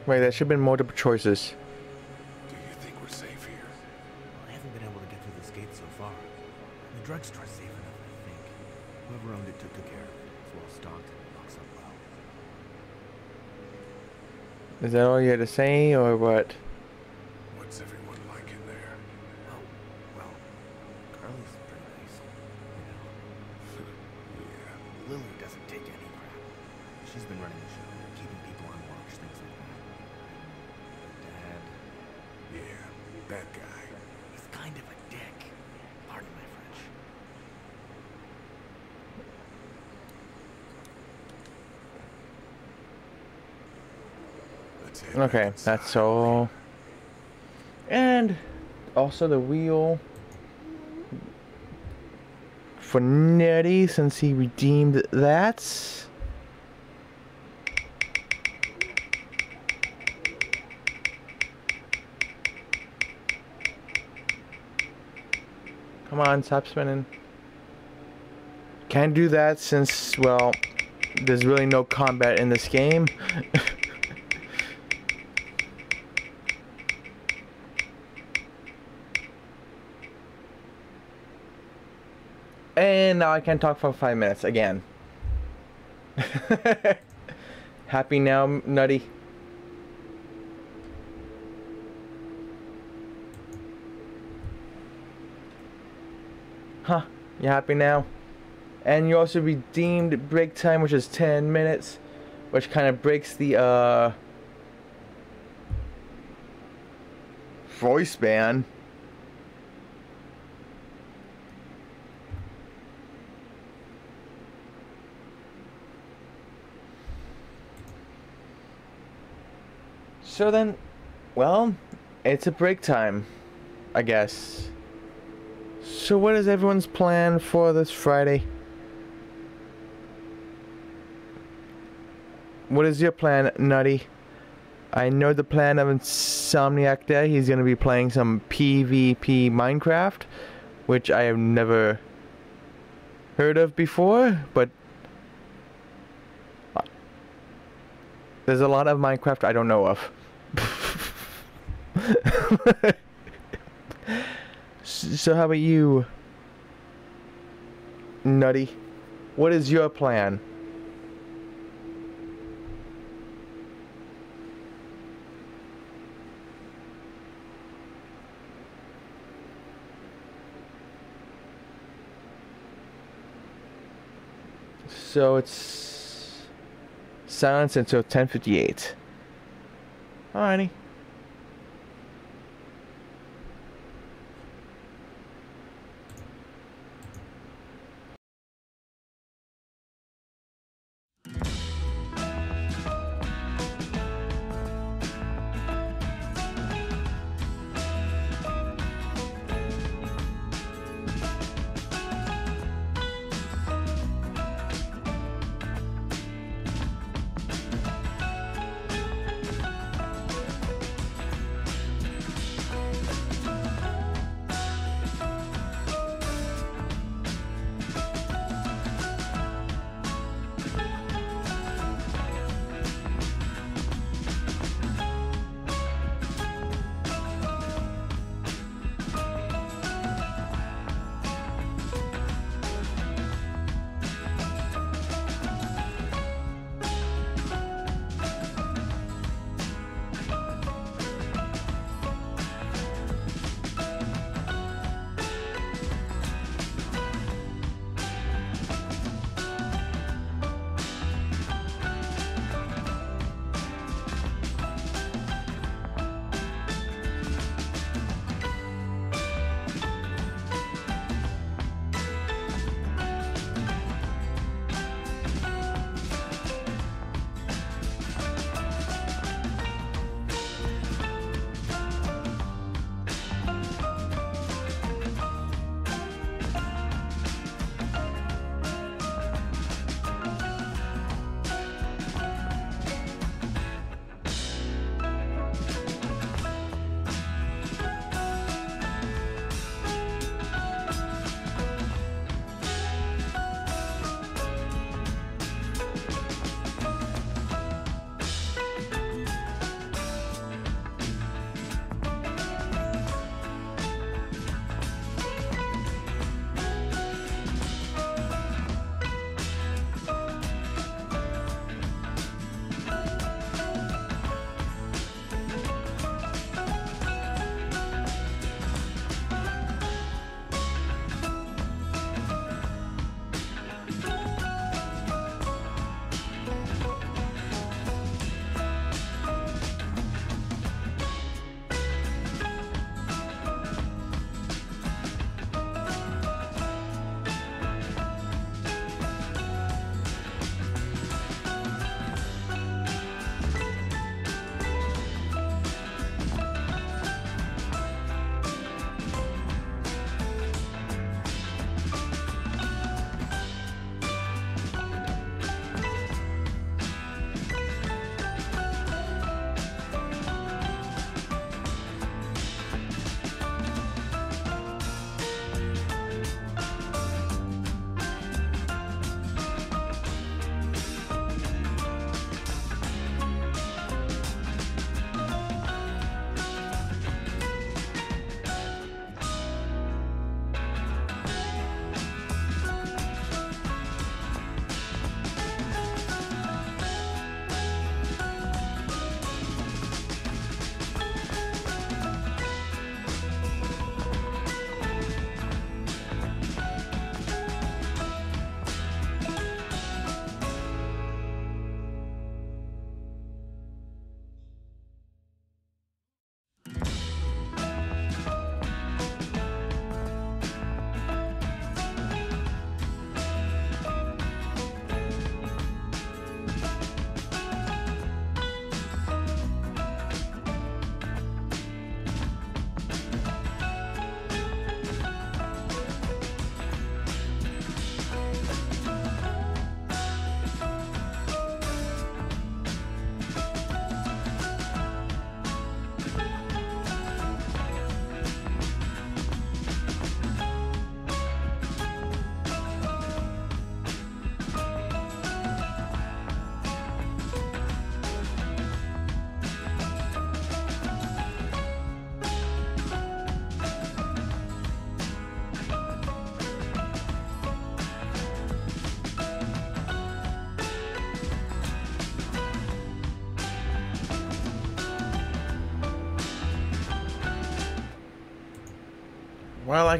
S1: Wait, there should have been multiple choices.
S3: Do you think we're safe here?
S19: Well, I haven't been able to get through this gate so far. The drugstore's safe enough, I think. Whoever owned it took good care of it. It's well stocked and locks up well.
S1: Is that all you had to say, or what? Okay, that's all. And also the wheel for Nettie since he redeemed that. Come on, stop spinning. Can't do that since, well, there's really no combat in this game. And now I can't talk for five minutes again. Happy now, Nutty? Huh, you happy now? And you also redeemed break time, which is 10 minutes, which kind of breaks the, uh, voice ban. So then, well, it's a break time, I guess. So what is everyone's plan for this Friday? What is your plan, Nutty? I know the plan of Insomniac there. He's going to be playing some PvP Minecraft, which I have never heard of before, but there's a lot of Minecraft I don't know of. So how about you, Nutty? What is your plan? So it's silence until 10:58. Alrighty.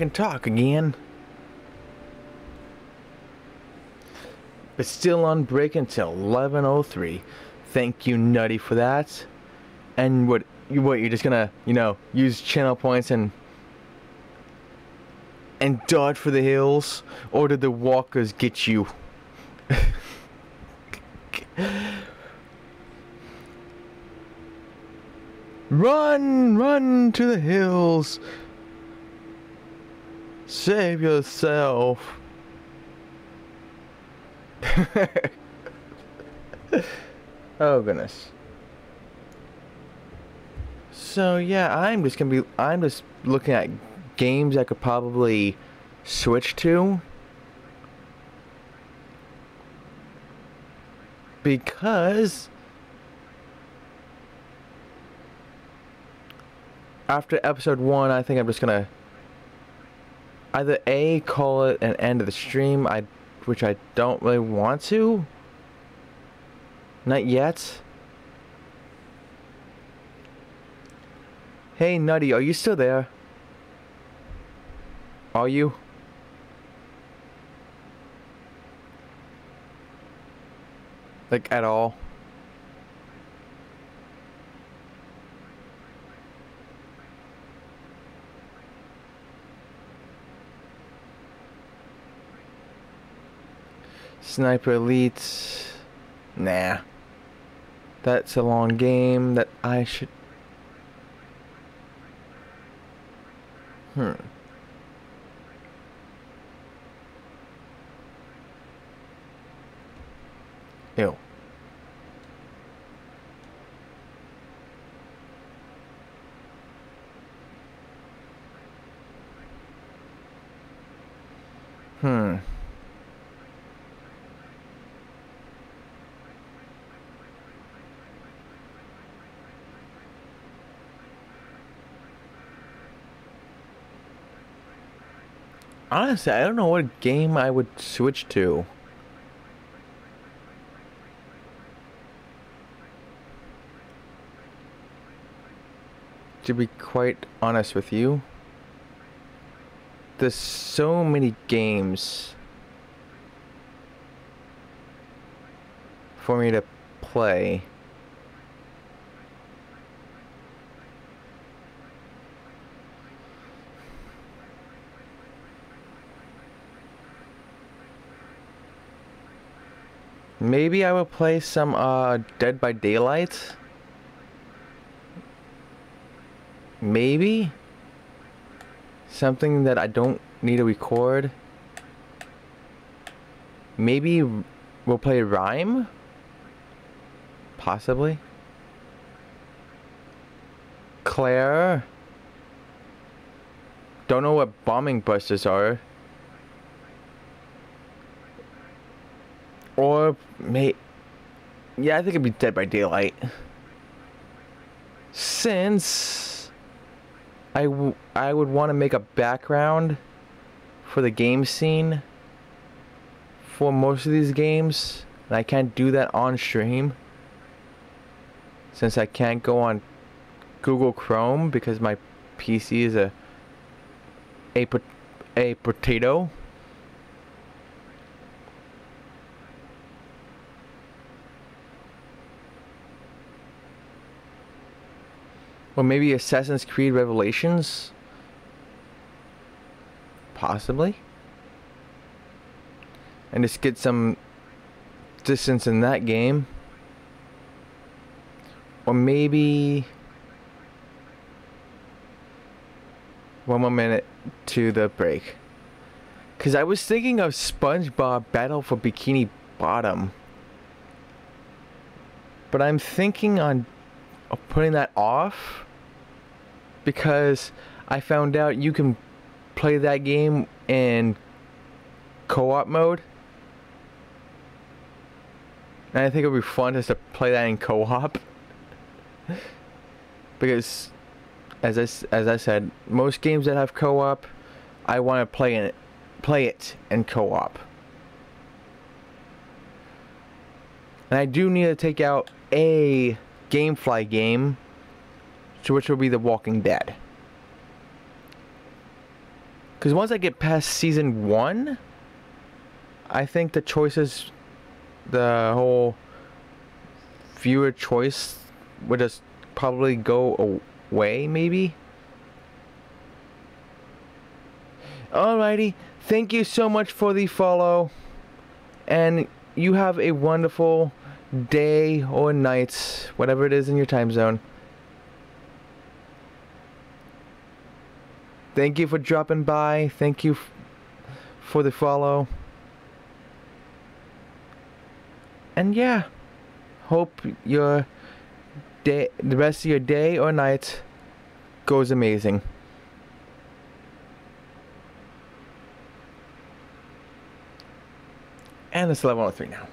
S1: Can talk again. But still on break until 11:03. Thank you, Nutty, for that. And what? What? You're just gonna, you know, use channel points and and dodge for the hills, or did the walkers get you? run, run to the hills. Save yourself. oh goodness. So yeah, I'm just gonna be I'm just looking at games I could probably switch to. Because after episode one, I think I'm just gonna either A call it an end of the stream, I which I don't really want to. Not yet. Hey Nutty, are you still there? Are you? Like at all? Sniper Elite. Nah. That's a long game that I should... Hmm. Ew. Hmm. Honestly, I don't know what game I would switch to. To be quite honest with you, there's so many games for me to play. Maybe I will play some uh, Dead by Daylight. Maybe. Something that I don't need to record. Maybe we'll play Rhyme? Possibly. Claire. Don't know what bombing busters are. Or may yeah, I think it'd be Dead by Daylight. Since I, I would want to make a background for the game scene for most of these games, and I can't do that on stream since I can't go on Google Chrome because my PC is a a, a potato. Or maybe Assassin's Creed Revelations? Possibly. And just get some distance in that game. Or maybe... One more minute to the break. Because I was thinking of SpongeBob Battle for Bikini Bottom. But I'm thinking on putting that off because I found out you can play that game in co-op mode. And I think it would be fun just to play that in co-op. because as I, as I said, most games that have co-op, I want to play in it, play it in co-op. And I do need to take out a GameFly game, which will be The Walking Dead. Because once I get past season one, I think the choices, the whole viewer choice would just probably go away, maybe. Alrighty, thank you so much for the follow, and you have a wonderful day or night, whatever it is in your time zone. Thank you for dropping by. Thank you for the follow. And yeah, hope your day, the rest of your day or night goes amazing. And it's 11:03 now.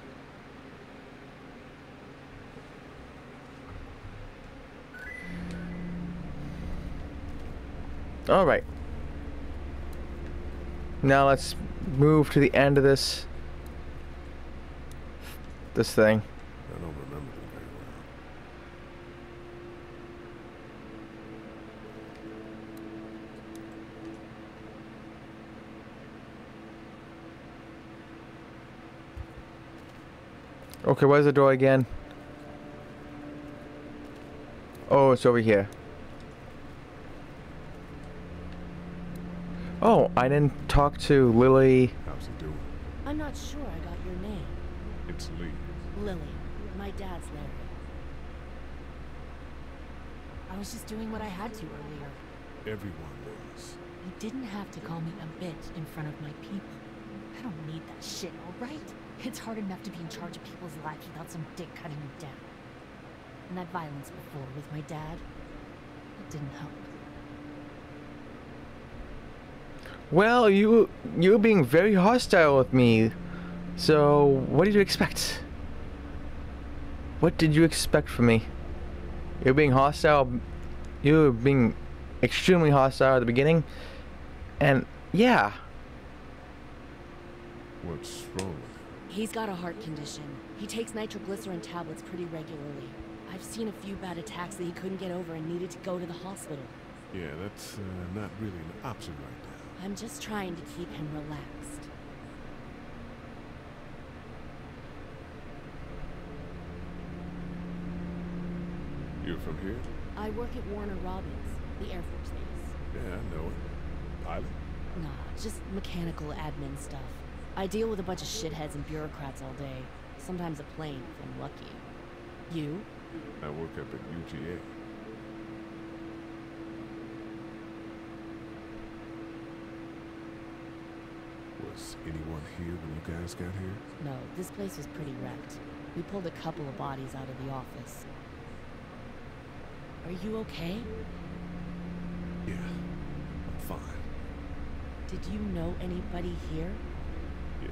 S1: All right. Now let's move to the end of this this thing.
S3: I don't remember them very well.
S1: Okay, where's the door again? Oh, it's over here. Oh, I didn't talk to Lily.
S3: How's he doing?
S17: I'm not sure I got your name.
S3: It's Lee.
S17: Lily. My dad's Larry. I was just doing what I had to earlier.
S3: Everyone was.
S17: You didn't have to call me a bitch in front of my people. I don't need that shit, alright? It's hard enough to be in charge of people's lives without some dick cutting you down. And that violence before with my dad, it didn't help.
S1: Well, you you're being very hostile with me. So, what did you expect? What did you expect from me? You're being hostile. You're being extremely hostile at the beginning. And yeah,
S3: What's wrong?
S17: He's got a heart condition. He takes nitroglycerin tablets pretty regularly. I've seen a few bad attacks that he couldn't get over and needed to go to the hospital.
S3: Yeah, that's uh, not really an option right now.
S17: I'm just trying to keep him relaxed.
S3: You're from here?
S17: I work at Warner Robins, the Air Force Base.
S3: Yeah, I know it. Pilot?
S17: Nah, just mechanical admin stuff. I deal with a bunch of shitheads and bureaucrats all day. Sometimes a plane, if I'm lucky. You?
S3: I work up at UGA. Was anyone here when you guys got here?
S17: No, this place was pretty wrecked. We pulled a couple of bodies out of the office. Are you okay?
S3: Yeah, I'm fine.
S17: Did you know anybody here?
S3: Yeah,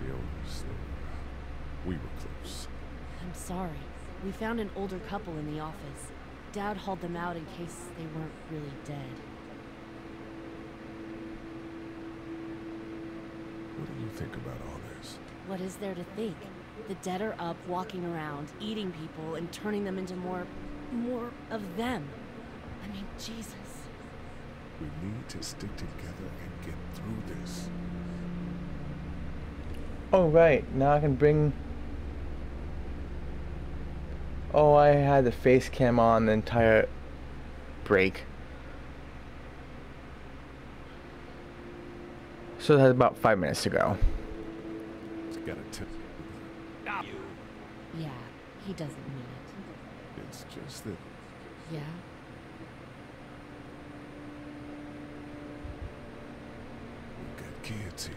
S3: the owners, uh, we were close.
S17: I'm sorry. We found an older couple in the office. Dad hauled them out in case they weren't really dead.
S3: What do you think about all this?
S17: What is there to think? The dead are up, walking around, eating people, and turning them into more... more of them. I mean, Jesus.
S3: We need to stick together and get through this.
S1: Oh right, now I can bring. Oh, I had the face cam on the entire break. So that's about five minutes to go.
S3: It's got a tip.
S17: Yeah, he doesn't mean it.
S3: It's just that
S17: Yeah?
S3: we've got kids here.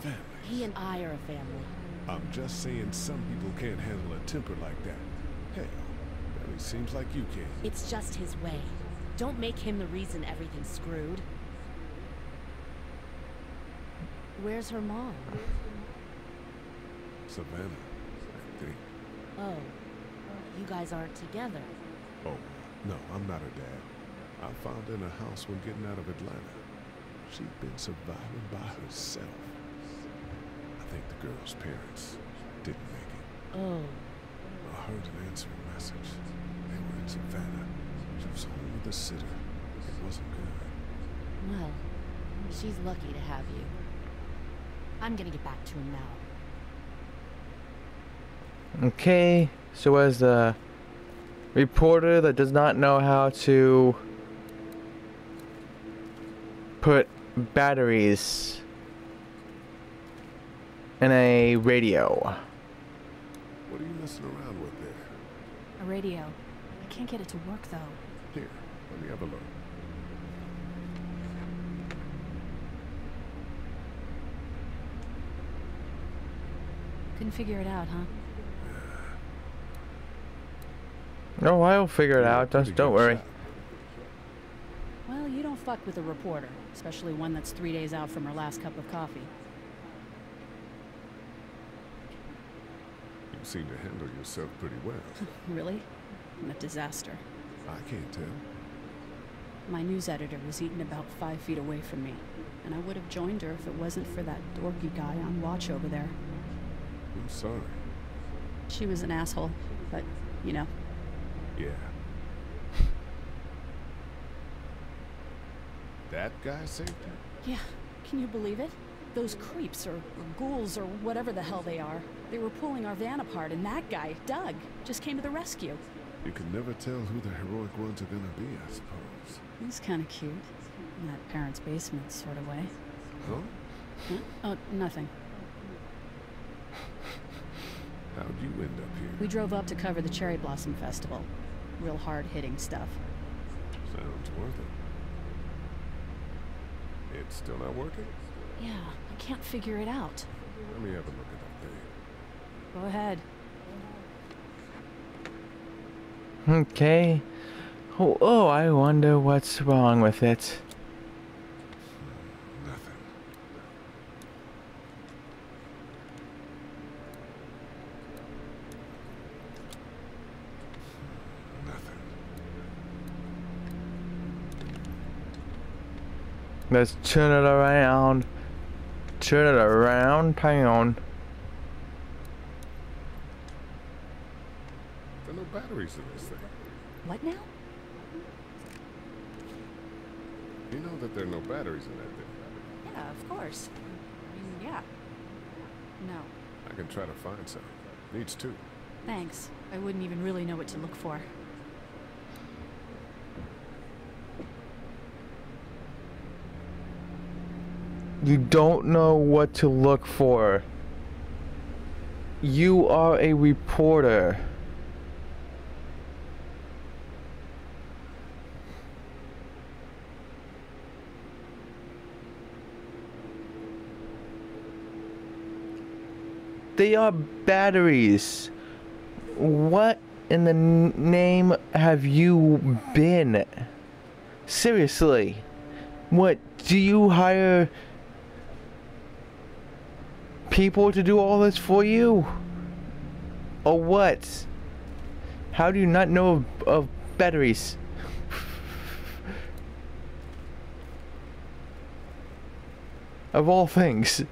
S3: Family.
S17: He and I are a family.
S3: I'm just saying some people can't handle a temper like that. Hell, barely seems like you can.
S17: It's just his way. Don't make him the reason everything's screwed. Where's her mom?
S3: Savannah, I think.
S17: Oh, you guys aren't together.
S3: Oh, no, I'm not her dad. I found her in a house when getting out of Atlanta. She'd been surviving by herself. I think the girl's parents didn't make it.
S17: Oh,
S3: I heard an answering message. They were in Savannah. She was home with a sitter. It wasn't good.
S17: well, She's lucky to have you. I'm gonna get back to him now.
S1: Okay, so as the reporter that does not know how to put batteries in a radio.
S3: What are you messing around with there?
S15: A radio. I can't get it to work though.
S3: Here, let me have a look.
S15: Couldn't figure it out, huh?
S1: No, I'll figure it out. Just don't worry.
S15: Well, you don't fuck with a reporter, especially one that's three days out from her last cup of coffee.
S3: You seem to handle yourself pretty well.
S15: really? I'm a disaster.
S3: I can't tell.
S15: My news editor was eaten about five feet away from me, and I would have joined her if it wasn't for that dorky guy on watch over there.
S3: I'm sorry.
S15: She was an asshole, but, you know,
S3: Yeah. that guy saved her?
S15: Yeah, can you believe it? Those creeps, or, or ghouls, or whatever the hell they are, they were pulling our van apart, and that guy, Doug, just came to the rescue.
S3: You can never tell who the heroic ones are gonna be, I suppose.
S15: He's kind of cute. In that parents' basement sort of way.
S3: Huh?
S15: Huh? Oh, nothing.
S3: How'd you end up here?
S15: We drove up to cover the Cherry Blossom Festival. Real hard-hitting stuff.
S3: Sounds worth it. It's still not working?
S15: Yeah, I can't figure it out.
S3: Let me have a look at that thing.
S15: Go ahead.
S1: Okay. Oh, oh, I wonder what's wrong with it.
S3: Nothing. Nothing.
S1: Let's turn it around. Turn it around town.
S3: There are no batteries in this thing.
S15: What now?
S3: You know that there are no batteries in that thing.
S15: Yeah, of course. I mean, yeah. No,
S3: I can try to find some. Needs two.
S15: thanks. I wouldn't even really know what to look for.
S1: You don't know what to look for. You are a reporter. They are batteries. What in the name have you been? Seriously. What, do you hire people to do all this for you? Or what? How do you not know of, of batteries? of all things.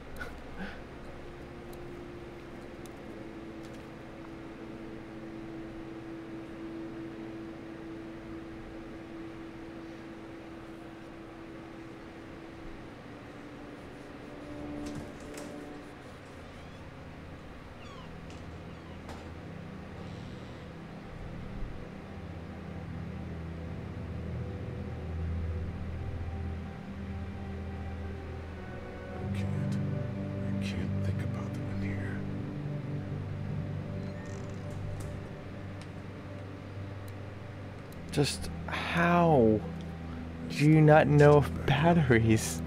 S1: Just how do you not know of batteries?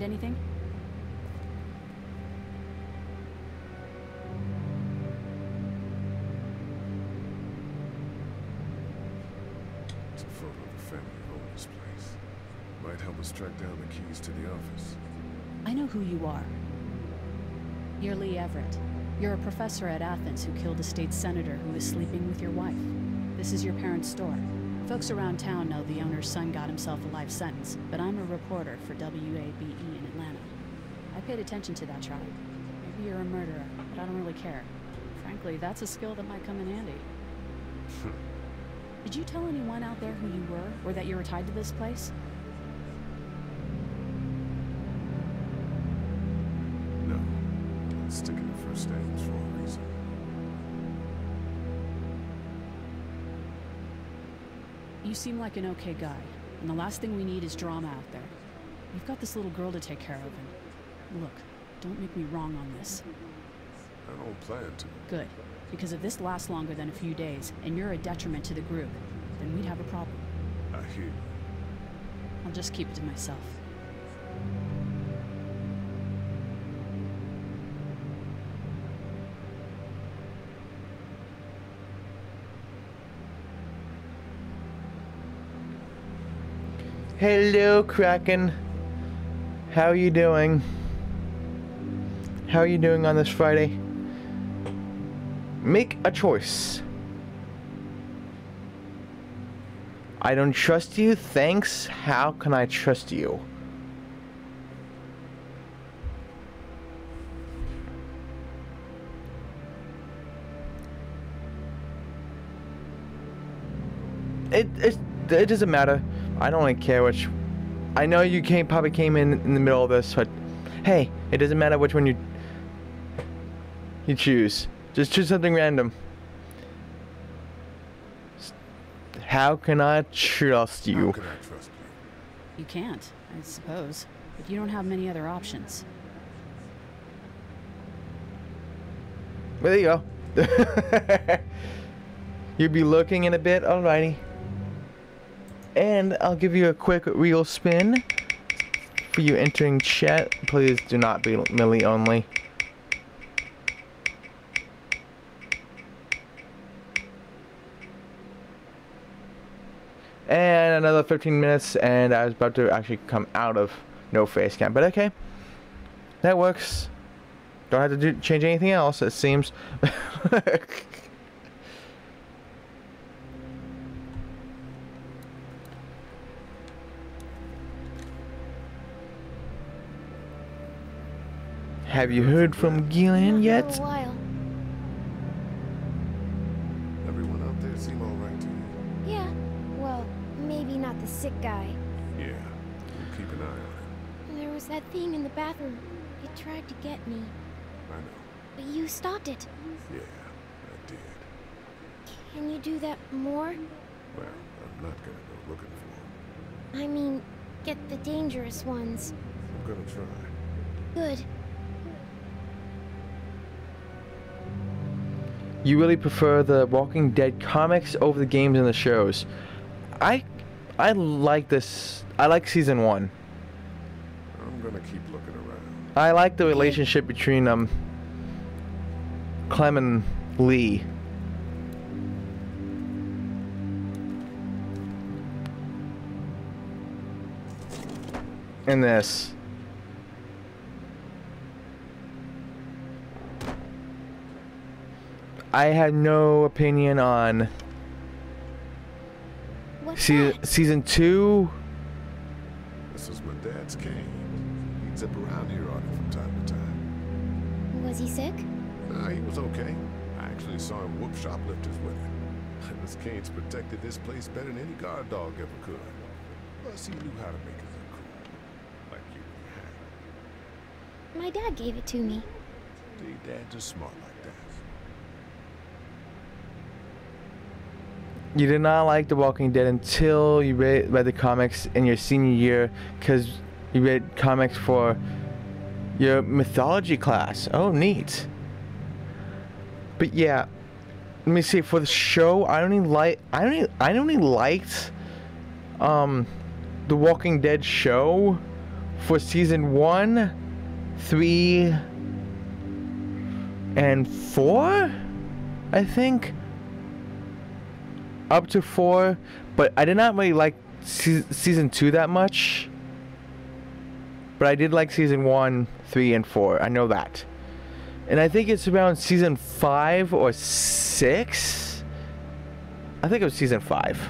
S15: Find anything?
S3: It's a photo of the family who own this place. Might help us track down the keys to the office.
S15: I know who you are. You're Lee Everett. You're a professor at Athens who killed a state senator who was sleeping with your wife. This is your parents' store. Folks around town know the owner's son got himself a life sentence, but I'm a reporter for WABE in Atlanta. I paid attention to that trial. Maybe you're a murderer, but I don't really care. Frankly, that's a skill that might come in handy. Did you tell anyone out there who you were, or that you were tied to this place? Seem like an okay guy, and the last thing we need is drama out there. You've got this little girl to take care of, and look, don't make me wrong on this.
S3: I don't plan to.
S15: Good, because if this lasts longer than a few days, and you're a detriment to the group, then we'd have a problem.
S3: I hear you.
S15: I'll just keep it to myself.
S1: Hello, Kraken. How are you doing? How are you doing on this Friday? Make a choice. I don't trust you, thanks. How can I trust you? It, it, it doesn't matter. I don't really care which. I know you came probably came in in the middle of this, but hey, it doesn't matter which one you you choose. Just choose something random. How can I trust you?
S3: How can I trust you?
S15: You can't, I suppose, but you don't have many other options.
S1: Well, there you go. You'll be looking in a bit, alrighty. And I'll give you a quick reel spin for you entering chat. Please do not be Millie only. And another 15 minutes, and I was about to actually come out of no face cam, but okay. That works. Don't have to do, change anything else, it seems. Have you heard from Gillian yet?
S6: A while.
S3: Everyone out there seem alright to you?
S6: Yeah. Well, maybe not the sick guy.
S3: Yeah. We'll keep an eye on him.
S6: There was that thing in the bathroom. It tried to get me.
S3: I know.
S6: But you stopped it.
S3: Yeah, I did.
S6: Can you do that more?
S3: Well, I'm not gonna go looking for him.
S6: I mean, get the dangerous ones.
S3: I'm gonna try.
S6: Good.
S1: You really prefer the Walking Dead comics over the games and the shows. I I like this. I like season 1.
S3: I'm gonna keep looking around.
S1: I like the relationship between um Clem and Lee. In this. I had no opinion on
S6: What's
S1: se-
S6: that?
S1: season two.
S3: This is my dad's cane. He'd zip around here on it from time to time.
S6: Was he sick?
S3: Nah, he was okay. I actually saw him whoop shoplifters with it. This cane's protected this place better than any guard dog ever could. Plus, he knew how to make it look cool. Like you and
S6: My dad gave it to me.
S3: Your dads are smart like that.
S1: You did not like The Walking Dead until you read, read the comics in your senior year because you read comics for your mythology class. Oh, neat. But yeah, let me see. For the show, I only like I only I only liked um The Walking Dead show for season one, three, and four, I think. Up to four, but I did not really like se- season two that much. But I did like season one, three, and four. I know that. And I think it's around season five or six. I think it was season five.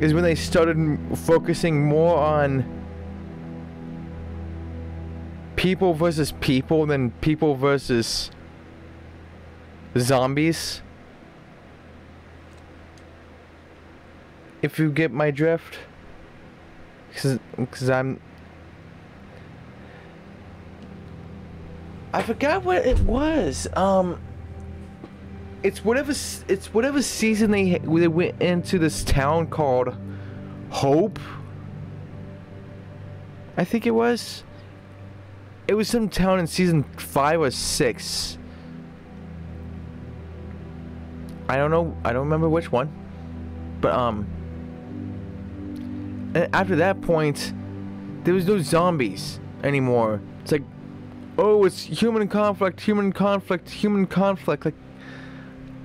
S1: Is when they started focusing more on people versus people than people versus zombies. If you get my drift. Because I'm. I forgot what it was. Um. It's whatever. It's whatever season they they went into this town called Hope. I think it was. It was some town in season five or six. I don't know. I don't remember which one. But um. After that point, there was no zombies anymore. It's like, oh, it's human conflict, human conflict, human conflict. Like,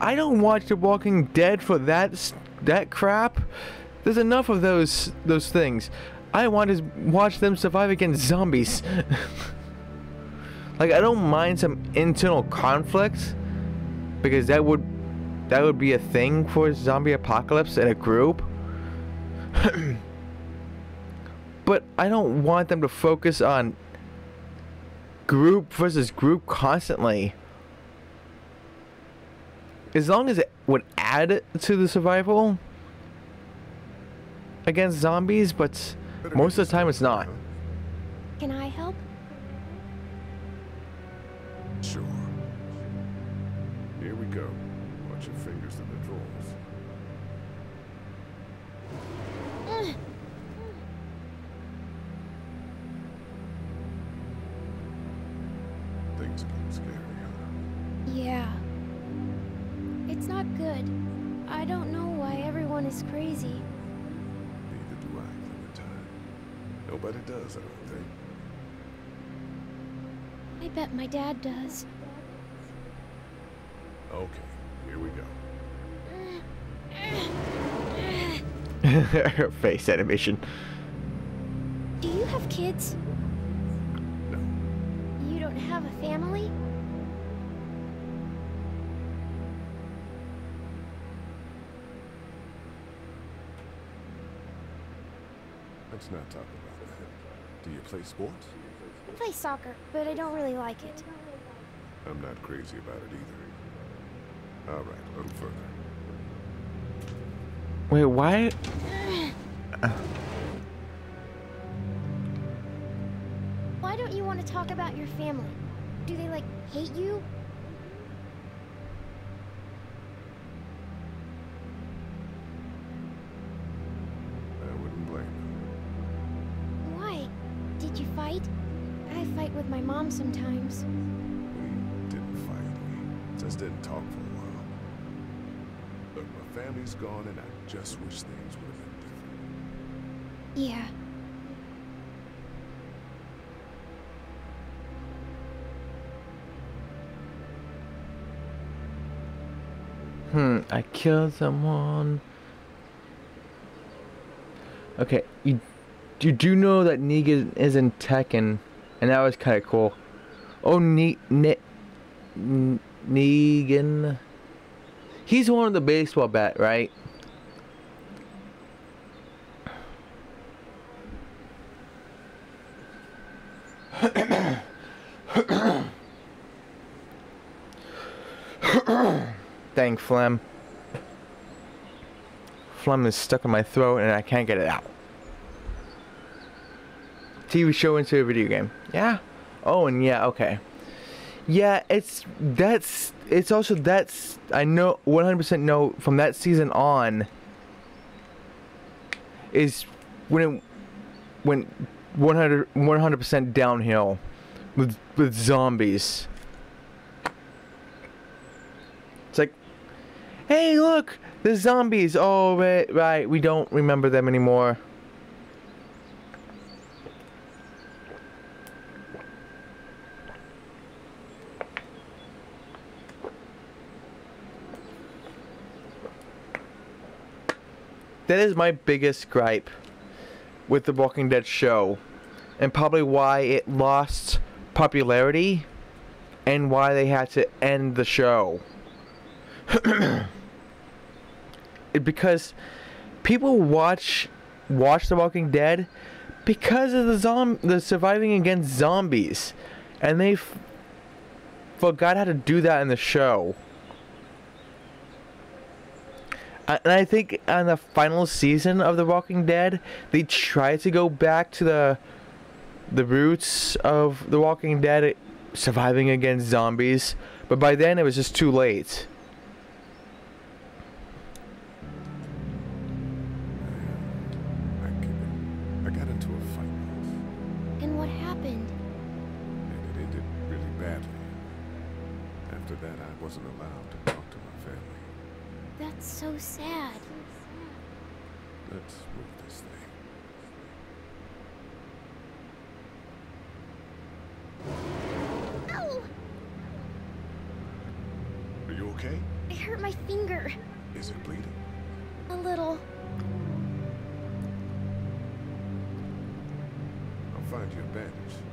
S1: I don't watch The Walking Dead for that that crap. There's enough of those those things. I want to watch them survive against zombies. like, I don't mind some internal conflict because that would that would be a thing for zombie apocalypse in a group. but I don't want them to focus on group versus group constantly. As long as it would add to the survival against zombies, but most of the time it's not.
S6: Can I help?
S3: Sure.
S6: Yeah. It's not good. I don't know why everyone is crazy.
S3: Neither do I, Clementine. Nobody does, I don't think.
S6: I bet my dad does.
S3: Okay, here we go.
S1: Her face animation.
S6: Do you have kids? No. You don't have a family?
S3: Let's not talk about that. Do you play sports?
S6: I play soccer, but I don't really like it.
S3: I'm not crazy about it either. All right, a little further.
S1: Wait, why?
S6: Why don't you want to talk about your family? Do they, like, hate you? With my mom sometimes.
S3: We didn't fight. We just didn't talk for a while. Look, my family's gone, and I just wish things would have been different.
S6: Yeah.
S1: Hmm, I killed someone. Okay, you you do know that Negan is in Tekken, and that was kind of cool. Oh, ne ne Negan. He's one of the baseball bat, right? Dang phlegm. Phlegm is stuck in my throat and I can't get it out. TV show into a video game. Yeah. Oh, and yeah, okay. Yeah, it's that's it's also that's I know 100% know from that season on is when it went 100 100% downhill with with zombies. It's like, hey, look, the zombies. Oh, right, right. We don't remember them anymore. That is my biggest gripe with the Walking Dead show, and probably why it lost popularity, and why they had to end the show. because people watch watch The Walking Dead because of the zom the surviving against zombies, and they forgot how to do that in the show. Uh, And I think on the final season of The Walking Dead, they tried to go back to the the roots of The Walking Dead, surviving against zombies, but by then it was just too late.
S3: I got into a fight
S6: And what happened?
S3: and it ended really badly. After that, I wasn't allowed to talk to my family.
S6: That's so sad.
S3: Let's move this thing.
S6: Ow!
S3: Are you okay?
S6: I hurt my finger.
S3: Is it bleeding?
S6: A little.
S3: I'll find you a bandage.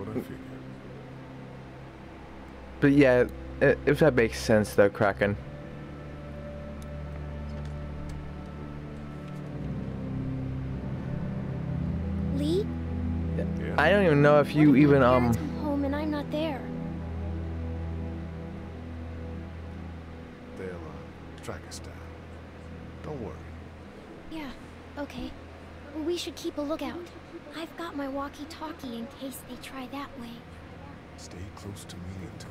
S3: What I figured.
S1: But yeah, if that makes sense though, Kraken.
S6: Lee?
S1: I don't even know if you even um
S6: keep a lookout. I've got my walkie-talkie in case they try that way.
S3: Stay close to me until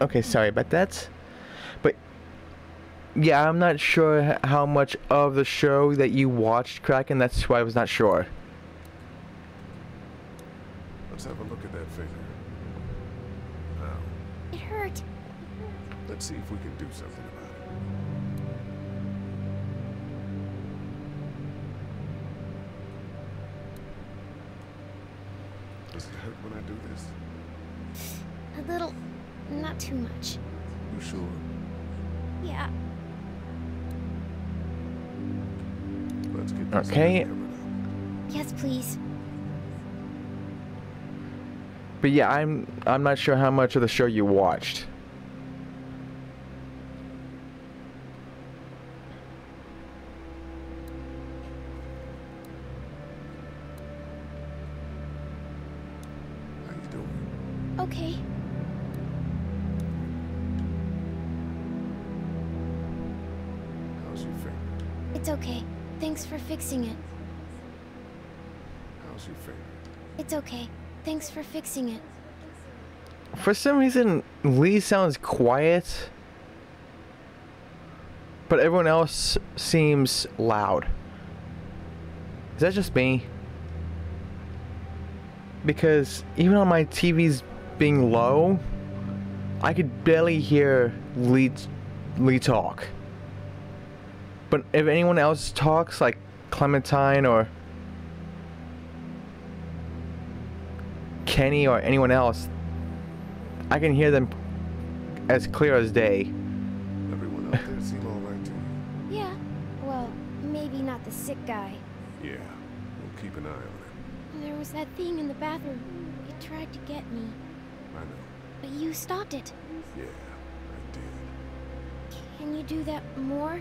S3: Okay,
S1: sorry about that. But yeah, I'm not sure how much of the show that you watched, Kraken. That's why I was not sure.
S3: Let's have a look at that finger. Now,
S6: It hurt.
S3: let's see if we can do something about it. Does it hurt when I do this?
S6: A little. Not too much.
S3: You sure?
S6: Yeah.
S3: Let's get this
S1: Okay.
S6: Yes, please.
S1: But yeah, I'm I'm not sure how much of the show you watched.
S6: For
S1: some reason, Lee sounds quiet, but everyone else seems loud. Is that just me? Because even on my TV's being low, I could barely hear Lee, Lee talk. But if anyone else talks, like Clementine or Kenny or anyone else, I can hear them as clear as day.
S3: Everyone out there seem all right to you?
S6: Yeah. Well, maybe not the sick guy.
S3: Yeah. We'll keep an eye on him.
S6: There was that thing in the bathroom. It tried to get me,
S3: I know.
S6: but you stopped it.
S3: Yeah, I did.
S6: Can you do that more?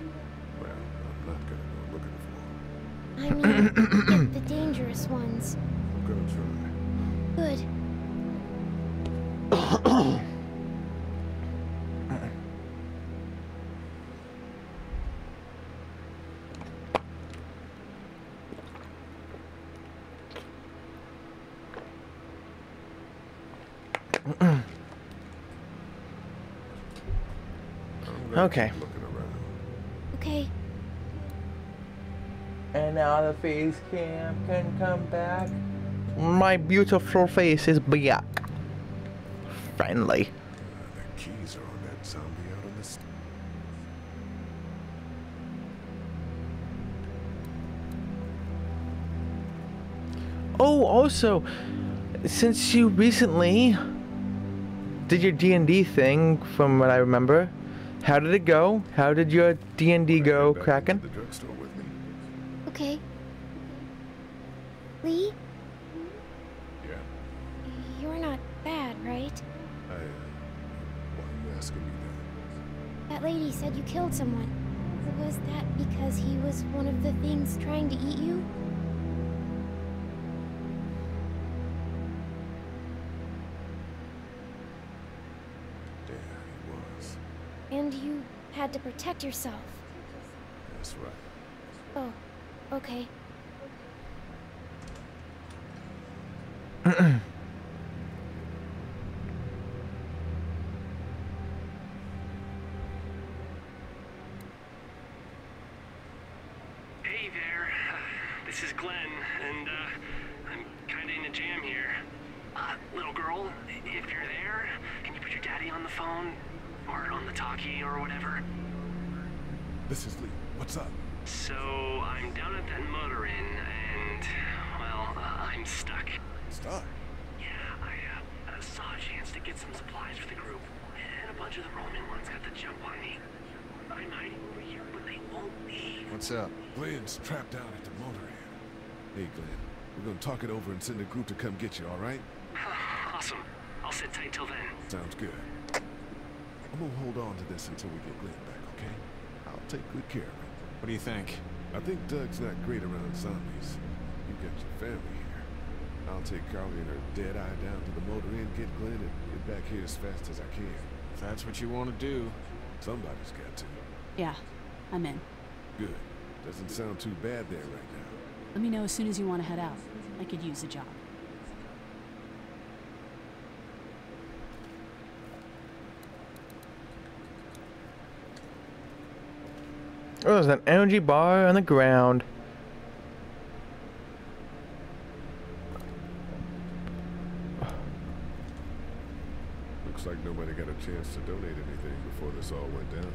S3: Well, I'm not gonna go looking for him.
S6: I mean, get the dangerous ones.
S3: I'm gonna try.
S6: Good.
S3: I'm
S1: Okay.
S3: keep looking around.
S6: Okay.
S1: And now the face cam can come back. My beautiful face is back. Friendly.
S3: The keys are on that zombie out on the
S1: Oh, also, since you recently did your D&D thing, from what I remember, how did it go? How did your D&D go, Kraken?
S3: the drugstore with me.
S6: Okay. Lee, said you killed someone. Was that because he was one of the things trying to eat you?
S3: Yeah, he was.
S6: And you had to protect yourself.
S3: That's right.
S6: Oh, okay.
S21: Hey there. This is Glenn, and uh, I'm kinda in a jam here. Uh, little girl, if you're there, can you put your daddy on the phone? Or on the talkie or whatever?
S3: This is Lee. What's up?
S21: So, I'm down at that motor inn, and, well, uh, I'm stuck.
S3: Stuck?
S21: Yeah, I uh, saw a chance to get some supplies for the group, and a bunch of the Roman ones got the jump on me. I'm hiding over here, but they won't leave.
S8: What's up?
S3: Glenn's trapped out at the motor inn. Hey, Glenn. We're gonna talk it over and send a group to come get you, all right?
S21: awesome. I'll sit tight till then.
S3: Sounds good. I'm gonna hold on to this until we get Glenn back, okay? I'll take good care of him.
S7: What do you think?
S3: I think Doug's not great around zombies. You've got your family here. I'll take Carley and her dead eye down to the motor inn, get Glenn, and get back here as fast as I can.
S7: If that's what you want to do.
S3: Somebody's got to.
S15: Yeah, I'm in.
S3: Good. Doesn't sound too bad there right now.
S15: Let me know as soon as you want to head out. I could use a job.
S1: Oh, there's an energy bar on the ground.
S3: Looks like nobody got a chance to donate anything before this all went down.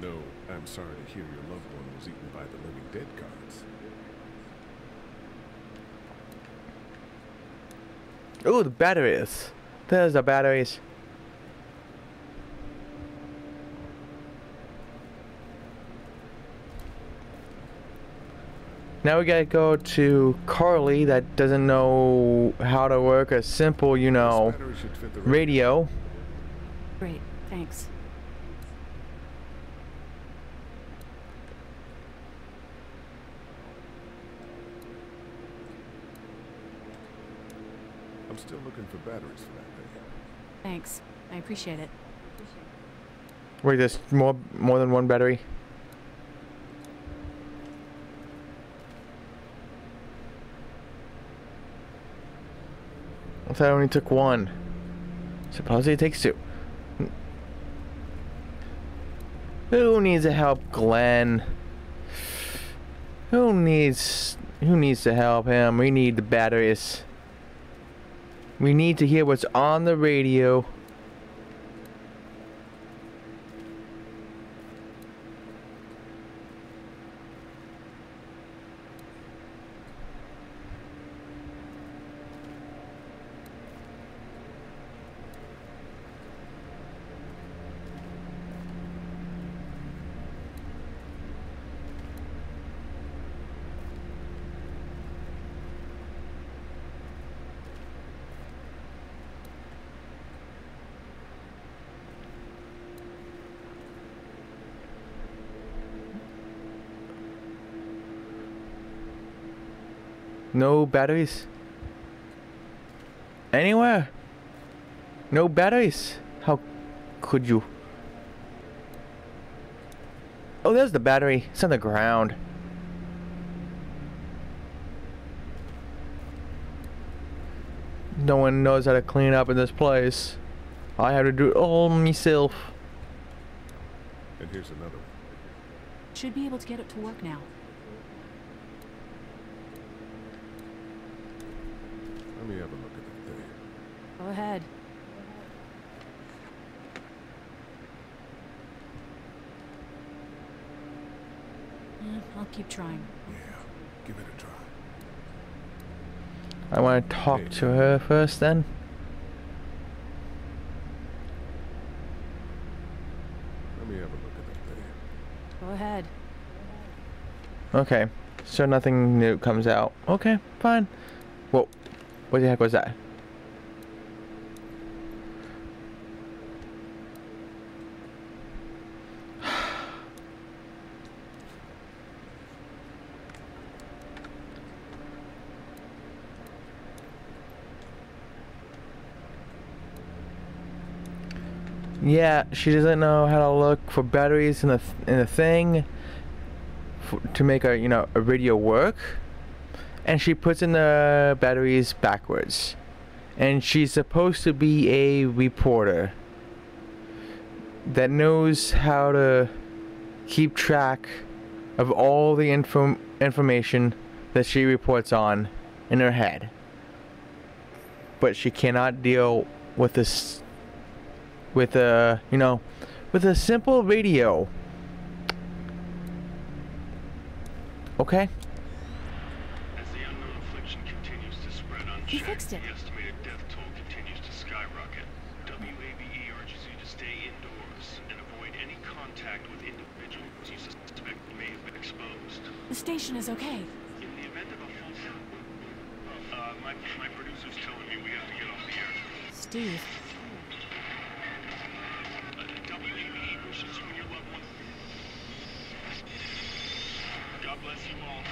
S3: No, I'm sorry to hear your loved one was eaten by the living dead gods.
S1: Oh, the batteries. There's the batteries. Now we gotta go to Carley that doesn't know how to work a simple, you know,
S3: battery should fit the
S1: radio.
S15: Great, thanks.
S3: I'm still looking for batteries for that thing.
S15: Thanks. I appreciate it.
S1: Wait, there's more more than one battery. I thought it only took one. Supposedly it takes two. Who needs to help Glenn? Who needs who needs to help him? We need the batteries. We need to hear what's on the radio. No batteries. Anywhere. No batteries. How could you? Oh, there's the battery. It's on the ground. No one knows how to clean up in this place. I have to do it all myself.
S3: And here's another one.
S15: Should be able to get it to work now.
S3: Let me have a look at that thing.
S15: Go ahead. Eh, I'll keep trying.
S3: Yeah, give it a try.
S1: I want to talk to her first then.
S3: Let me have a look at that thing.
S15: Go ahead.
S1: Okay. So nothing new comes out. Okay, fine. Whoa. What the heck was that? Yeah, she doesn't know how to look for batteries in the th in the thing to make a you know a radio work, and she puts in the batteries backwards, and she's supposed to be a reporter that knows how to keep track of all the info information that she reports on in her head, but she cannot deal with this with a you know with a simple radio okay
S22: As the unknown affliction continues to spread
S15: He fixed it.
S22: the estimated death toll continues to skyrocket. WABE urges you to stay indoors and avoid any contact with individuals you suspect may have been exposed.
S15: The station is okay.
S22: In the event of a full... Uh, my, my producer's telling me we have to get off the air.
S15: Steve.
S22: Uh, WABE wishes you and your loved ones... God bless you all.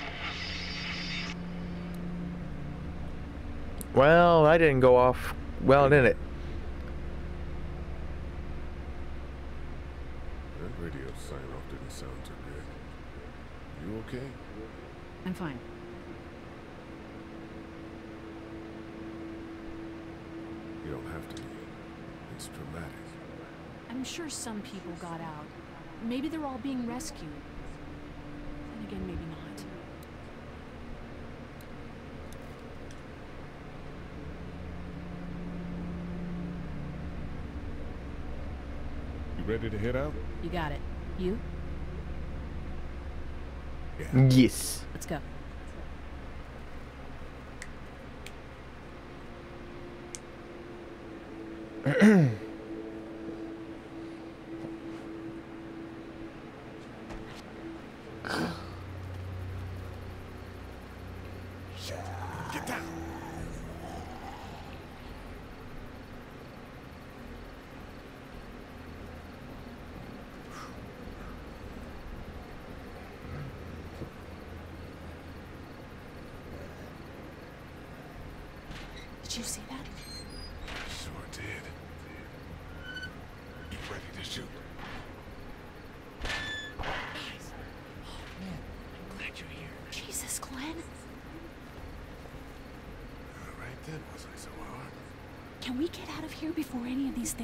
S1: Well that didn't go off well did it
S3: That radio sign off didn't sound too good. You okay?
S15: I'm fine.
S3: You don't have to be. It's traumatic.
S15: I'm sure some people got out. Maybe they're all being rescued. Then again, maybe not.
S3: Ready to head out?
S15: You got it. You? Yeah.
S1: Yes.
S15: Let's go.
S17: Let's go.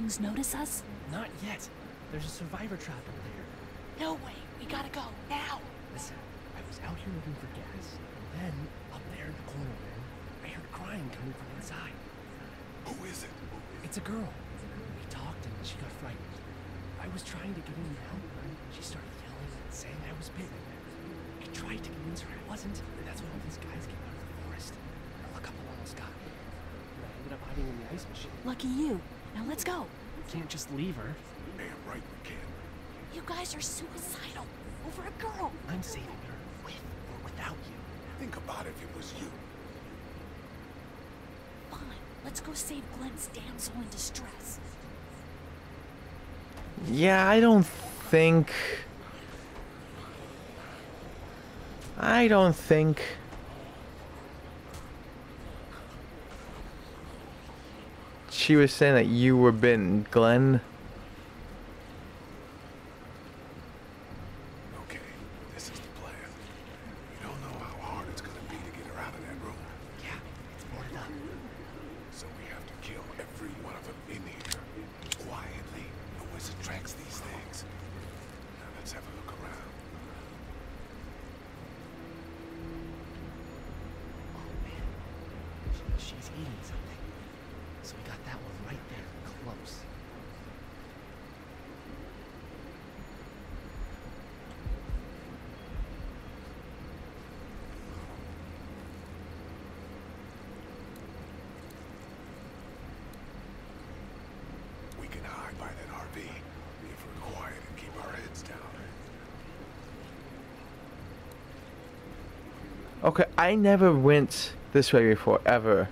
S17: Things notice us?
S23: Not yet. There's a survivor trap up there.
S17: No way. We gotta go now.
S23: Listen, I was out here looking for gas, and then up there in the corner there, I heard crying coming from inside.
S3: Who is it?
S23: It's a girl. We talked and she got frightened. I was trying to get in and help her, she started yelling and saying I was bitten. I tried to convince her I wasn't, and that's when all these guys came out of the forest. And a couple almost got me. And I ended up hiding in the ice machine.
S17: Lucky you. Now let's go.
S23: Can't just leave her.
S3: Damn right we can.
S17: You guys are suicidal. Over a girl.
S23: I'm saving her, with or without you.
S3: Think about if it was you.
S17: Fine. Let's go save Glenn's damsel in distress.
S1: Yeah, I don't think. I don't think. She was saying that you were bitten, Glenn.
S3: Okay, this is the plan. We don't know how hard it's gonna be to get her out of that room.
S23: Yeah, it's boarded up.
S3: So we have to kill every one of them in here. Quietly. No wizard tracks these things. Now let's have a look around.
S23: Oh man, she, she's eating something. So we got that one right there, close.
S3: We can hide by that RV. If we're quiet and keep our heads down.
S1: Okay, I never went this way before, ever.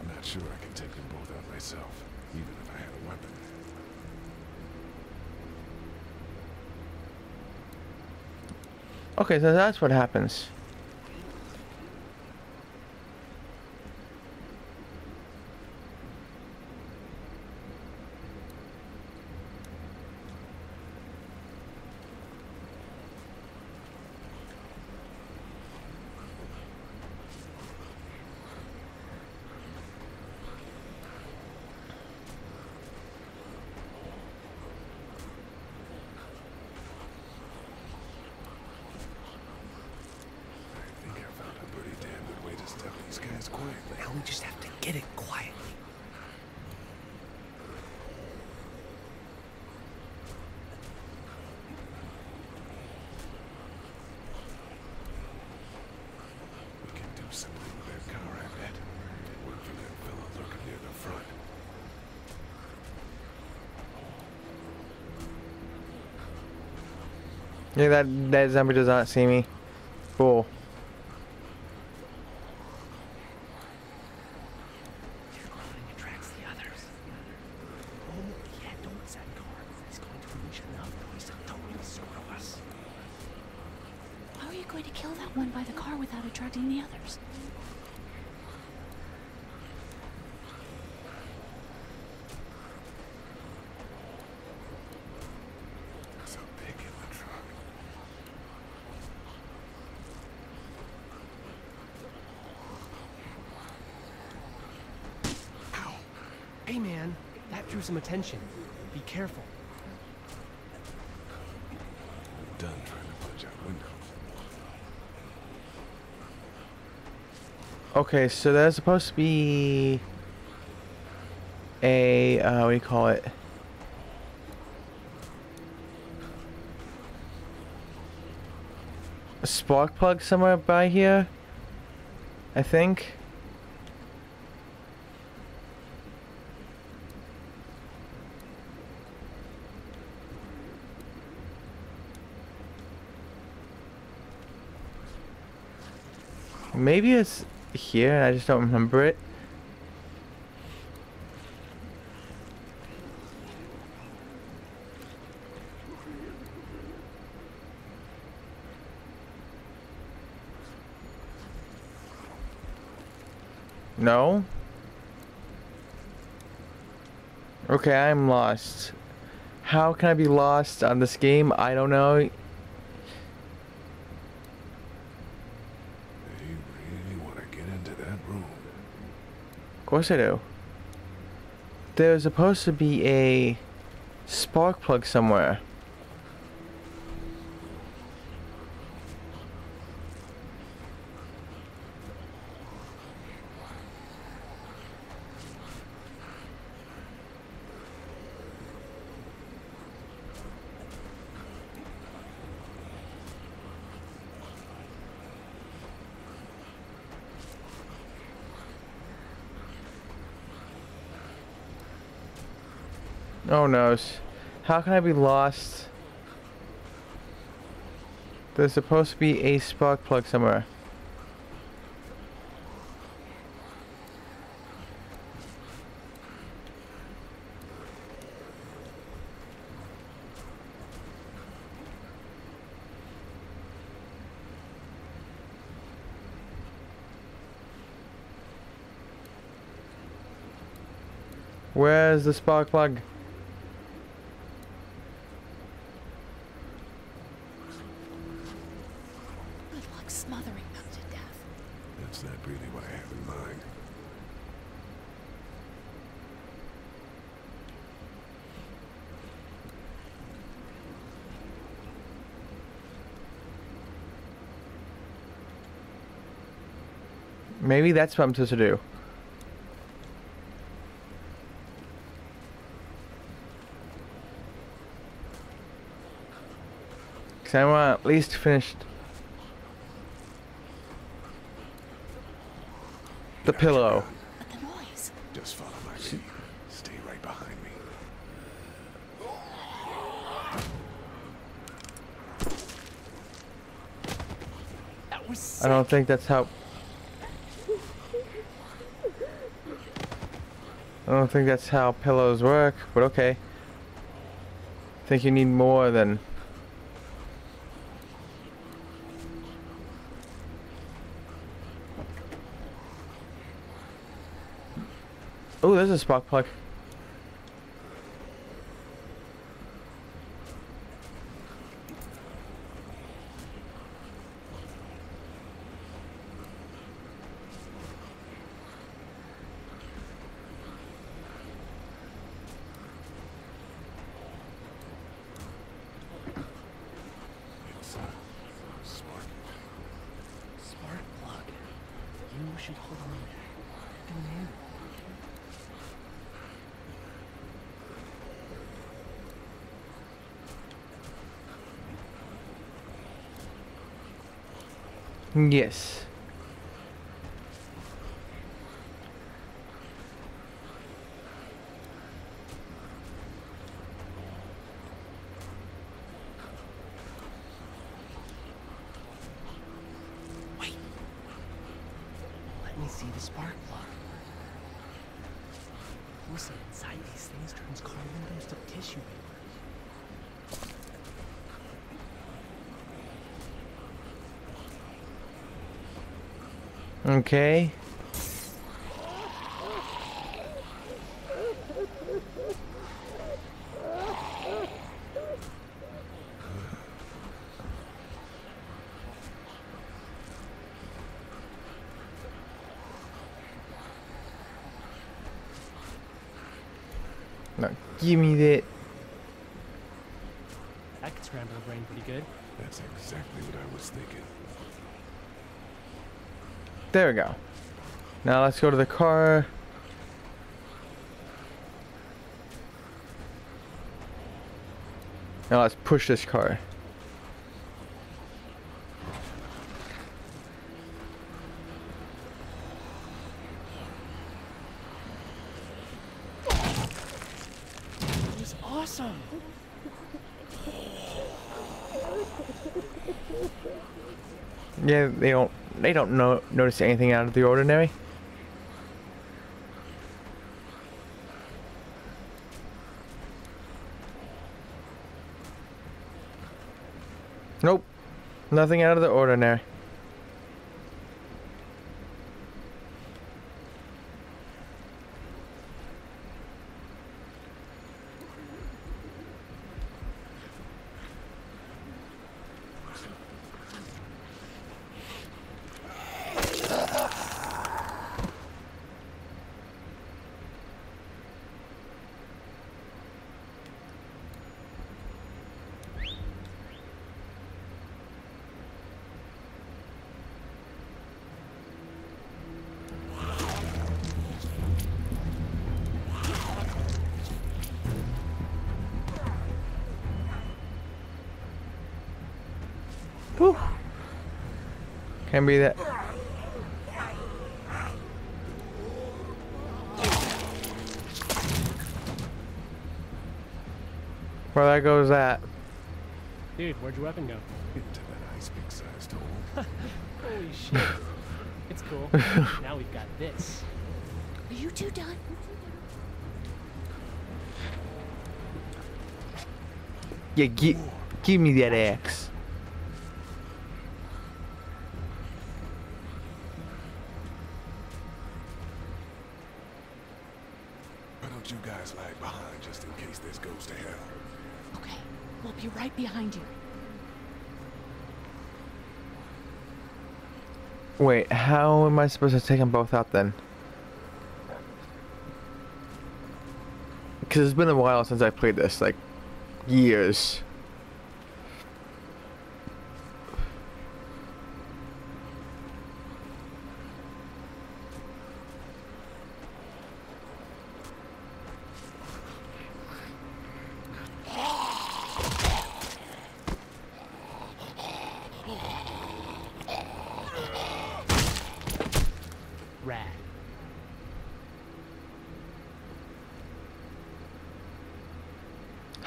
S3: I'm not sure I can take them both out myself, even if I had a weapon.
S1: Okay, so that's what happens.
S3: I think I found a pretty damn good way to stop these guys quietly.
S23: Now we just have to get it quietly.
S3: We can do something with that car, I bet. Work for that fella lurking near the front.
S1: Yeah, that that zombie does not see me.
S23: some attention. Be careful.
S3: I'm done trying to punch out windows.
S1: Okay, so that's supposed to be a uh, what do you call it? A spark plug somewhere by here, I think. Maybe it's here and I just don't remember it. No? Okay, I'm lost. How can I be lost on this game? I don't know.
S3: They really want to get into that room.
S1: Of course I do. There's supposed to be a spark plug somewhere. No. How can I be lost? There's supposed to be a spark plug somewhere. Where's the spark plug?
S17: Good luck smothering them to death.
S3: That's not really what I have in mind.
S1: Maybe that's what I'm supposed to do. Cause I want at least finish the pillow.
S17: But the noise.
S3: Just follow my lead. Stay right behind me.
S1: I don't think that's how. I don't think that's how pillows work, but okay. I think you need more than. Oh, there's a spark plug.
S3: It's uh, spark.
S16: Spark plug. You should hold on to that. Come here.
S1: Yes.
S16: Let me see the spark plug. Listen, inside these things turns carbon into stuff tissue paper.
S1: Okay. Now, give me that.
S16: I could scramble a brain pretty good.
S3: That's exactly what I was thinking.
S1: There we go. Now let's go to the car. Now let's push this car.
S24: He's awesome.
S1: Yeah, they don't they don't notice anything out of the ordinary. Nope. Nothing out of the ordinary. Can't be that. Where that goes that.
S23: Dude, where'd your weapon go?
S3: Into that ice big sized hole.
S23: Holy shit. it's cool. now we've got this.
S17: Are you two done?
S1: Yeah, gi give me that axe.
S3: Why don't you guys lag behind just in case this goes to hell?
S17: Okay, we'll be right behind you.
S1: Wait, how am I supposed to take them both out then? Because it's been a while since I played this, like years.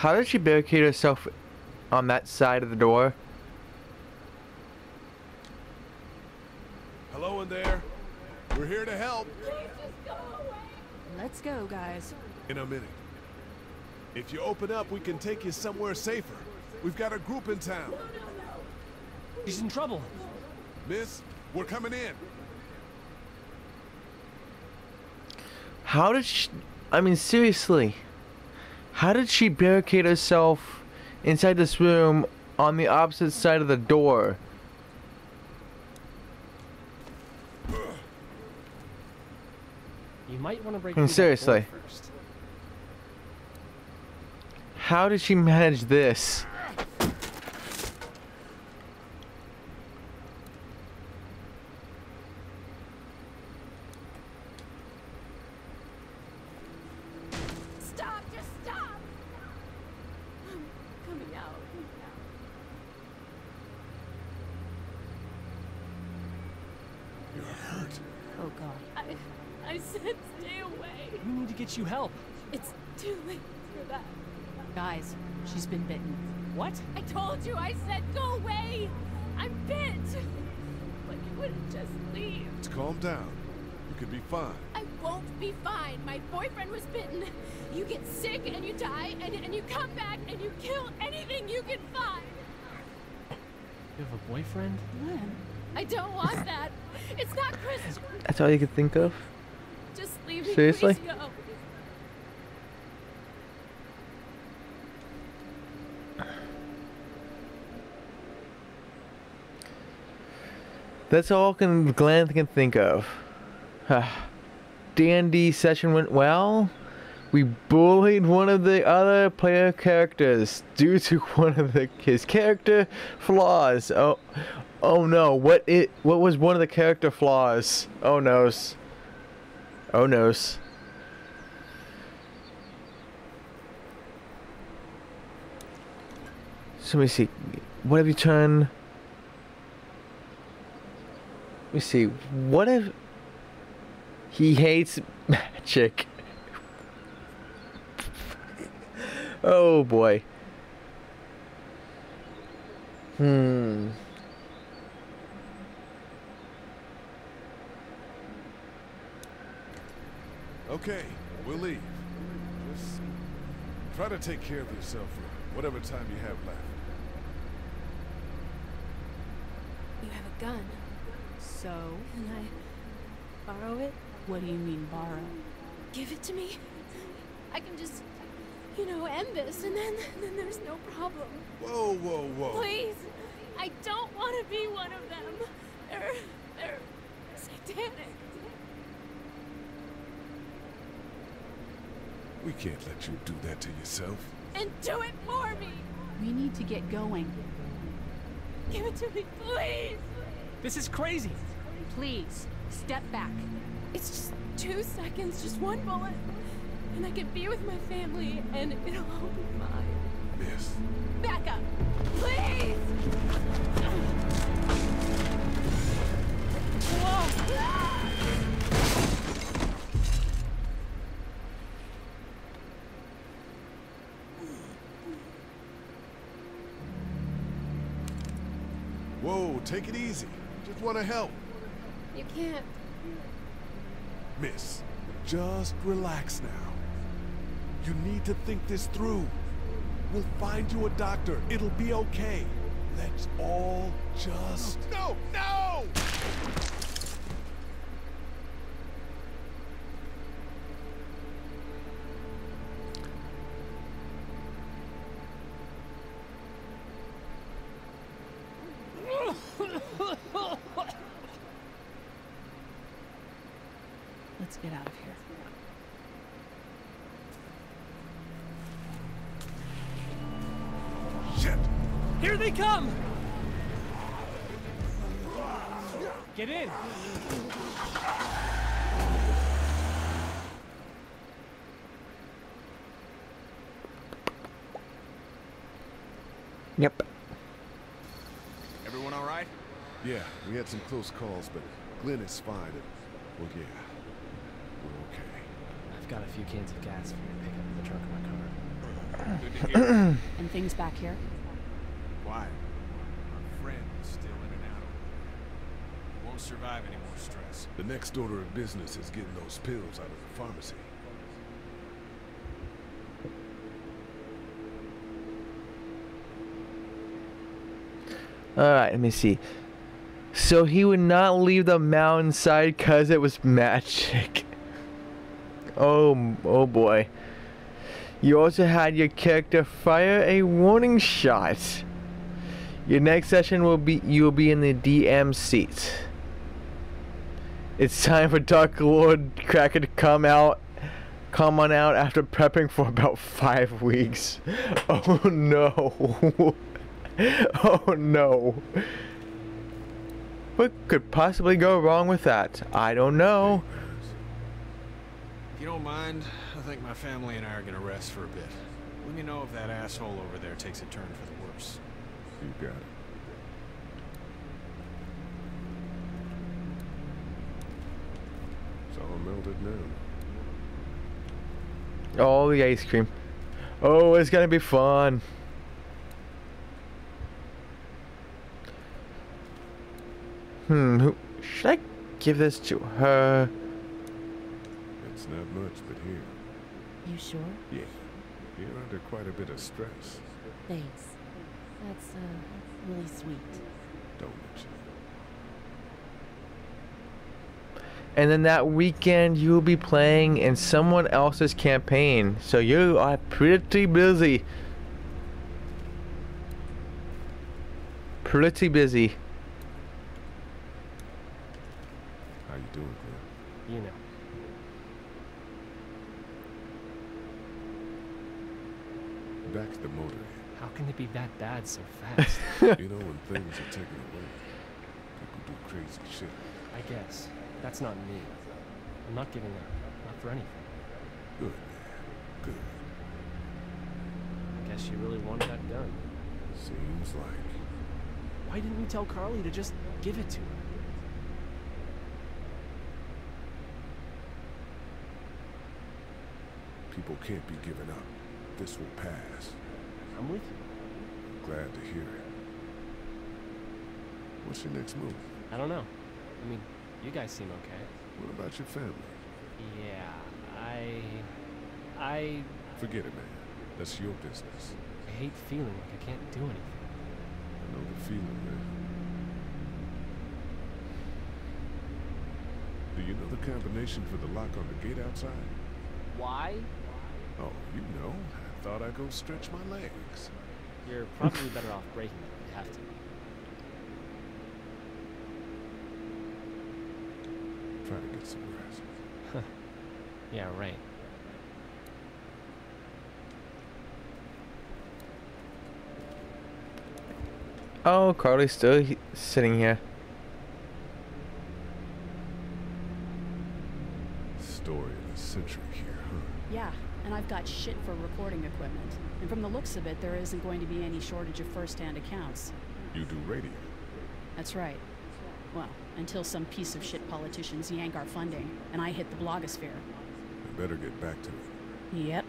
S1: How did she barricade herself on that side of the door?
S3: Hello in there. We're here to help.
S25: Let's go, guys.
S3: In a minute. If you open up, we can take you somewhere safer. We've got a group in town.
S23: He's in trouble.
S3: Miss, we're coming in.
S1: How did she... I mean, seriously. How did she barricade herself inside this room on the opposite side of the door?
S23: You might want to break
S1: I mean,
S23: through that door
S1: seriously.
S23: first.
S1: How did she manage this?
S25: Stop! Just stop! I'm coming out.
S3: You're hurt.
S17: Oh god.
S25: I, I said stay away.
S23: We need to get you help.
S25: It's too late for that.
S17: Guys, she's been bitten.
S23: What?
S25: I told you. I said go away. I'm bit. But you wouldn't just leave.
S3: Just calm down. You could be fine.
S25: I won't be fine. My boyfriend was bitten. You get sick and you die, and, and you come back and you kill anything you can find.
S23: You have a boyfriend?
S25: Glenn, I don't want that. It's not Christmas.
S1: That's all you could think of?
S25: Just leave me.
S1: Seriously?
S25: Please go.
S1: That's all can Glenn can think of. D&D session went well. We bullied one of the other player characters due to one of the his character flaws. Oh, oh no! What it? What was one of the character flaws? Oh noes. Oh noes. So let me see. What have you turned? Let me see. What if he hates magic? oh boy. Hmm.
S3: Okay, we'll leave. Just try to take care of yourself for whatever time you have left.
S25: You have a gun.
S15: So,
S25: Can I borrow it?
S15: what do you mean borrow?
S25: Give it to me. I can just, you know, end this, and then, then there's no problem.
S3: Whoa, whoa, whoa.
S25: Please, I don't want to be one of them. They're, they're satanic.
S3: We can't let you do that to yourself.
S25: And do it for me.
S15: We need to get going.
S25: Give it to me, please.
S26: This is crazy.
S15: Please, step back.
S25: It's just two seconds, just one bullet, and I can be with my family, and it'll all be fine.
S3: Miss.
S25: Back up, please. Whoa.
S3: Whoa, take it easy. Just want to help.
S25: You can't.
S3: Miss, just relax now. You need to think this through. We'll find you a doctor. It'll be okay. Let's all just... No, no!
S15: Let's Here
S26: they come! Get in!
S1: Yep.
S7: Everyone all right?
S3: Yeah, we had some close calls, but Glenn is fine. And, well, yeah, we're okay.
S23: I've got a few cans of gas for you to pick up in the trunk of my car.
S7: Good to hear.
S15: And things back here?
S7: Quiet. Our friend is still in and out. He won't survive any more stress.
S3: The next order of business is getting those pills out of the pharmacy.
S1: Alright, let me see. So he would not leave the mountainside because it was magic. Oh, oh boy. You also had your character fire a warning shot. Your next session will be you will be in the DM seat. It's time for Dark Lord Cracker to come out. Come on out after prepping for about five weeks. Oh no. oh no. What could possibly go wrong with that? I don't know.
S7: If you don't mind, I think my family and I are gonna rest for a bit. Let me know if that asshole over there takes a turn for the worse.
S3: You got it. It's all melted now.
S1: Oh, the ice cream. Oh, it's gonna be fun. Hmm, who should I give this to her?
S3: It's not much, but here.
S17: You sure?
S3: Yeah. You're under quite a bit of stress.
S17: Thanks. That's, uh, really sweet.
S3: Don't mention it.
S1: And then that weekend you'll be playing in someone else's campaign. So you are pretty busy. Pretty busy.
S3: How you doing, Glenn?
S23: You know.
S3: Back to the motor.
S23: How can it be that bad so fast?
S3: you know when things are taken away, people do crazy shit.
S23: I guess. That's not me. I'm not giving up.
S8: Not for anything.
S3: Good, man. Good.
S8: I guess you really wanted that gun.
S3: Seems like.
S8: Why didn't you tell Carley to just give it to her?
S3: People can't be given up. This will pass.
S8: I'm with you.
S3: Glad to hear it. What's your next move?
S8: I don't know. I mean, you guys seem okay.
S3: What about your family?
S8: Yeah, I... I...
S3: Forget it, man. That's your business.
S8: I hate feeling like I can't do anything.
S3: I know the feeling, man. Do you know the combination for the lock on the gate outside?
S8: Why?
S3: Oh, you know. I thought I'd go stretch my legs.
S8: You're probably better off breaking it if you have to.
S3: Try to get some rest.
S8: yeah, right.
S1: Oh, Carley's still he- sitting here.
S3: Story of the century here, huh?
S15: Yeah, and I've got shit for recording equipment. And from the looks of it, there isn't going to be any shortage of first-hand accounts.
S3: You do radio.
S15: That's right. Well, until some piece of shit politicians yank our funding, and I hit the blogosphere.
S3: I better get back to it.
S15: Yep.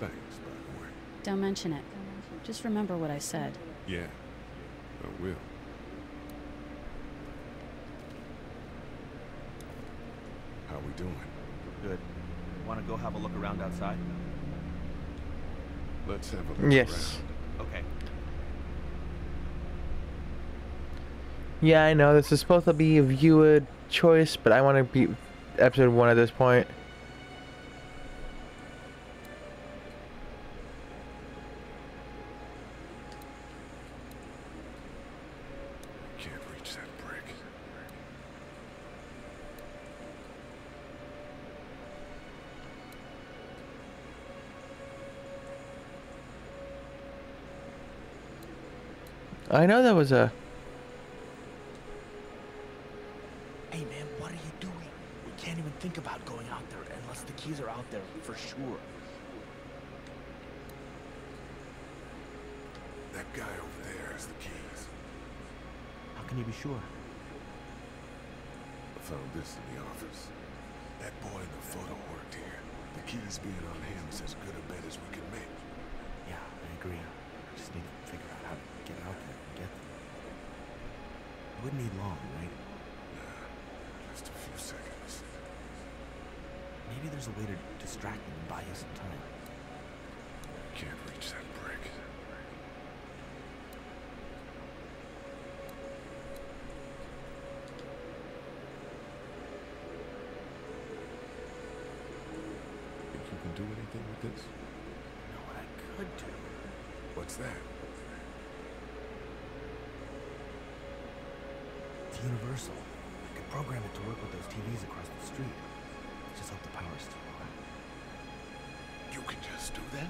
S3: Thanks, by the way.
S15: Don't mention it. Just remember what I said.
S3: Yeah, I will. How we doing?
S20: Good. Want to go have a look around outside?
S3: Let's have a look
S1: Yes.
S3: around.
S20: Okay.
S1: Yeah, I know this is supposed to be a viewer choice, but I want to be episode one at this point.
S3: Can't reach that brick.
S1: I know that was a.
S20: Hey man, what are you doing? We can't even think about going out there unless the keys are out there for sure.
S3: That guy over there has the keys.
S20: How can you be sure?
S3: I found this in the office. That boy in the photo worked here. The keys being on him is as good a bet as we can make.
S20: Yeah, I agree. I just need to figure out how to get out there and get them. It wouldn't need long, right?
S3: Just a few seconds.
S20: Maybe there's a way to distract them and buy you some time.
S3: Can't reach that brick. Think you can do anything with this?
S20: You know what I could do?
S3: What's that?
S20: It's universal. I could program it to work with those TVs across the street. Just hope the power's still on.
S3: You can just do that?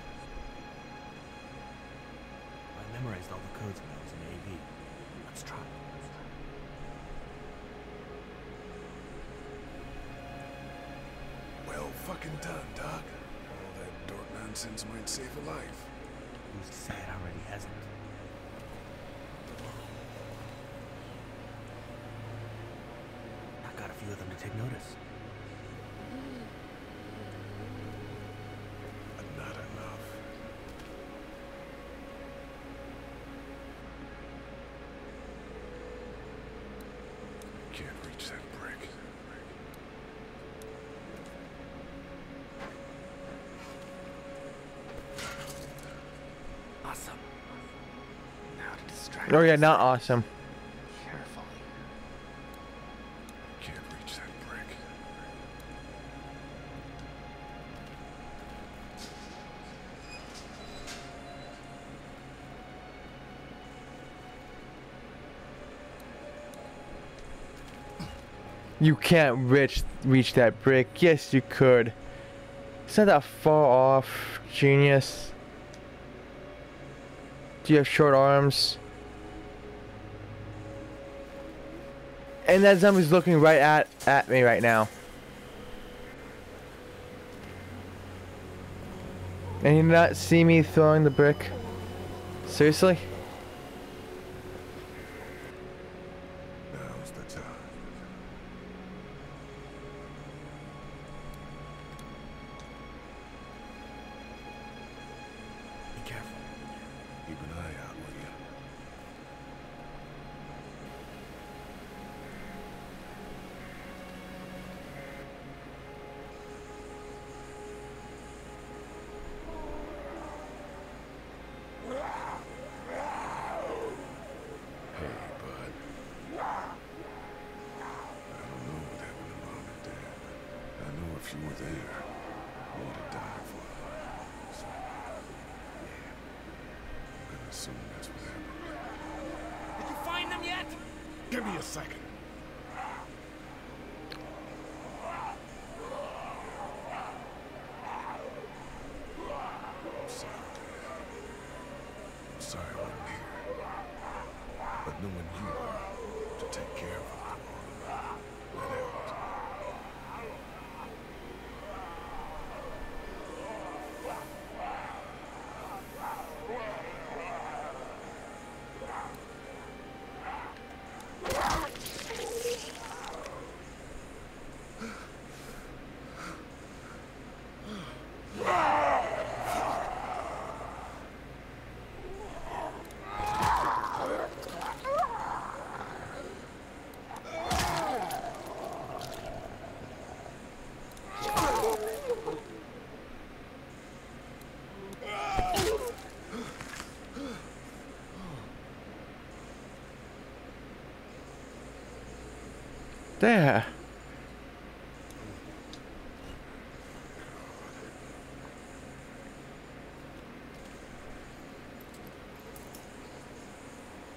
S20: I memorized all the codes when I was in AV. Let's try.
S3: Well fucking done, Doug. All that dork nonsense might save a life.
S20: Who's to say it already hasn't? I got a few of them to take notice.
S3: But not enough. Can't reach that brick.
S20: Awesome. Now to distract
S1: Oh yeah, not awesome. You can't reach, reach that brick. Yes, you could. It's not that far off, genius. Do you have short arms? And that zombie's looking right at, at me right now. And you not see me throwing the brick? Seriously?
S3: Were there, died for. So, yeah, I'm gonna assume that's what happened.
S16: Did you find them yet?
S3: Give me a second. I'm sorry, Dad. I'm sorry I wasn't here. But knowing you were to take care of them tomorrow, that helped.
S1: There.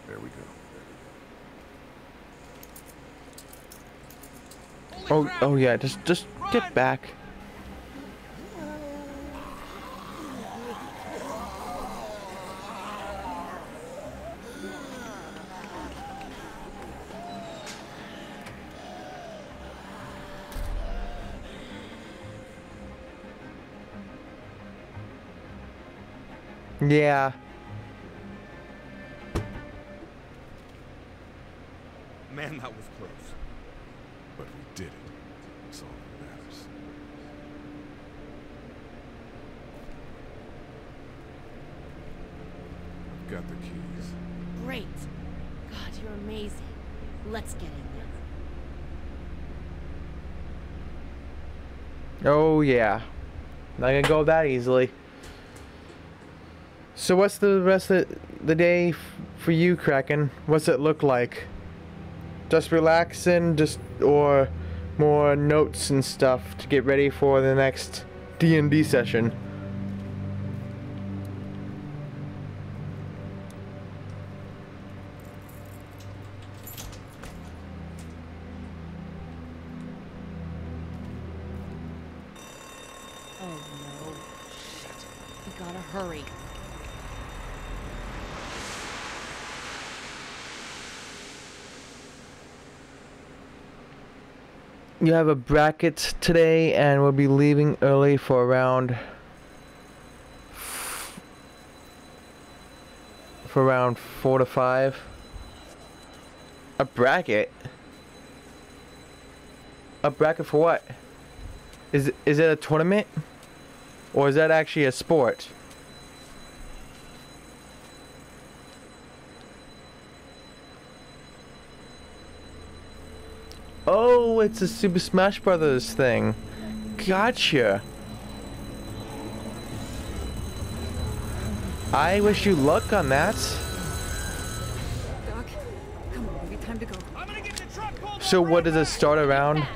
S3: There we go.
S1: Oh, oh yeah, just, just get back. Yeah.
S19: Man, that was close.
S3: But we did it. That's all that matters. I've got the keys.
S17: Great. God, you're amazing. Let's get in there.
S1: Oh yeah. Not gonna go that easily. So what's the rest of the day for you, Kraken? What's it look like? Just relaxing, just or more notes and stuff to get ready for the next D&D session? You have a bracket today and we'll be leaving early for around for around 4 to 5. A bracket? A bracket for what? Is is it a tournament? Or is that actually a sport? Oh, it's a Super Smash Brothers thing. Gotcha. I wish you luck on that.
S27: Doc, come on, baby, time to go.
S1: So what does it start around?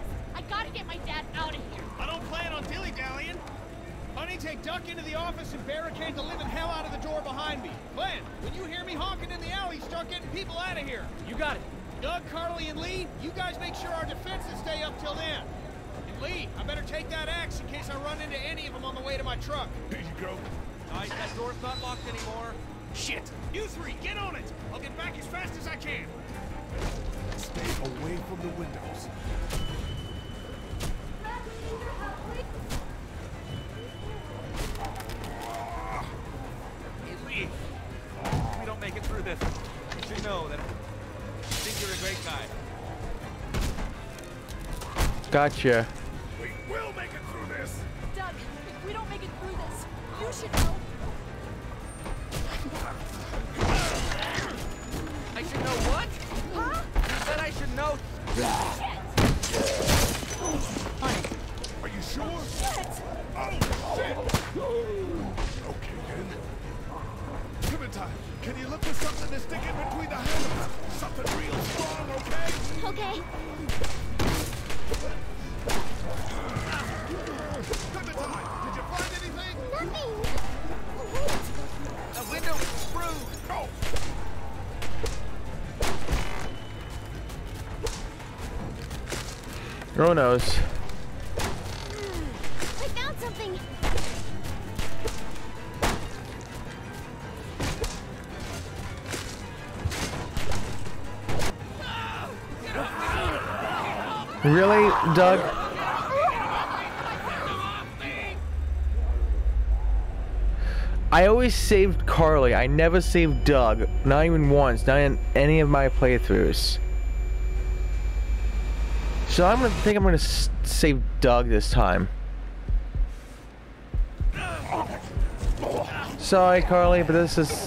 S16: Doug? I
S1: always saved Carley. I never saved Doug. Not even once. Not in any of my playthroughs. So I'm gonna think I'm gonna save Doug this time. Sorry, Carley, but this is.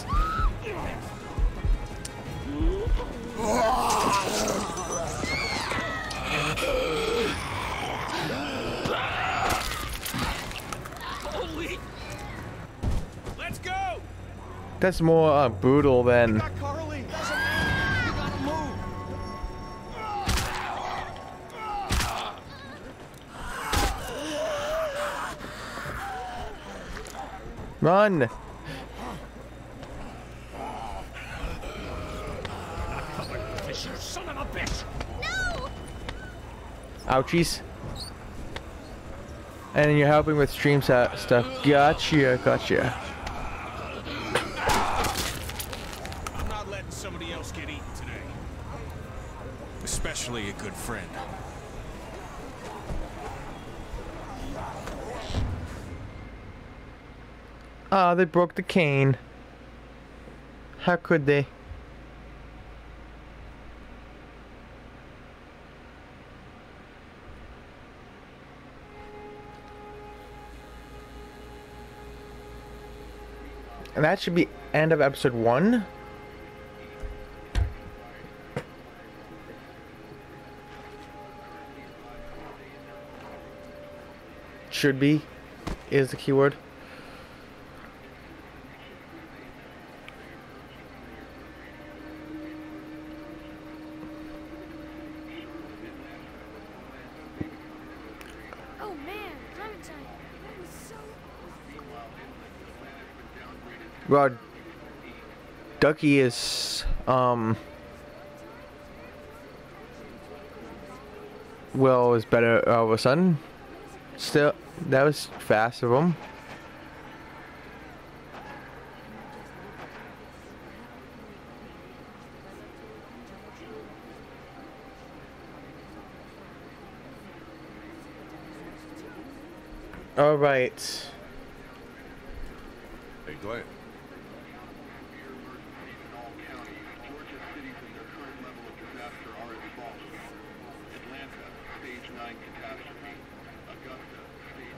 S1: That's more uh, brutal than.
S19: Got Carley. Doesn't matter. We gotta move.
S1: Run!
S16: Son of a bitch!
S14: No!
S1: Ouchies. And you're helping with stream stuff. Gotcha, gotcha.
S7: I'm not letting somebody else get eaten today. Especially a good friend.
S1: Ah, they broke the cane. How could they? And that should be end of episode one. Should be is the keyword.
S14: Oh man, Clementine. That was so.
S1: Well, Ducky is um. Will is better all of a sudden. Still, that was fast of him. All right.
S3: Hey, Glenn.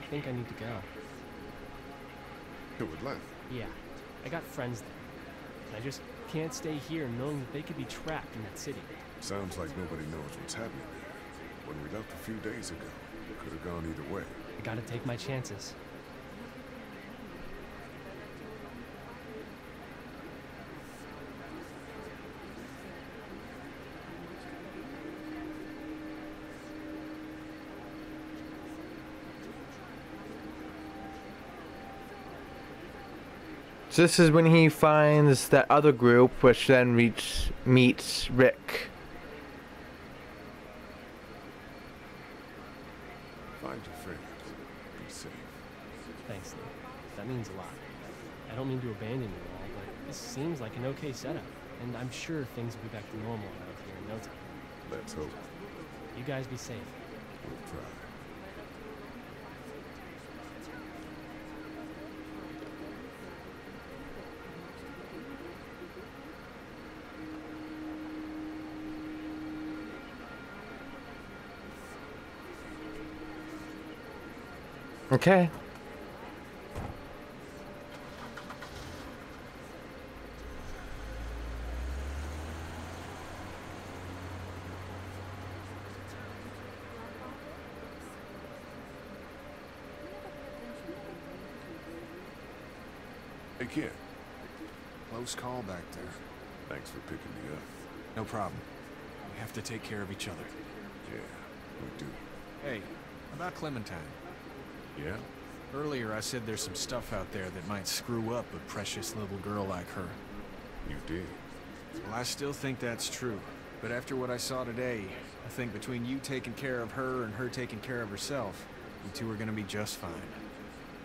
S23: Think I need to go.
S3: Who would left?
S23: Yeah, I got friends there. And I just can't stay here knowing that they could be trapped in that city.
S3: Sounds like nobody knows what's happening there. When we left a few days ago, it could have gone either way.
S23: I gotta take my chances.
S1: So this is when he finds that other group, which then meets meets Rick.
S3: Find your friends. Be safe.
S23: Thanks, Lee. That means a lot. I don't mean to abandon you all, but this seems like an okay setup. And I'm sure things will be back to normal around here in no time.
S3: Let's hope.
S23: You guys be safe.
S3: We'll try.
S1: Okay.
S3: Hey, kid.
S7: Close call back there.
S3: Thanks for picking me up.
S7: No problem. We have to take care of each other.
S3: Yeah, we do.
S7: Hey, about Clementine.
S3: Yeah?
S7: Earlier I said there's some stuff out there that might screw up a precious little girl like her.
S3: You did.
S7: Well, I still think that's true. But after what I saw today, I think between you taking care of her and her taking care of herself, you two are gonna be just fine.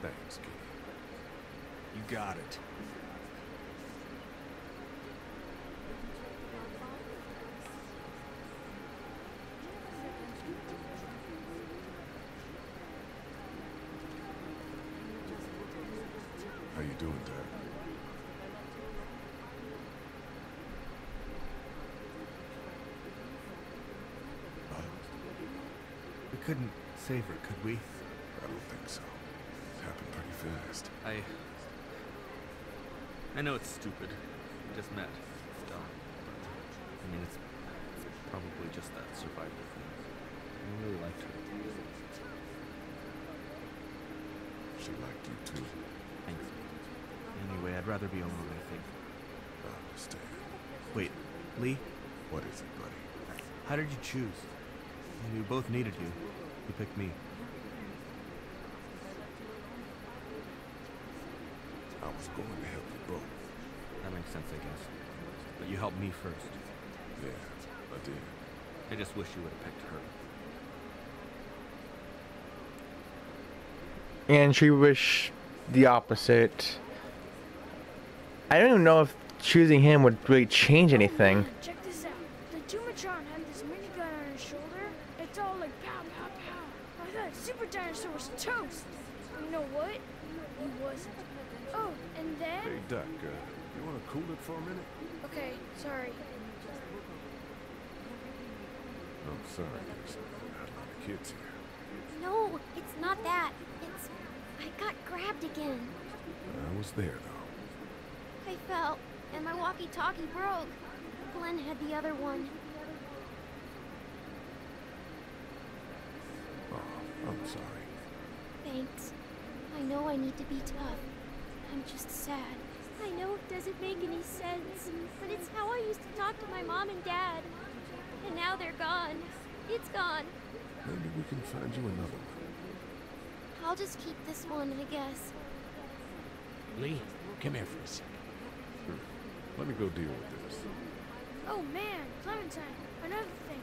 S3: Thanks, kid.
S7: You got it.
S3: How you doing,
S20: We couldn't save her, could we?
S3: I don't think so. It happened pretty fast.
S19: I... I know it's stupid. We just met. It's dumb. I mean, it's, it's probably just that survival thing. I really liked her.
S3: She liked you too.
S19: Thanks.
S20: Anyway, I'd rather be alone, I think.
S3: I understand.
S20: Wait, Lee?
S3: What is it, buddy?
S20: How did you choose? We both needed you. You picked me.
S3: I was going to help you both.
S19: That makes sense, I guess. But you helped me first.
S3: Yeah, I did.
S19: I just wish you would have picked her.
S1: And she wished the opposite. I don't even know if choosing him would really change anything.
S14: Check this out. The Dumatron had this minigun on his shoulder. It's all like pow, pow, pow. I thought Super Dinosaur was toast. You know what? He wasn't. Oh, and then...
S3: Hey, Duck, uh, you want to cool it for a minute?
S14: Okay, sorry.
S3: I'm sorry, there's not a lot of kids here.
S6: No, it's not that. It's. I got grabbed again.
S3: I was there, though.
S6: I fell, and my walkie talkie broke. Glenn had the other one.
S3: Oh, I'm sorry.
S6: Thanks. I know I need to be tough. I'm just sad. I know it doesn't make any sense, but it's how I used to talk to my mom and dad. And now they're gone. It's gone.
S3: Maybe we can find you another one.
S6: I'll just keep this one, I guess.
S16: Lee, come here for a second.
S3: Let me go deal with this.
S14: Oh man, Clementine, another thing.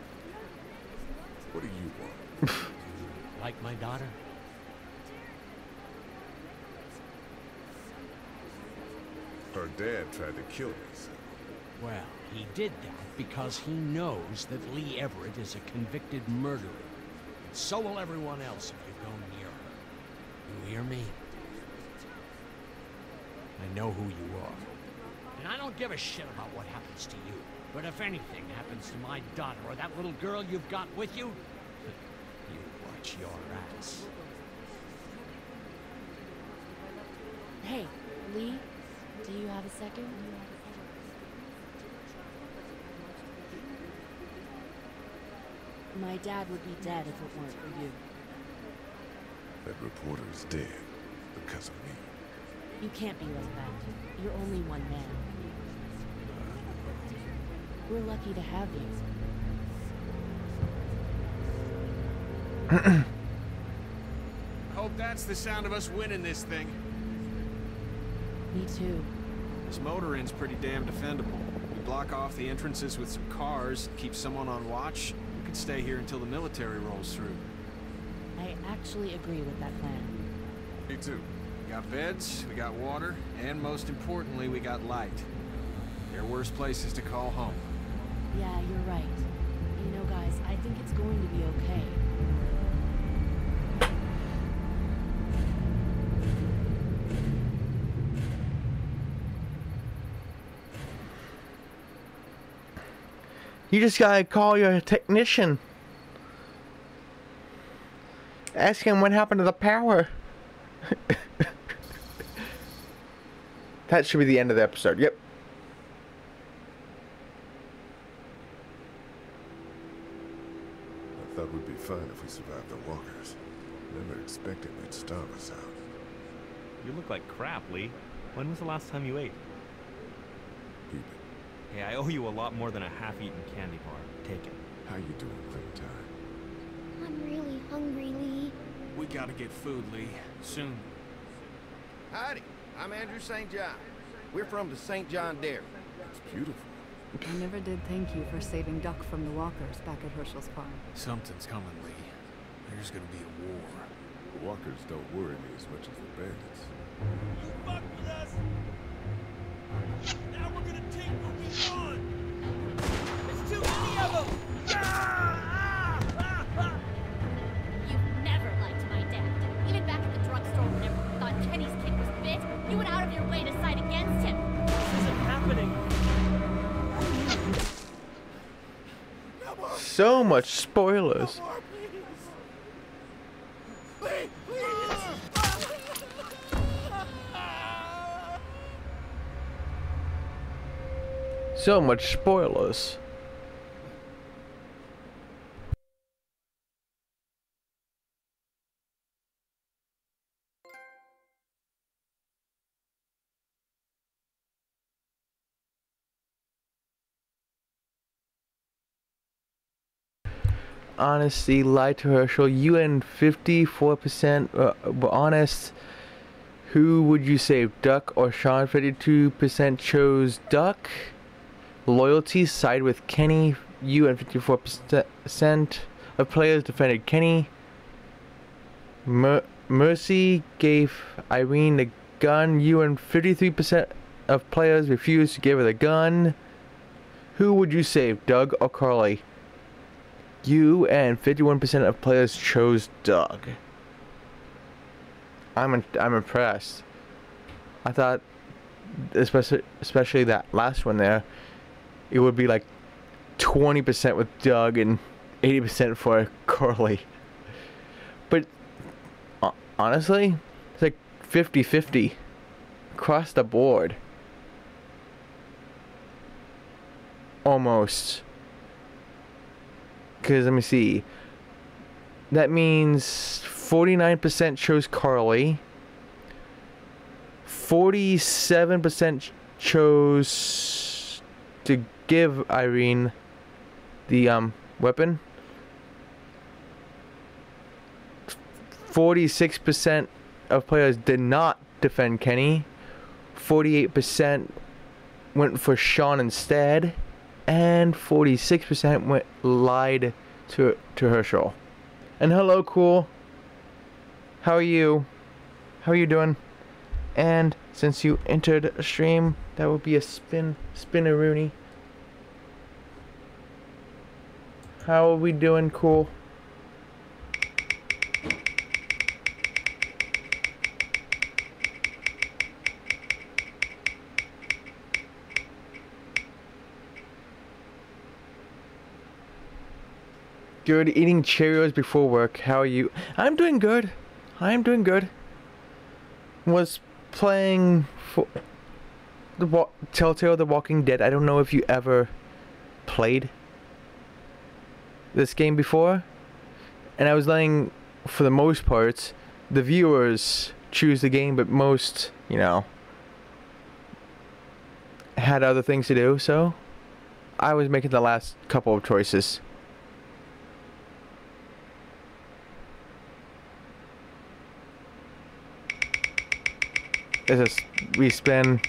S3: What do you want?
S16: Like my daughter?
S3: Her dad tried to kill me.
S16: Well, he did that because he knows that Lee Everett is a convicted murderer. And so will everyone else if you go near her. You hear me? I know who you are. And I don't give a shit about what happens to you. But if anything happens to my daughter or that little girl you've got with you, you watch your ass.
S17: Hey, Lee, do you have a second? My dad would be dead if it weren't for you.
S3: That reporter is dead because of me.
S17: You can't be like that. You're only one man. We're lucky to have you.
S7: I hope that's the sound of us winning this thing.
S17: Me too.
S7: This motor inn's pretty damn defendable. We block off the entrances with some cars, keep someone on watch. We could stay here until the military rolls through.
S17: I actually agree with that plan.
S3: Me too.
S7: We got beds, we got water, and most importantly, we got light. There are worse places to call home.
S17: Yeah, you're right. You know, guys, I think it's going to be okay.
S1: You just gotta call your technician. Ask him what happened to the power. that should be the end of the episode. Yep.
S3: I thought we'd be fine if we survived the walkers. Never expected they'd starve us out.
S28: You look like crap, Lee. When was the last time you ate?
S3: Eat it.
S28: Hey, I owe you a lot more than a half-eaten candy bar. Take it.
S3: How you doing, Clementine?
S6: I'm really hungry, Lee.
S7: We gotta get food, Lee. Soon.
S10: Howdy, I'm Andrew St. John. We're from the St. John Dairy.
S3: It's beautiful.
S29: I never did thank you for saving Duck from the walkers back at Hershel's farm.
S7: Something's coming, Lee. There's gonna be a war.
S3: The walkers don't worry me as much as the bandits.
S16: You fuck with us. Now we're gonna take what we want. There's too many of them.
S6: You've
S16: ah!
S1: So much spoilers. So much spoilers. Honesty, lied to Hershel. You and 54% uh, were honest. Who would you save, Duck or Shawn? 52% chose Duck. Loyalty side with Kenny. You and 54% of players defended Kenny. Mer- Mercy gave Irene the gun. You and 53% of players refused to give her the gun. Who would you save, Doug or Carley? You and 51% of players chose Doug. I'm I'm impressed. I thought, especially especially that last one there, it would be like 20% with Doug and 80% for Carley. But honestly, it's like 50-50 across the board. Almost. Because let me see. That means 49% chose Carley. 47% chose to give Irene the um, weapon. 46% of players did not defend Kenny. 48% went for Shawn instead. And 46% went lied to to Hershel. And hello, cool. How are you? How are you doing? And since you entered a stream, that would be a spin spinneroonie. How are we doing, cool? Good. Eating Cheerios before work. How are you? I'm doing good. I'm doing good. Was playing for the wa- Telltale: The Walking Dead. I don't know if you ever played this game before, and I was letting, for the most part, the viewers choose the game, but most, you know, had other things to do. So I was making the last couple of choices. Spin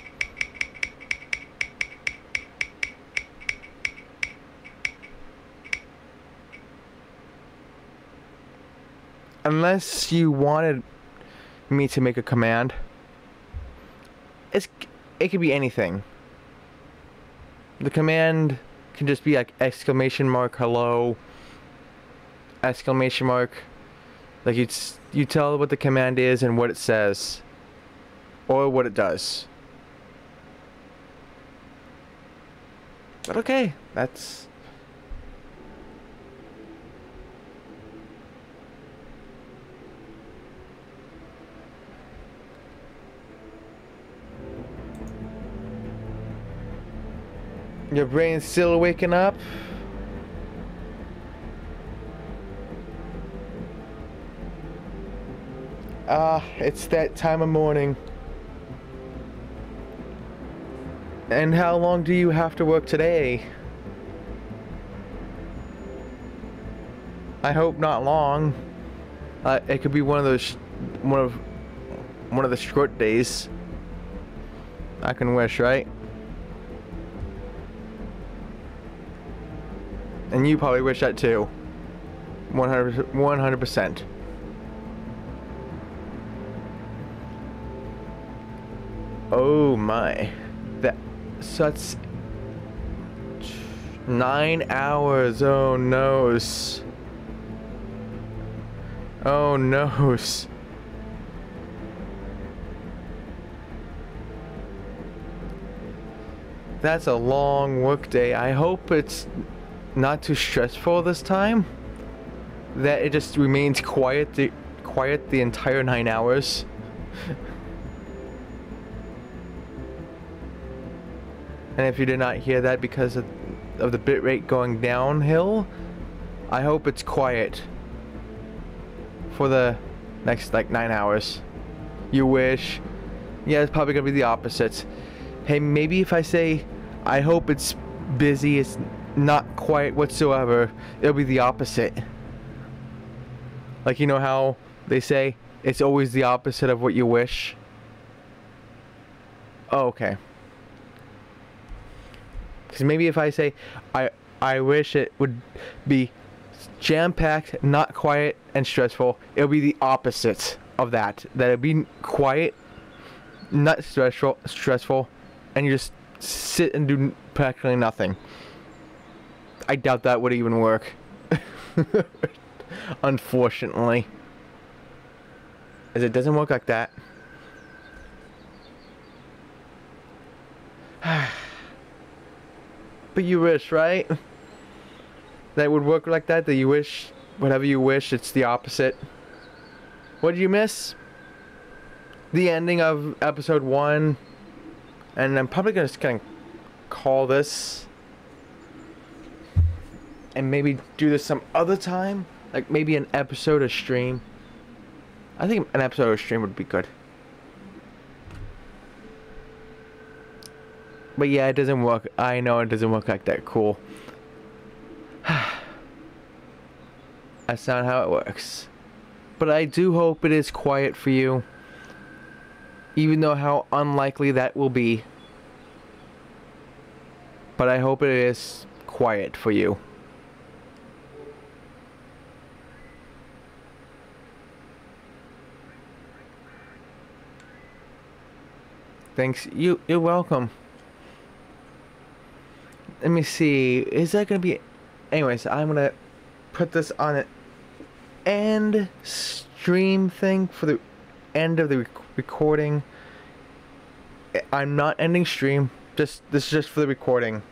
S1: unless you wanted me to make a command it's it could be anything. The command can just be like exclamation mark hello exclamation mark. Like you you tell what the command is and what it says or what it does. But okay, that's... Your brain's still waking up? Ah, it's that time of morning. And how long do you have to work today? I hope not long. Uh, it could be one of those, one of, one of the short days. I can wish, right? And you probably wish that too. 100 100%. Oh my. That such 9 hours. Oh noes. Oh noes. That's a long work day. I hope it's not too stressful this time. That it just remains quiet the quiet the entire nine hours. and if you did not hear that because of, of the bitrate going downhill, I hope it's quiet for the next like nine hours. You wish. Yeah, it's probably gonna be the opposite. Hey, maybe if I say I hope it's busy, it's not quiet whatsoever, it'll be the opposite. Like, you know how they say it's always the opposite of what you wish? Oh, okay. Because maybe if I say, I, I wish it would be jam-packed, not quiet, and stressful, it'll be the opposite of that. That it'll be quiet, not stressful, stressful, and you just sit and do practically nothing. I doubt that would even work. Unfortunately. As it doesn't work like that. but you wish, right? That would work like that? That you wish, whatever you wish, it's the opposite. What did you miss? The ending of episode one. And I'm probably gonna just kind of call this and maybe do this some other time like maybe an episode of stream I think an episode of stream would be good but yeah it doesn't work I know it doesn't work like that cool that's not how it works but I do hope it is quiet for you even though how unlikely that will be but I hope it is quiet for you. Thanks. You you're welcome. Let me see. Is that gonna be? Anyways, I'm gonna put this on an end stream thing for the end of the rec recording. I'm not ending stream. Just this is just for the recording.